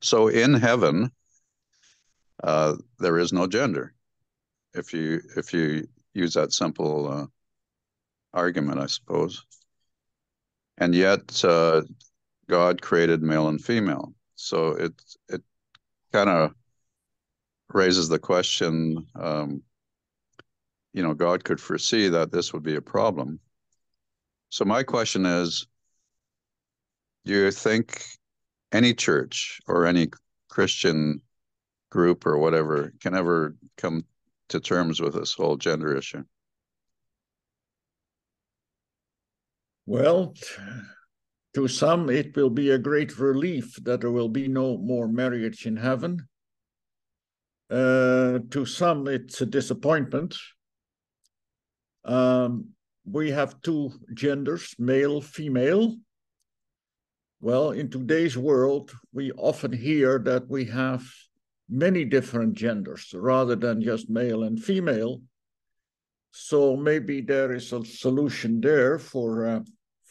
so in heaven, uh, there is no gender. If you if you use that simple uh, argument, I suppose. And yet, uh, God created male and female, so it it kind of raises the question um, you know, God could foresee that this would be a problem. So, my question is do you think any church or any Christian group or whatever can ever come to terms with this whole gender issue? Well, to some, it will be a great relief that there will be no more marriage in heaven. Uh, to some, it's a disappointment. Um, we have two genders, male, female. Well, in today's world, we often hear that we have many different genders rather than just male and female. So maybe there is a solution there for uh,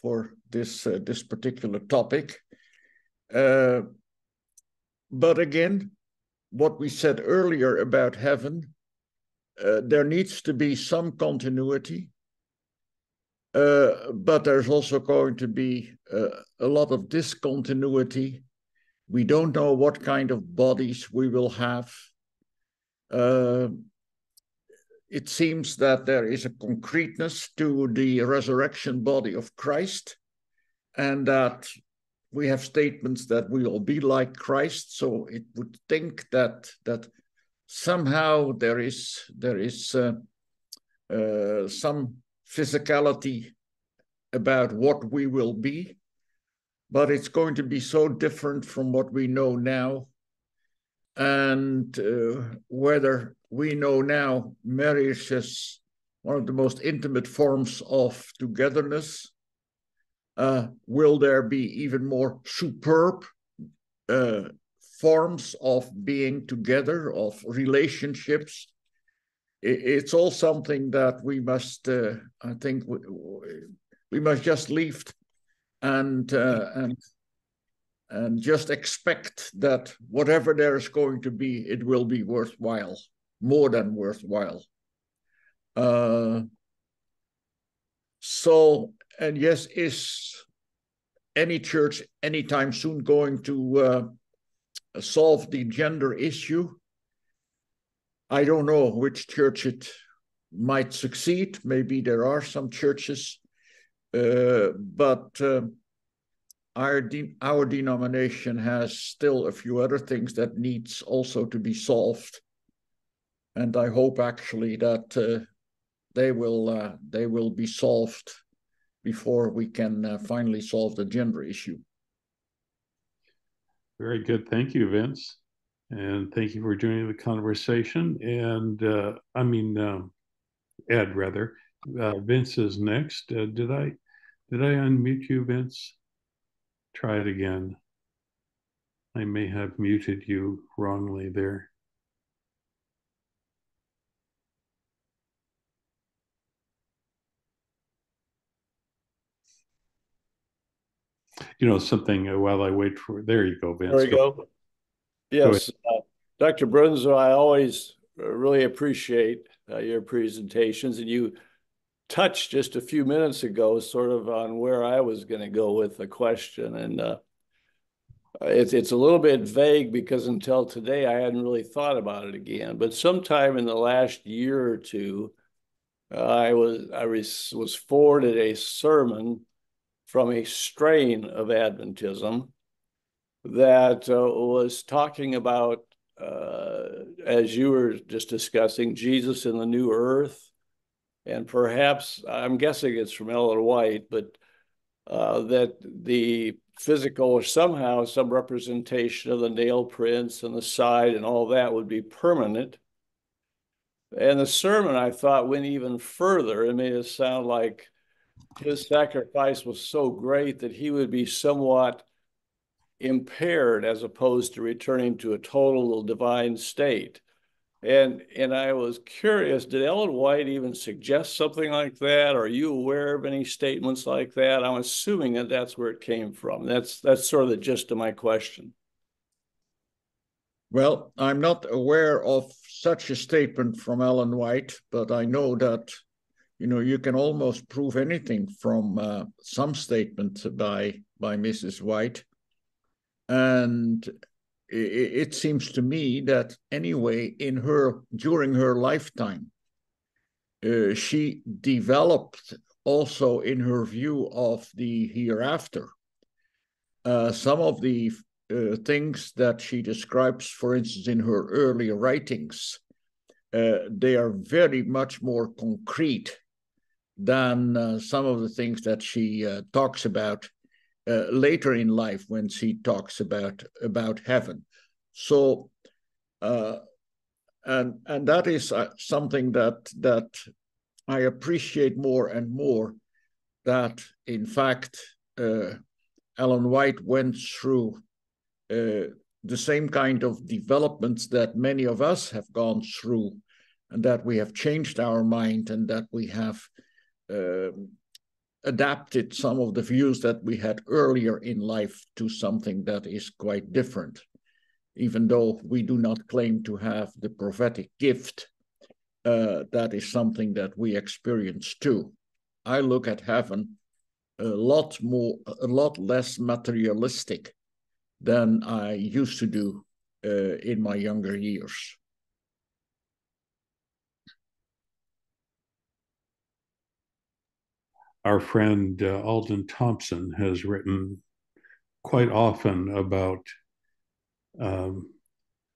for this uh, this particular topic. Uh, but again, what we said earlier about heaven, uh, there needs to be some continuity, uh, but there's also going to be uh, a lot of discontinuity. We don't know what kind of bodies we will have. Uh, it seems that there is a concreteness to the resurrection body of Christ, and that we have statements that we will be like Christ. So it would think that that somehow there is there is uh, uh, some physicality about what we will be, but it's going to be so different from what we know now. And uh, whether we know now marriage is one of the most intimate forms of togetherness, uh, will there be even more superb uh, forms of being together, of relationships? It's all something that we must, uh, I think, we, must just leave and uh, and and just expect that whatever there is going to be, it will be worthwhile, more than worthwhile. Uh, so and yes, is any church anytime soon going to uh, solve the gender issue? I don't know which church it might succeed. Maybe there are some churches, uh, but uh, our de our denomination has still a few other things that needs also to be solved, and I hope actually that uh, they will uh, they will be solved before we can uh, finally solve the gender issue. Very good. Thank you, Vince. And thank you for joining the conversation. And uh, I mean, um, Ed, rather. Uh, Vince is next. Uh, did I did I unmute you, Vince? Try it again. I may have muted you wrongly there. You know something uh, while I wait for. There you go, Vince. There you go. go. Yes, go uh, Dr. Bruinsma, I always uh, really appreciate uh, your presentations, and you touched just a few minutes ago, sort of on where I was going to go with the question, and uh, it's it's a little bit vague because until today I hadn't really thought about it again. But sometime in the last year or two, uh, I was I was, was forwarded a sermon from a strain of Adventism that uh, was talking about, uh, as you were just discussing, Jesus in the new earth. And perhaps, I'm guessing it's from Ellen White, but uh, that the physical or somehow some representation of the nail prints and the side and all that would be permanent. And the sermon, I thought, went even further and made it sound like his sacrifice was so great that he would be somewhat impaired as opposed to returning to a total divine state. And and I was curious, did Ellen White even suggest something like that? Are you aware of any statements like that? I'm assuming that that's where it came from. That's that's sort of the gist of my question. Well, I'm not aware of such a statement from Ellen White, but I know that you know you can almost prove anything from uh, some statement by by Mrs. White. And it, it seems to me that anyway, in her during her lifetime, uh, she developed also in her view of the hereafter. Uh, some of the uh, things that she describes, for instance, in her earlier writings, uh, they are very much more concrete than uh, some of the things that she uh, talks about uh, later in life when she talks about about heaven. So, uh, and and that is uh, something that that I appreciate more and more. That in fact, uh, Ellen White went through the same kind of developments that many of us have gone through, and that we have changed our mind, and that we have um, adapted some of the views that we had earlier in life to something that is quite different. Even though we do not claim to have the prophetic gift, uh, that is something that we experience too. I look at heaven a lot more, a lot less materialistic than I used to do uh, in my younger years. Our friend uh, Alden Thompson has written quite often about um,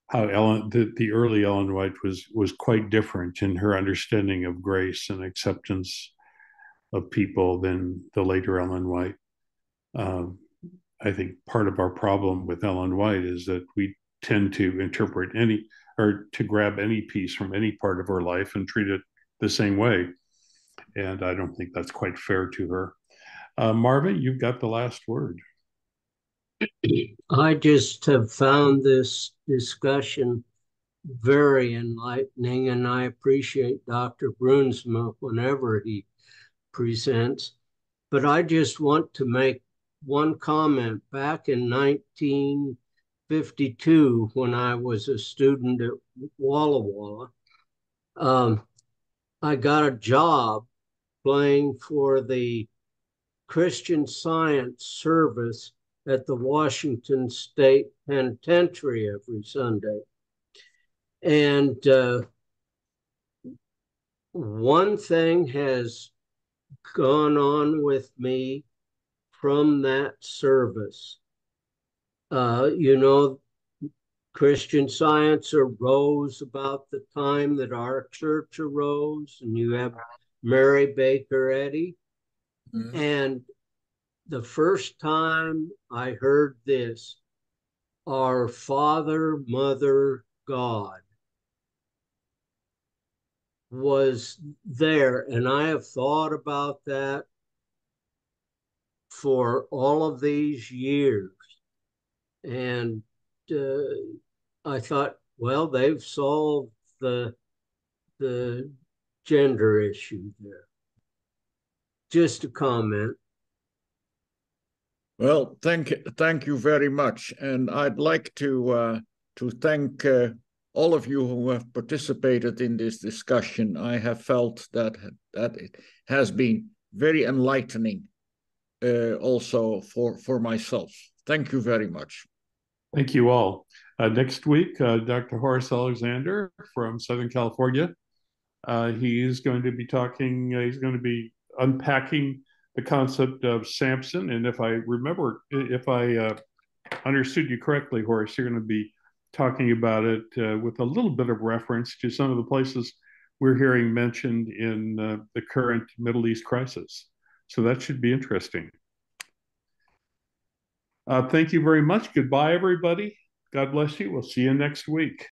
how Ellen, the, the, early Ellen White was was quite different in her understanding of grace and acceptance of people than the later Ellen White. Um, I think part of our problem with Ellen White is that we tend to interpret any or to grab any piece from any part of her life and treat it the same way and I don't think that's quite fair to her. Uh, Marvin, you've got the last word. I just have found this discussion very enlightening, and I appreciate Dr. Bruinsma whenever he presents. But I just want to make one comment. Back in 1952, when I was a student at Walla Walla, um, I got a job playing for the Christian Science Service at the Washington State Penitentiary every Sunday. And uh, one thing has gone on with me from that service. Uh, you know, Christian Science arose about the time that our church arose, and you have Mary Baker Eddy. Mm-hmm. And the first time I heard this, our Father, Mother, God was there. And I have thought about that for all of these years. And uh, I thought, well, they've solved the the gender issue there. Just a comment. Well, thank thank you very much, and I'd like to uh, to thank uh, all of you who have participated in this discussion. I have felt that that it has been very enlightening, uh, also for for myself. Thank you very much. Thank you all. Uh, next week, uh, Dr. Horace Alexander from Southern California. Uh, he is going to be talking. Uh, he's going to be unpacking the concept of Samson. And if I remember, if I uh, understood you correctly, Horace, you're going to be talking about it uh, with a little bit of reference to some of the places we're hearing mentioned in uh, the current Middle East crisis. So that should be interesting. Uh, thank you very much. Goodbye, everybody. God bless you. We'll see you next week.